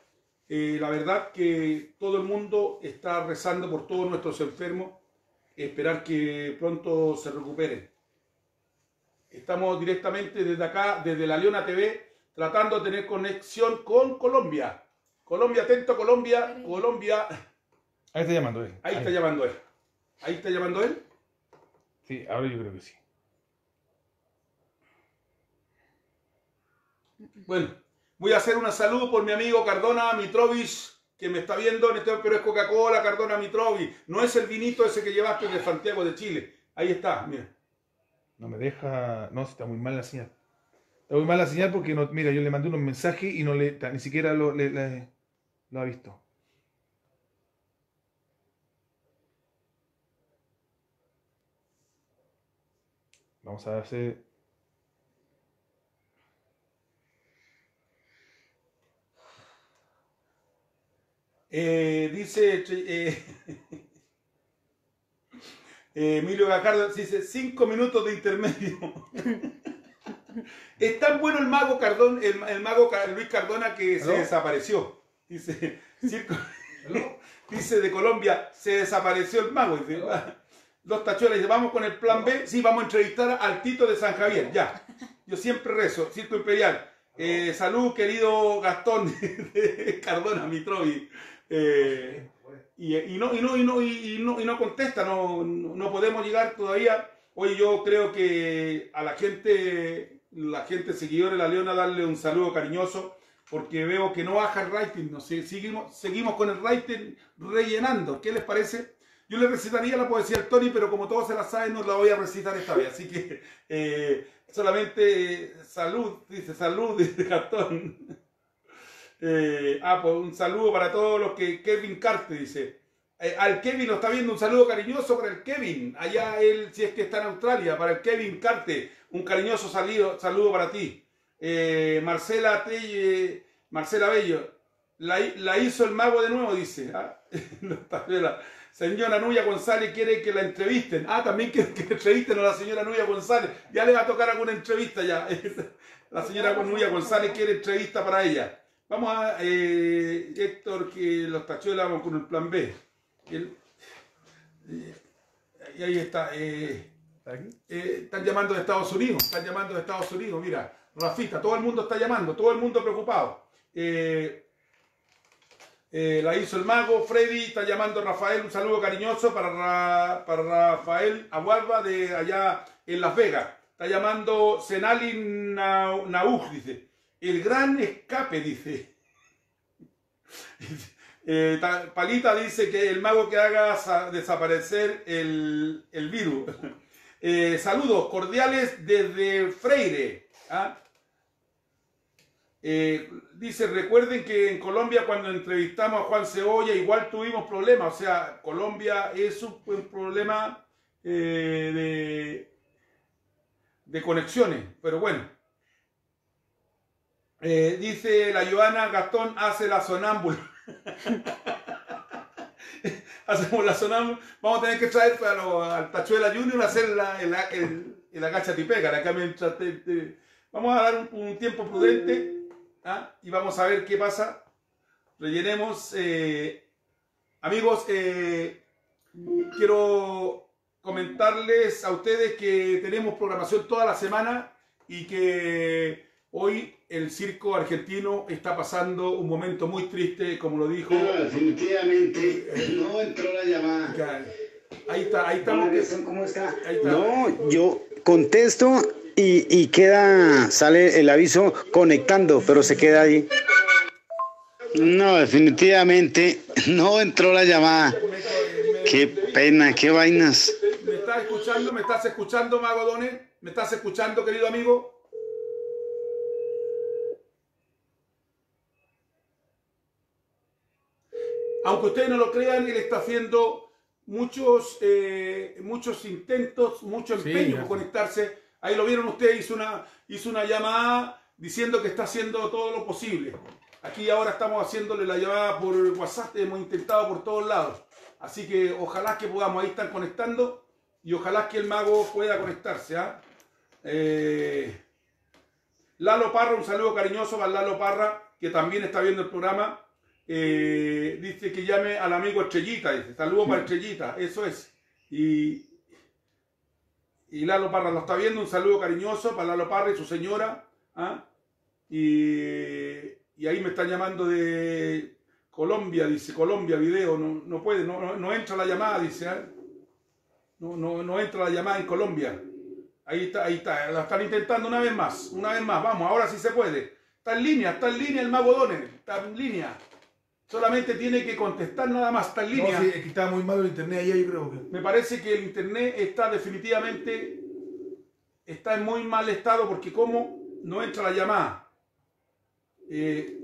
Eh, la verdad que todo el mundo está rezando por todos nuestros enfermos, esperar que pronto se recuperen. Estamos directamente desde acá, desde la Leona TV, tratando de tener conexión con Colombia. Colombia, atento Colombia, Colombia. Ahí está llamando él. Ahí está llamando él. Ahí está llamando él. Sí, ahora yo creo que sí. Bueno, voy a hacer un saludo por mi amigo Cardona Mitrovic, que me está viendo en este, pero es Coca-Cola, Cardona Mitrovic. No es el vinito ese que llevaste de Santiago de Chile. Ahí está, mira. No me deja. No, está muy mal la señal. Está muy mal la señal porque, no, mira, yo le mandé unos mensajes y no le, ni siquiera lo, le- le- lo ha visto. Vamos a hacer. Eh, dice eh, eh, Emilio Gacardo, dice cinco minutos de intermedio. es tan bueno el mago Cardón, el, el mago Luis Cardona que se desapareció. Dice, circo- dice de Colombia, se desapareció el mago. Dice. Los tachuelas dice, vamos con el plan B. Sí, vamos a entrevistar al Tito de San Javier. Ya. Yo siempre rezo. Circo Imperial. Eh, salud, querido Gastón de Cardona Mitrovi. Eh, y, y no, y, no, y, no, y, no, y no contesta, no, no podemos llegar todavía. Hoy yo creo que a la gente, la gente seguidora de la Leona, darle un saludo cariñoso, porque veo que no baja el rating. No sé, seguimos, seguimos con el rating rellenando. ¿Qué les parece? Yo le recitaría la poesía al Tony, pero como todos se la saben, no la voy a recitar esta vez. Así que eh, solamente eh, salud, dice salud, dice Gastón. Eh, ah, pues un saludo para todos los que Kevin Carte dice. Al Kevin lo está viendo, un saludo cariñoso para el Kevin. Allá él, si es que está en Australia, para el Kevin Carte, un cariñoso salido- saludo para ti. Marcela Telle, Marcela Bello, la, la hizo el mago de nuevo, dice. Ah, Señora Nuya González quiere que la entrevisten. Ah, también quiere que entrevisten a la señora Nuya González. Ya le va a tocar alguna entrevista ya. La señora Nuya González quiere entrevista para ella. Vamos a, eh, Héctor, que los tachuelas vamos con el plan B. El- eh, y ahí está. eh, eh, están llamando de Estados Unidos. Están llamando de Estados Unidos. Mira, Rafita, todo el mundo está llamando. Todo el mundo preocupado. Eh, eh, la hizo el mago. Freddy está llamando a Rafael. Un saludo cariñoso para, Ra- para Rafael Agualba de allá en Las Vegas. Está llamando Senali Nau- Nauj, dice. El gran escape, dice. Eh, ta- Palita dice que el mago que haga sa- desaparecer el, el virus. Eh, saludos cordiales desde Freire. ¿ah? Eh, dice, recuerden que en Colombia cuando entrevistamos a Juan Cebolla igual tuvimos problemas. O sea, Colombia es un, problema eh, de, de conexiones. Pero bueno. Eh, dice la Joana Gastón hace la sonámbula. Hacemos la sonámbula. Vamos a tener que traer para los- al Tachuela Junior a hacer la, el, el, el vamos a dar un tiempo prudente ¿ah? y vamos a ver qué pasa. Rellenemos. eh, amigos, eh, quiero comentarles a ustedes que tenemos programación toda la semana y que hoy el circo argentino está pasando un momento muy triste, como lo dijo. definitivamente no entró la llamada. Ahí está, ahí estamos. ¿Cómo está? Ahí está. No, yo contesto y, y queda, sale el aviso conectando, pero se queda ahí. No, definitivamente no entró la llamada. Qué pena, qué vainas. ¿Me estás escuchando? ¿Me estás escuchando, Mago Done? ¿Me estás escuchando, querido amigo? Aunque ustedes no lo crean, él está haciendo muchos, eh, muchos intentos, mucho Sí, empeño ya. por conectarse. Ahí lo vieron ustedes, hizo una, hizo una llamada diciendo que está haciendo todo lo posible. Aquí ahora estamos haciéndole la llamada por WhatsApp, hemos intentado por todos lados. Así que ojalá que podamos, ahí están conectando y ojalá que el mago pueda conectarse. ¿ah? Eh, Lalo Parra, un saludo cariñoso para Lalo Parra, que también está viendo el programa. Eh, dice que llame al amigo Estrellita, dice, saludo para Estrellita, eso es. Y, y Lalo Parra lo está viendo, un saludo cariñoso para Lalo Parra y su señora. ¿ah? Y, y ahí me están llamando de Colombia, dice Colombia, video, no, no puede, no, no, entra la llamada, dice. ¿ah? No, no, no entra la llamada en Colombia. Ahí está, ahí está, la están intentando una vez más, una vez más, vamos, ahora sí se puede. Está en línea, está en línea el mago está en línea. Solamente tiene que contestar nada más, está en línea. No, sí, es que estaba muy malo el internet yo creo que. Me parece que el internet está definitivamente está en muy mal estado porque como no entra la llamada. Eh,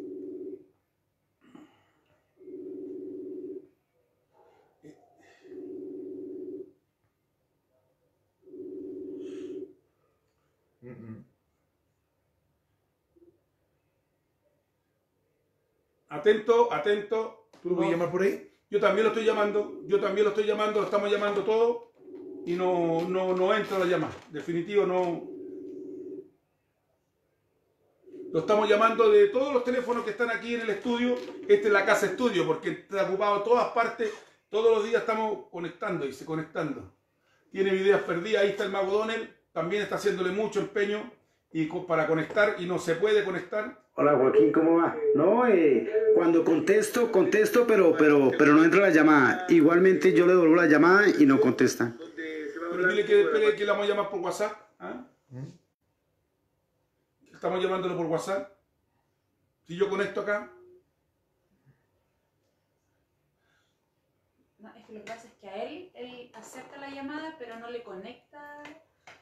Atento, atento. ¿Tú lo puedes llamar por ahí? Yo también lo estoy llamando, yo también lo estoy llamando, lo estamos llamando todo y no, no, no entra la llamada. Definitivo no. Lo estamos llamando de todos los teléfonos que están aquí en el estudio. Esta es la casa estudio porque está ocupado todas partes. Todos los días estamos conectando y se conectando. Tiene videos perdidas, ahí está el Mago Donel. También está haciéndole mucho empeño y para conectar y no se puede conectar. Hola Joaquín, ¿cómo va? No, eh, cuando contesto, contesto, pero, pero, pero no entra la llamada. Igualmente yo le devuelvo la llamada y no contesta. Pero dile que espere que la vamos a llamar por WhatsApp. ¿ah? Estamos llamándolo por WhatsApp. Si yo conecto acá, No, es que lo que pasa es que a él, él acepta la llamada, pero no le conecta.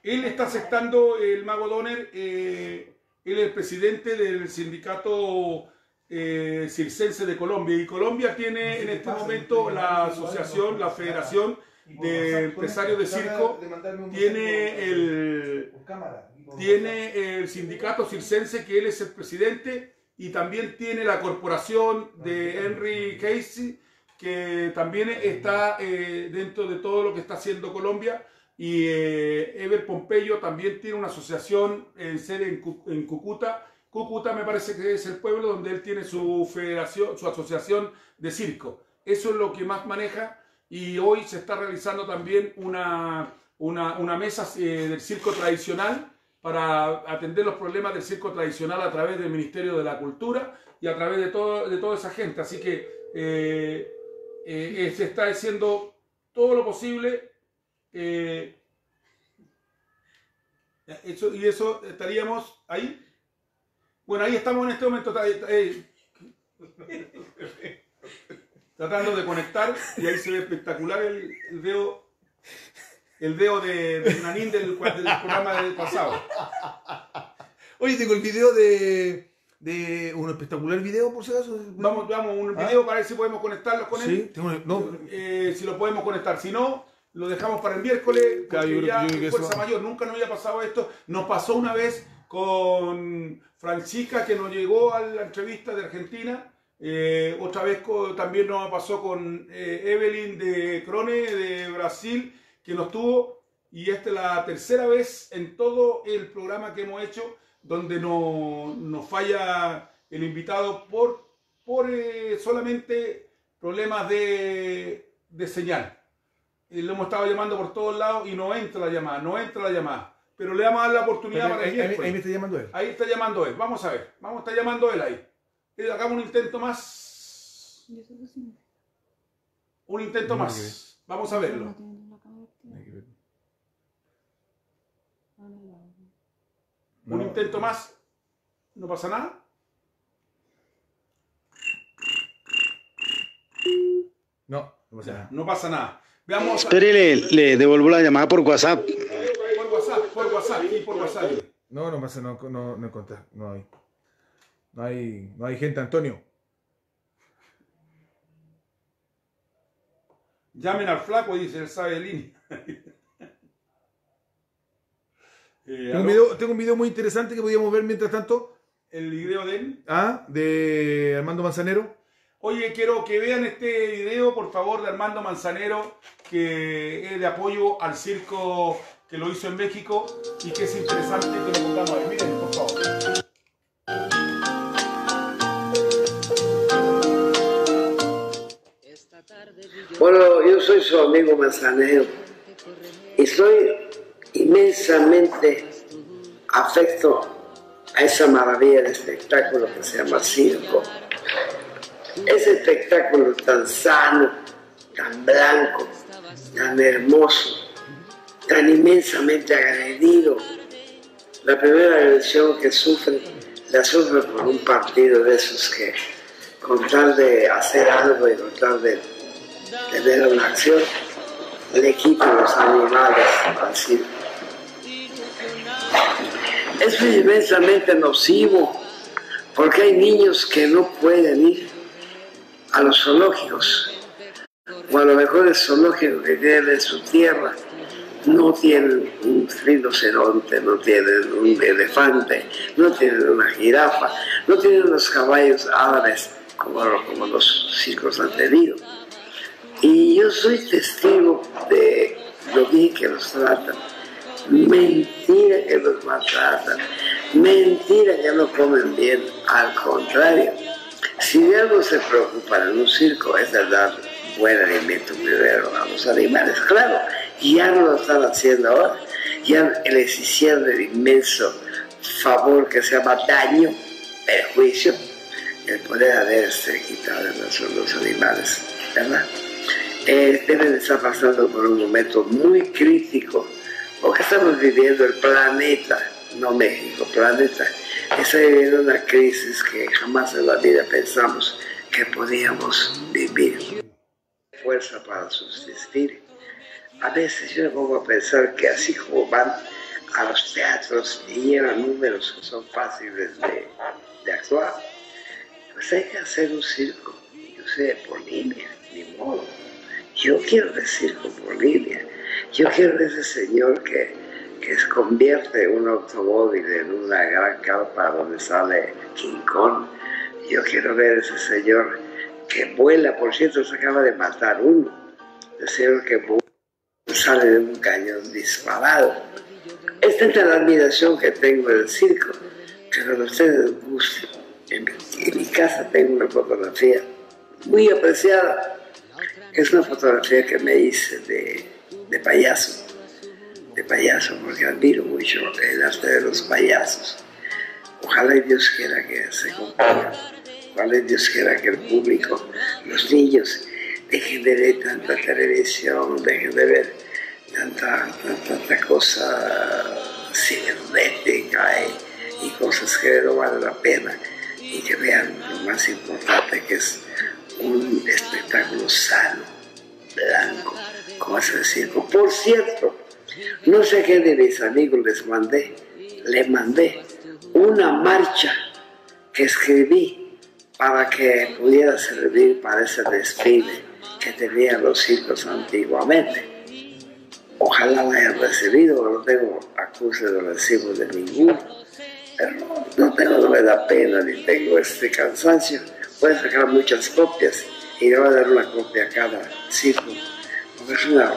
Él está aceptando el Mago Donner. eh, él es el presidente del sindicato eh, circense de Colombia. Y Colombia tiene en este momento la asociación, la federación de empresarios de circo. Tiene el, tiene el sindicato circense que él es el presidente y también tiene la corporación de Henry Casey que también está eh, dentro de todo lo que está haciendo Colombia y eh, Ever Pompeyo también tiene una asociación en sede en, en Cúcuta. Cúcuta me parece que es el pueblo donde él tiene su federación, su asociación de circo. Eso es lo que más maneja y hoy se está realizando también una, una, una mesa eh, del circo tradicional para atender los problemas del circo tradicional a través del Ministerio de la Cultura y a través de, todo, de toda esa gente. Así que eh, eh, se está haciendo todo lo posible. Eh, eso- y eso estaríamos ahí. Bueno, ahí estamos en este momento. eh, tratando de conectar y ahí se ve espectacular el, el dedo el dedo de, de Nanín del, del programa del pasado. Oye, tengo el video de, de un espectacular video, por si acaso. Vamos, vamos, un Ah. video para ver si podemos conectarlos con Sí, él. tengo el- no. Eh, si lo podemos conectar. Si no, lo dejamos para el miércoles. Porque ya Fuerza Mayor nunca nos había pasado esto. Nos pasó una vez con Francisca que nos llegó a la entrevista de Argentina. Eh, otra vez co- también nos pasó con eh, Evelyn de Crone de Brasil que nos tuvo. Y esta es la tercera vez en todo el programa que hemos hecho donde no- nos falla el invitado por, por eh, solamente problemas de, de señal. Y lo hemos estado llamando por todos lados y no entra la llamada, no entra la llamada. Pero le vamos a dar la oportunidad Pero para ahí- que ahí- ahí me está llamando él. Ahí está llamando él. Vamos a ver. Vamos a estar llamando él ahí. Eh, Hagamos un intento más. Un intento No, más. Vamos a verlo. Un No. intento más. No pasa nada. No, no pasa nada. No pasa nada. Veamos. Espere, le, le devuelvo la llamada por WhatsApp. Por WhatsApp, por WhatsApp, por WhatsApp. No, no pasa, no, no, no encontré, no hay. No hay, no hay gente, Antonio. Llamen al flaco, dice, él sabe de línea. Eh, Tengo un, video, tengo un video muy interesante que podíamos ver mientras tanto. El video de él. Ah, de Armando Manzanero. Oye, quiero que vean este video, por favor, de Armando Manzanero, que es de apoyo al circo que lo hizo en México y que es interesante que lo pongamos ahí. Miren, por favor. Bueno, yo soy su amigo Manzanero y soy inmensamente afecto a esa maravilla de espectáculo que se llama circo. Ese espectáculo tan sano, tan blanco, tan hermoso, tan inmensamente agredido. La primera agresión que sufre, la sufre por un partido de esos que con tal de hacer algo y con tal de tener una acción, le quitan los animales al circo. Es inmensamente nocivo, porque hay niños que no pueden ir a los zoológicos, o a lo mejor el zoológico que tienen en su tierra no tienen un rinoceronte, no tienen un elefante, no tienen una jirafa, no tienen unos caballos árabes como, como los circos han tenido. Y yo soy testigo de lo bien que los tratan. Mentira que los maltratan. Mentira que no comen bien. Al contrario, si de algo se preocupan en un circo es de dar buen alimento primero a los animales. Claro, ya no lo están haciendo ahora. Ya les hicieron el inmenso favor que se llama daño, perjuicio, el poder haberse quitado de nosotros los animales, ¿verdad? Eh, deben estar pasando por un momento muy crítico, porque estamos viviendo el planeta, no México, planeta, está viviendo una crisis que jamás en la vida pensamos que podíamos vivir. Fuerza para subsistir. A veces yo me pongo a pensar que así como van a los teatros y llevan números que son fáciles de, de actuar, pues hay que hacer un circo. Yo sé de Bolivia, ni modo. Yo quiero ver circo en Bolivia. Yo quiero ese señor que, que convierte un automóvil en una gran carpa donde sale King Kong. Yo quiero ver ese señor que vuela, por cierto, se acaba de matar uno. El señor que sale de un cañón disparado. Esta es la admiración que tengo del circo, que cuando ustedes gusten, en mi, casa tengo una fotografía muy apreciada, es una fotografía que me hice de, de payaso, payaso, porque admiro mucho el arte de los payasos. Ojalá Dios quiera que se componga, ojalá Dios quiera que el público, los niños, dejen de ver tanta televisión, dejen de ver tanta, tanta, cosa cibernética y, cosas que no valen la pena y que vean lo más importante que es un espectáculo sano, blanco, como es el. Por cierto, no sé qué de mis amigos les mandé, les mandé una marcha que escribí para que pudiera servir para ese desfile que tenían los circos antiguamente. Ojalá la hayan recibido, no tengo acuse de recibo de ninguno. Pero no tengo, no me da pena ni tengo este cansancio. Voy a sacar muchas copias y le voy a dar una copia a cada circo. Porque es una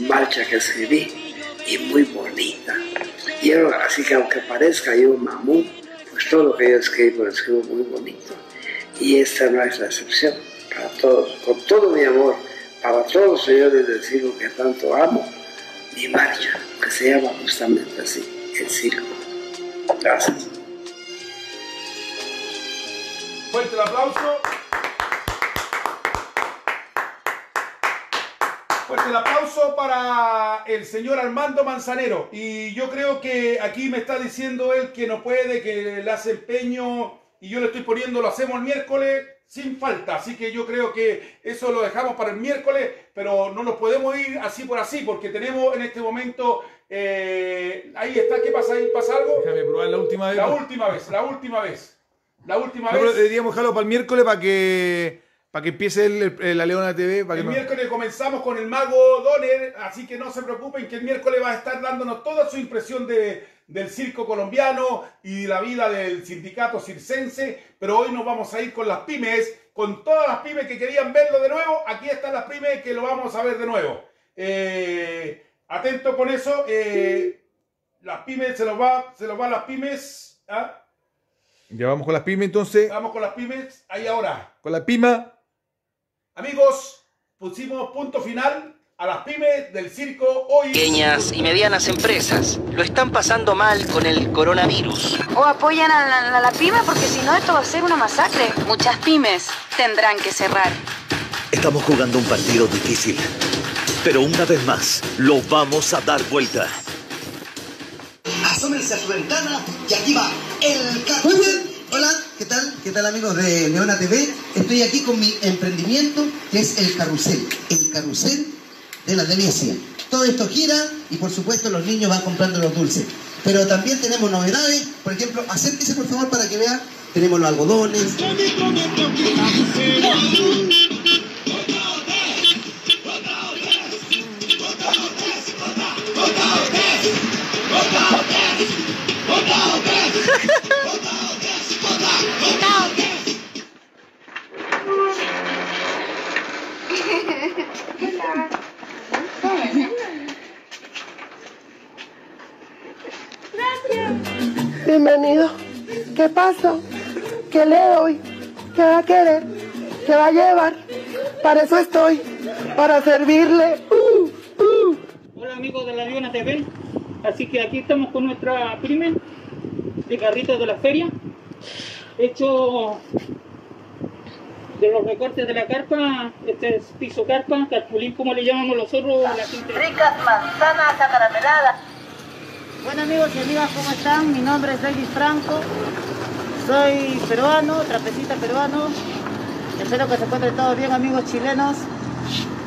marcha que escribí y muy bonita. Yo, así que aunque parezca yo mamón, pues todo lo que yo escribo lo escribo muy bonito. Y esta no es la excepción para todos, con todo mi amor para todos los señores del circo que tanto amo, mi marcha, que se llama justamente así, el circo. Gracias. Fuerte el aplauso. Fuerte el aplauso para el señor Armando Manzanero. Y yo creo que aquí me está diciendo él que no puede, que le hace empeño y yo le estoy poniendo, lo hacemos el miércoles sin falta. Así que yo creo que eso lo dejamos para el miércoles, pero no nos podemos ir así por así, porque tenemos en este momento. eh, ahí está, ¿qué pasa ahí? ¿Pasa algo? Déjame probar la última vez. La última vez, la última vez. La última No, vez. deberíamos dejarlo para el miércoles para que, para que empiece el- el- la Leona TV. Para que El no- miércoles comenzamos con el mago Donner, así que no se preocupen que el miércoles va a estar dándonos toda su impresión de, del circo colombiano y la vida del sindicato circense, pero hoy nos vamos a ir con las pymes, con todas las pymes que querían verlo de nuevo, aquí están las pymes que lo vamos a ver de nuevo. Eh, atento con eso, eh, las pymes, se los va, se los va a las pymes, ¿ah? Ya vamos con las pymes entonces. vamos con las pymes, ahí ahora. Con la pima. Amigos, pusimos punto final a las pymes del circo hoy. Pequeñas y medianas empresas lo están pasando mal con el coronavirus. O apoyan a la, a la pyme porque si no esto va a ser una masacre. Muchas pymes tendrán que cerrar. Estamos jugando un partido difícil, pero una vez más lo vamos a dar vuelta. Asómense a su ventana y aquí va el. Hola, ¿qué tal? ¿Qué tal amigos de Leona TV? Estoy aquí con mi emprendimiento que es el carrusel. El carrusel de la delicia. Todo esto gira y por supuesto los niños van comprando los dulces. Pero también tenemos novedades. Por ejemplo, acérquese por favor para que vean. Tenemos los algodones. Bienvenido. ¿Qué pasa? ¿Qué le doy? ¿Qué va a querer? ¿Qué va a llevar? Para eso estoy, para servirle. Hola amigos de la Leona TV, así que aquí estamos con nuestra prime de carritos de la feria, hecho de los recortes de la carpa, este es piso carpa, carpulín como le llamamos nosotros, la gente. Ricas manzanas acarameladas. Bueno amigos y amigas, ¿cómo están? Mi nombre es David Franco, soy peruano, trapecista peruano. Espero que se encuentren todos bien amigos chilenos.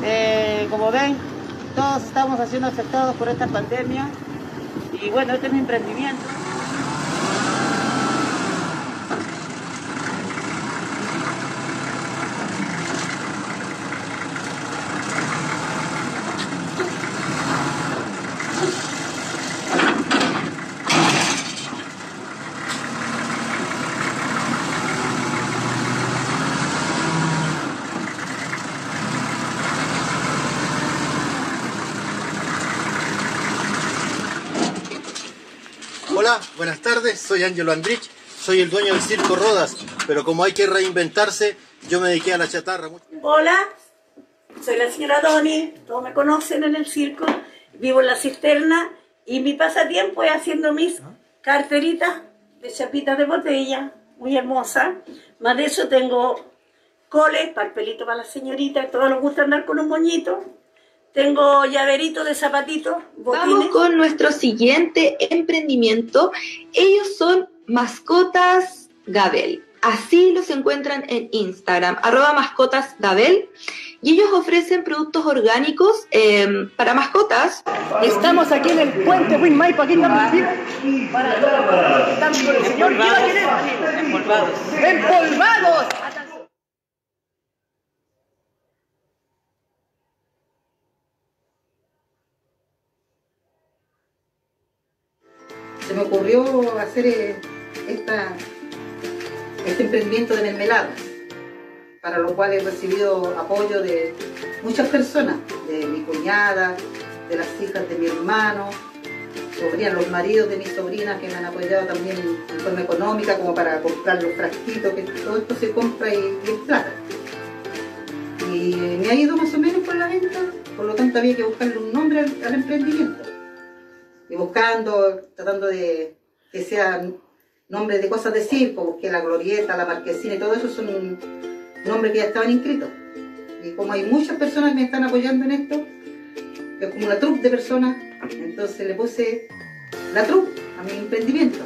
Eh, como ven, todos estamos siendo afectados por esta pandemia. Y bueno, este es mi emprendimiento. Hola, buenas tardes, soy Angelo Andrich, soy el dueño del Circo Rodas, pero como hay que reinventarse, yo me dediqué a la chatarra. Hola, soy la señora Doni, todos me conocen en el circo, vivo en la cisterna y mi pasatiempo es haciendo mis carteritas de chapitas de botella, muy hermosas. Más de eso tengo coles, para el pelito para la señorita, todos nos gusta andar con un moñito. Tengo llaveritos de zapatitos, botines. Vamos con nuestro siguiente emprendimiento. Ellos son mascotas Gabel. Así los encuentran en Instagram, arroba mascotas Gabel. Y ellos ofrecen productos orgánicos eh, para mascotas. Estamos aquí en el puente Winmaipo, aquí estamos para Estamos con el señor ¿qué va a querer? Empolvados. ¡Empolvados! Se me ocurrió hacer eh, esta, este emprendimiento de mermeladas, para lo cual he recibido apoyo de muchas personas, de mi cuñada, de las hijas de mi hermano, los maridos de mis sobrinas que me han apoyado también en forma económica, como para comprar los frasquitos, que todo esto se compra y, y es plata. Y eh, me ha ido más o menos por la venta tanto había que buscarle un nombre al emprendimiento. Y buscando, tratando de que sean nombres de cosas de circo, busqué la glorieta, la marquesina y todo eso son nombres que ya estaban inscritos. Y como hay muchas personas que me están apoyando en esto, es como una troupe de personas, entonces le puse la troupe a mi emprendimiento,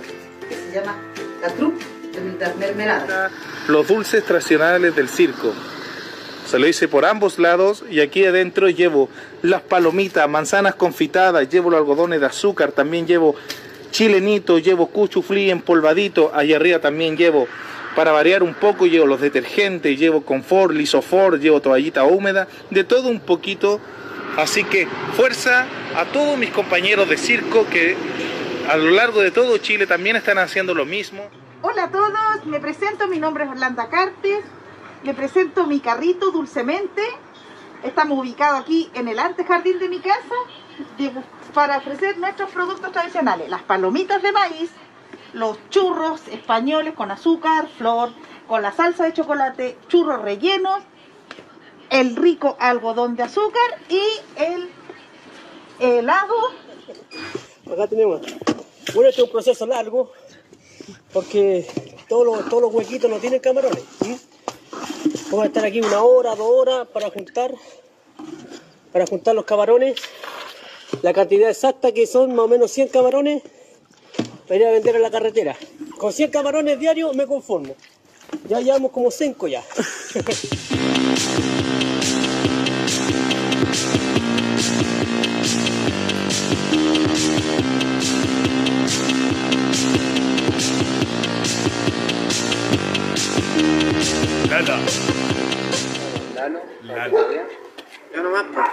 que se llama la troupe de las mermeladas. los dulces tradicionales del circo. Se lo hice por ambos lados y aquí adentro llevo las palomitas, manzanas confitadas, llevo los algodones de azúcar, también llevo chilenito, llevo cuchuflí empolvadito, allá arriba también llevo, para variar un poco, llevo los detergentes, llevo confort, lisofor, llevo toallita húmeda, de todo un poquito. Así que fuerza a todos mis compañeros de circo que a lo largo de todo Chile también están haciendo lo mismo. Hola a todos, me presento, mi nombre es Orlando Cartes, me presento mi carrito Dulcemente. Estamos ubicados aquí en el antejardín de mi casa para ofrecer nuestros productos tradicionales, las palomitas de maíz, los churros españoles con azúcar, flor, con la salsa de chocolate, churros rellenos, el rico algodón de azúcar y el helado Acá tenemos. Bueno, este es un proceso largo porque todos los, todos los huequitos no tienen camarones. Vamos a estar aquí una hora, dos horas para juntar, para juntar los camarones. La cantidad exacta que son más o menos 100 camarones para a vender en la carretera. Con 100 camarones diarios me conformo. Ya llevamos como 5 ya. Lala. Yo nomás, pues.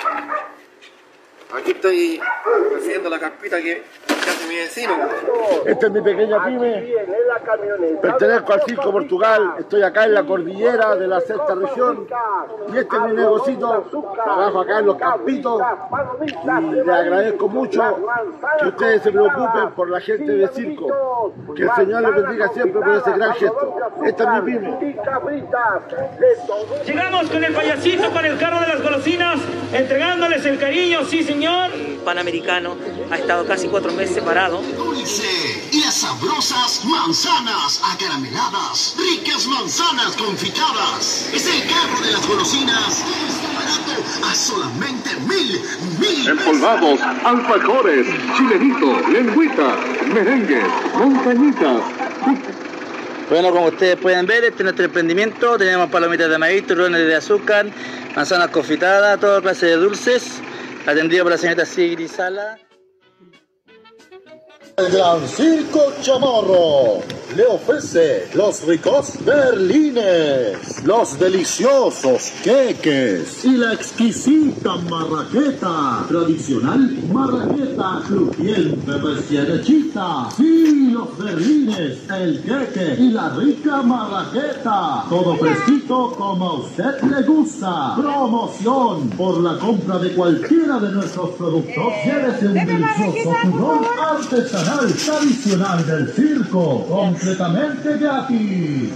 Aquí estoy haciendo la carpita que, mi vecino. Esta es mi pequeña pyme. Pertenezco al Circo Portugal. Estoy acá en la cordillera de la sexta región. Y este es mi negocito. Trabajo acá en los campitos. Y le agradezco mucho que ustedes se preocupen por la gente de circo. Que el Señor les bendiga siempre por ese gran gesto. Esta es mi pyme. Llegamos con el payasito, con el carro de las golosinas, entregándoles el cariño, sí señor. Panamericano ha estado casi cuatro meses separado. Dulce y las sabrosas manzanas acarameladas, ricas manzanas confitadas. Es el carro de las golosinas. Está barato a solamente mil, mil Empolvados, alfajores, chilenito, lengüita, merengue, montañitas. Bueno, como ustedes pueden ver, este es nuestro emprendimiento. Tenemos palomitas de maíz, turrones de azúcar, manzanas confitadas, toda clase de dulces. Atendido por la señorita Sigrid Sala. El Gran Circo Chamorro le ofrece los ricos berlines, los deliciosos queques y la exquisita marraqueta. Tradicional marraqueta crujiente recién hechita. Sí, los berlines, el queque y la rica marraqueta. Todo fresquito como a usted le gusta. Promoción por la compra de cualquiera de nuestros productos. Llévese un delicioso turrón artesanal tradicional del circo, completamente gratis.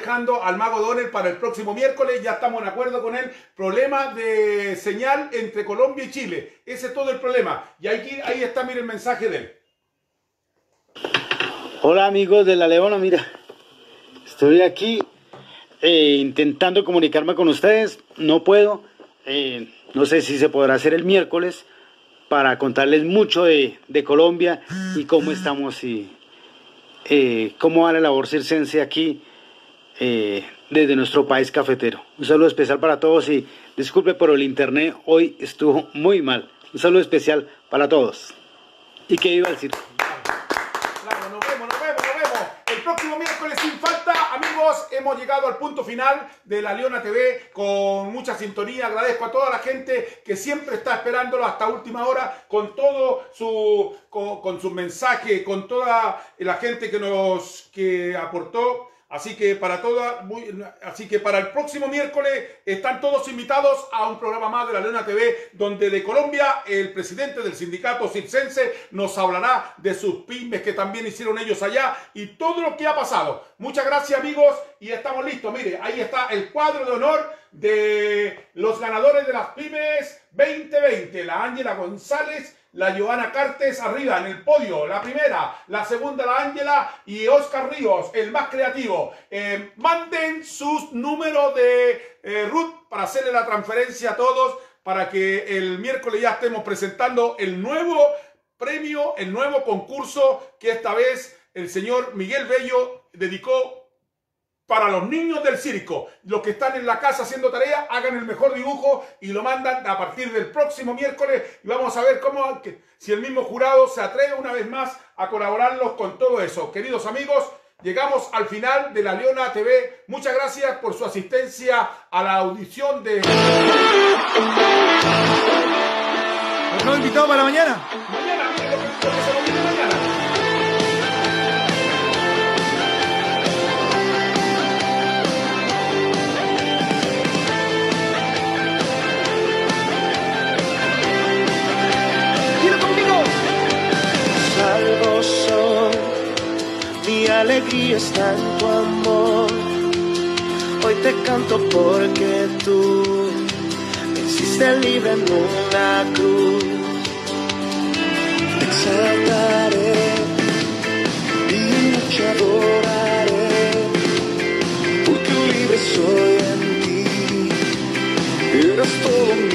Dejando al mago Donner para el próximo miércoles. Ya estamos en acuerdo con él. Problema de señal entre Colombia y Chile. Ese es todo el problema. Y ahí, ahí está, mire el mensaje de él. Hola amigos de La Leona, mira, estoy aquí eh, intentando comunicarme con ustedes, no puedo, eh, no sé si se podrá hacer el miércoles para contarles mucho de, de Colombia y cómo estamos y eh, cómo va la labor circense aquí. Eh, desde nuestro país cafetero. Un saludo especial para todos y disculpe por el internet, hoy estuvo muy mal. Un saludo especial para todos. Y que viva el circo. Claro, nos vemos, nos vemos, nos vemos. El próximo miércoles sin falta, amigos, hemos llegado al punto final de la Leona TV con mucha sintonía. Agradezco a toda la gente que siempre está esperándolo hasta última hora con todo su con, con su mensaje, con toda la gente que nos que aportó. Así que para así que para el próximo miércoles están todos invitados a un programa más de la Leona TV, donde de Colombia el presidente del sindicato circense nos hablará de sus pymes que también hicieron ellos allá y todo lo que ha pasado. Muchas gracias amigos y estamos listos. Mire, ahí está el cuadro de honor de los ganadores de las pymes 2020. La Ángela González, la Joana Cartes arriba en el podio, la primera, la segunda la Ángela y Oscar Ríos, el más creativo. Eh, manden sus números de eh, Ruth para hacerle la transferencia a todos para que el miércoles ya estemos presentando el nuevo premio, el nuevo concurso que esta vez el señor Miguel Bello dedicó para los niños del circo. Los que están en la casa haciendo tarea, hagan el mejor dibujo y lo mandan a partir del próximo miércoles y vamos a ver cómo, si el mismo jurado se atreve una vez más a colaborarlos con todo eso. Queridos amigos, llegamos al final de la Leona TV. Muchas gracias por su asistencia a la audición de... ¿No invitado para mañana? Mañana, mire, lo que- lo que se alegría está en tu amor. Hoy te canto porque tú me hiciste libre en una cruz. Te exaltaré y mucho adoraré, porque libre soy en ti. Eres todo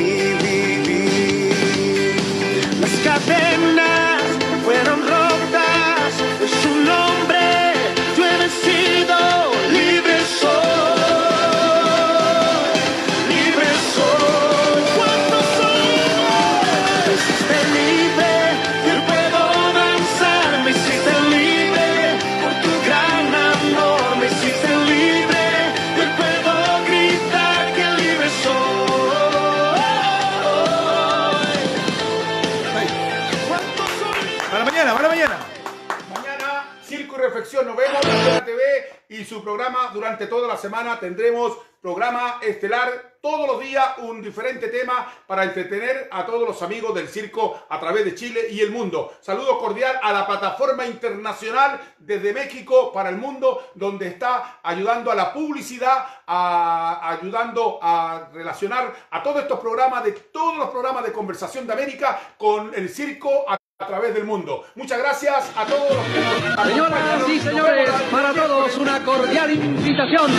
su programa durante toda la semana. Tendremos programa estelar todos los días, un diferente tema para entretener a todos los amigos del circo a través de Chile y el mundo. Saludo cordial a la plataforma internacional desde México para el mundo, donde está ayudando a la publicidad, a- ayudando a relacionar a todos estos programas, de todos los programas de conversación de América con el circo a través del mundo. Muchas gracias a todos los que nos Señoras y señores, para todos una cordial invitación.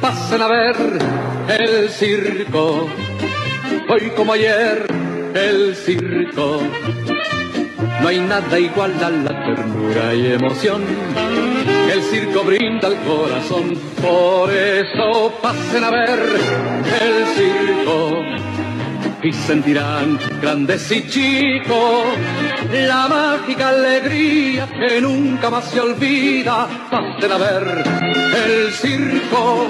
Pasen a ver el circo. Hoy como ayer, el circo. No hay nada igual a la ternura y emoción que el circo brinda al corazón. Por eso pasen a ver el circo y sentirán grandes y chicos la mágica alegría que nunca más se olvida. Pasen a ver el circo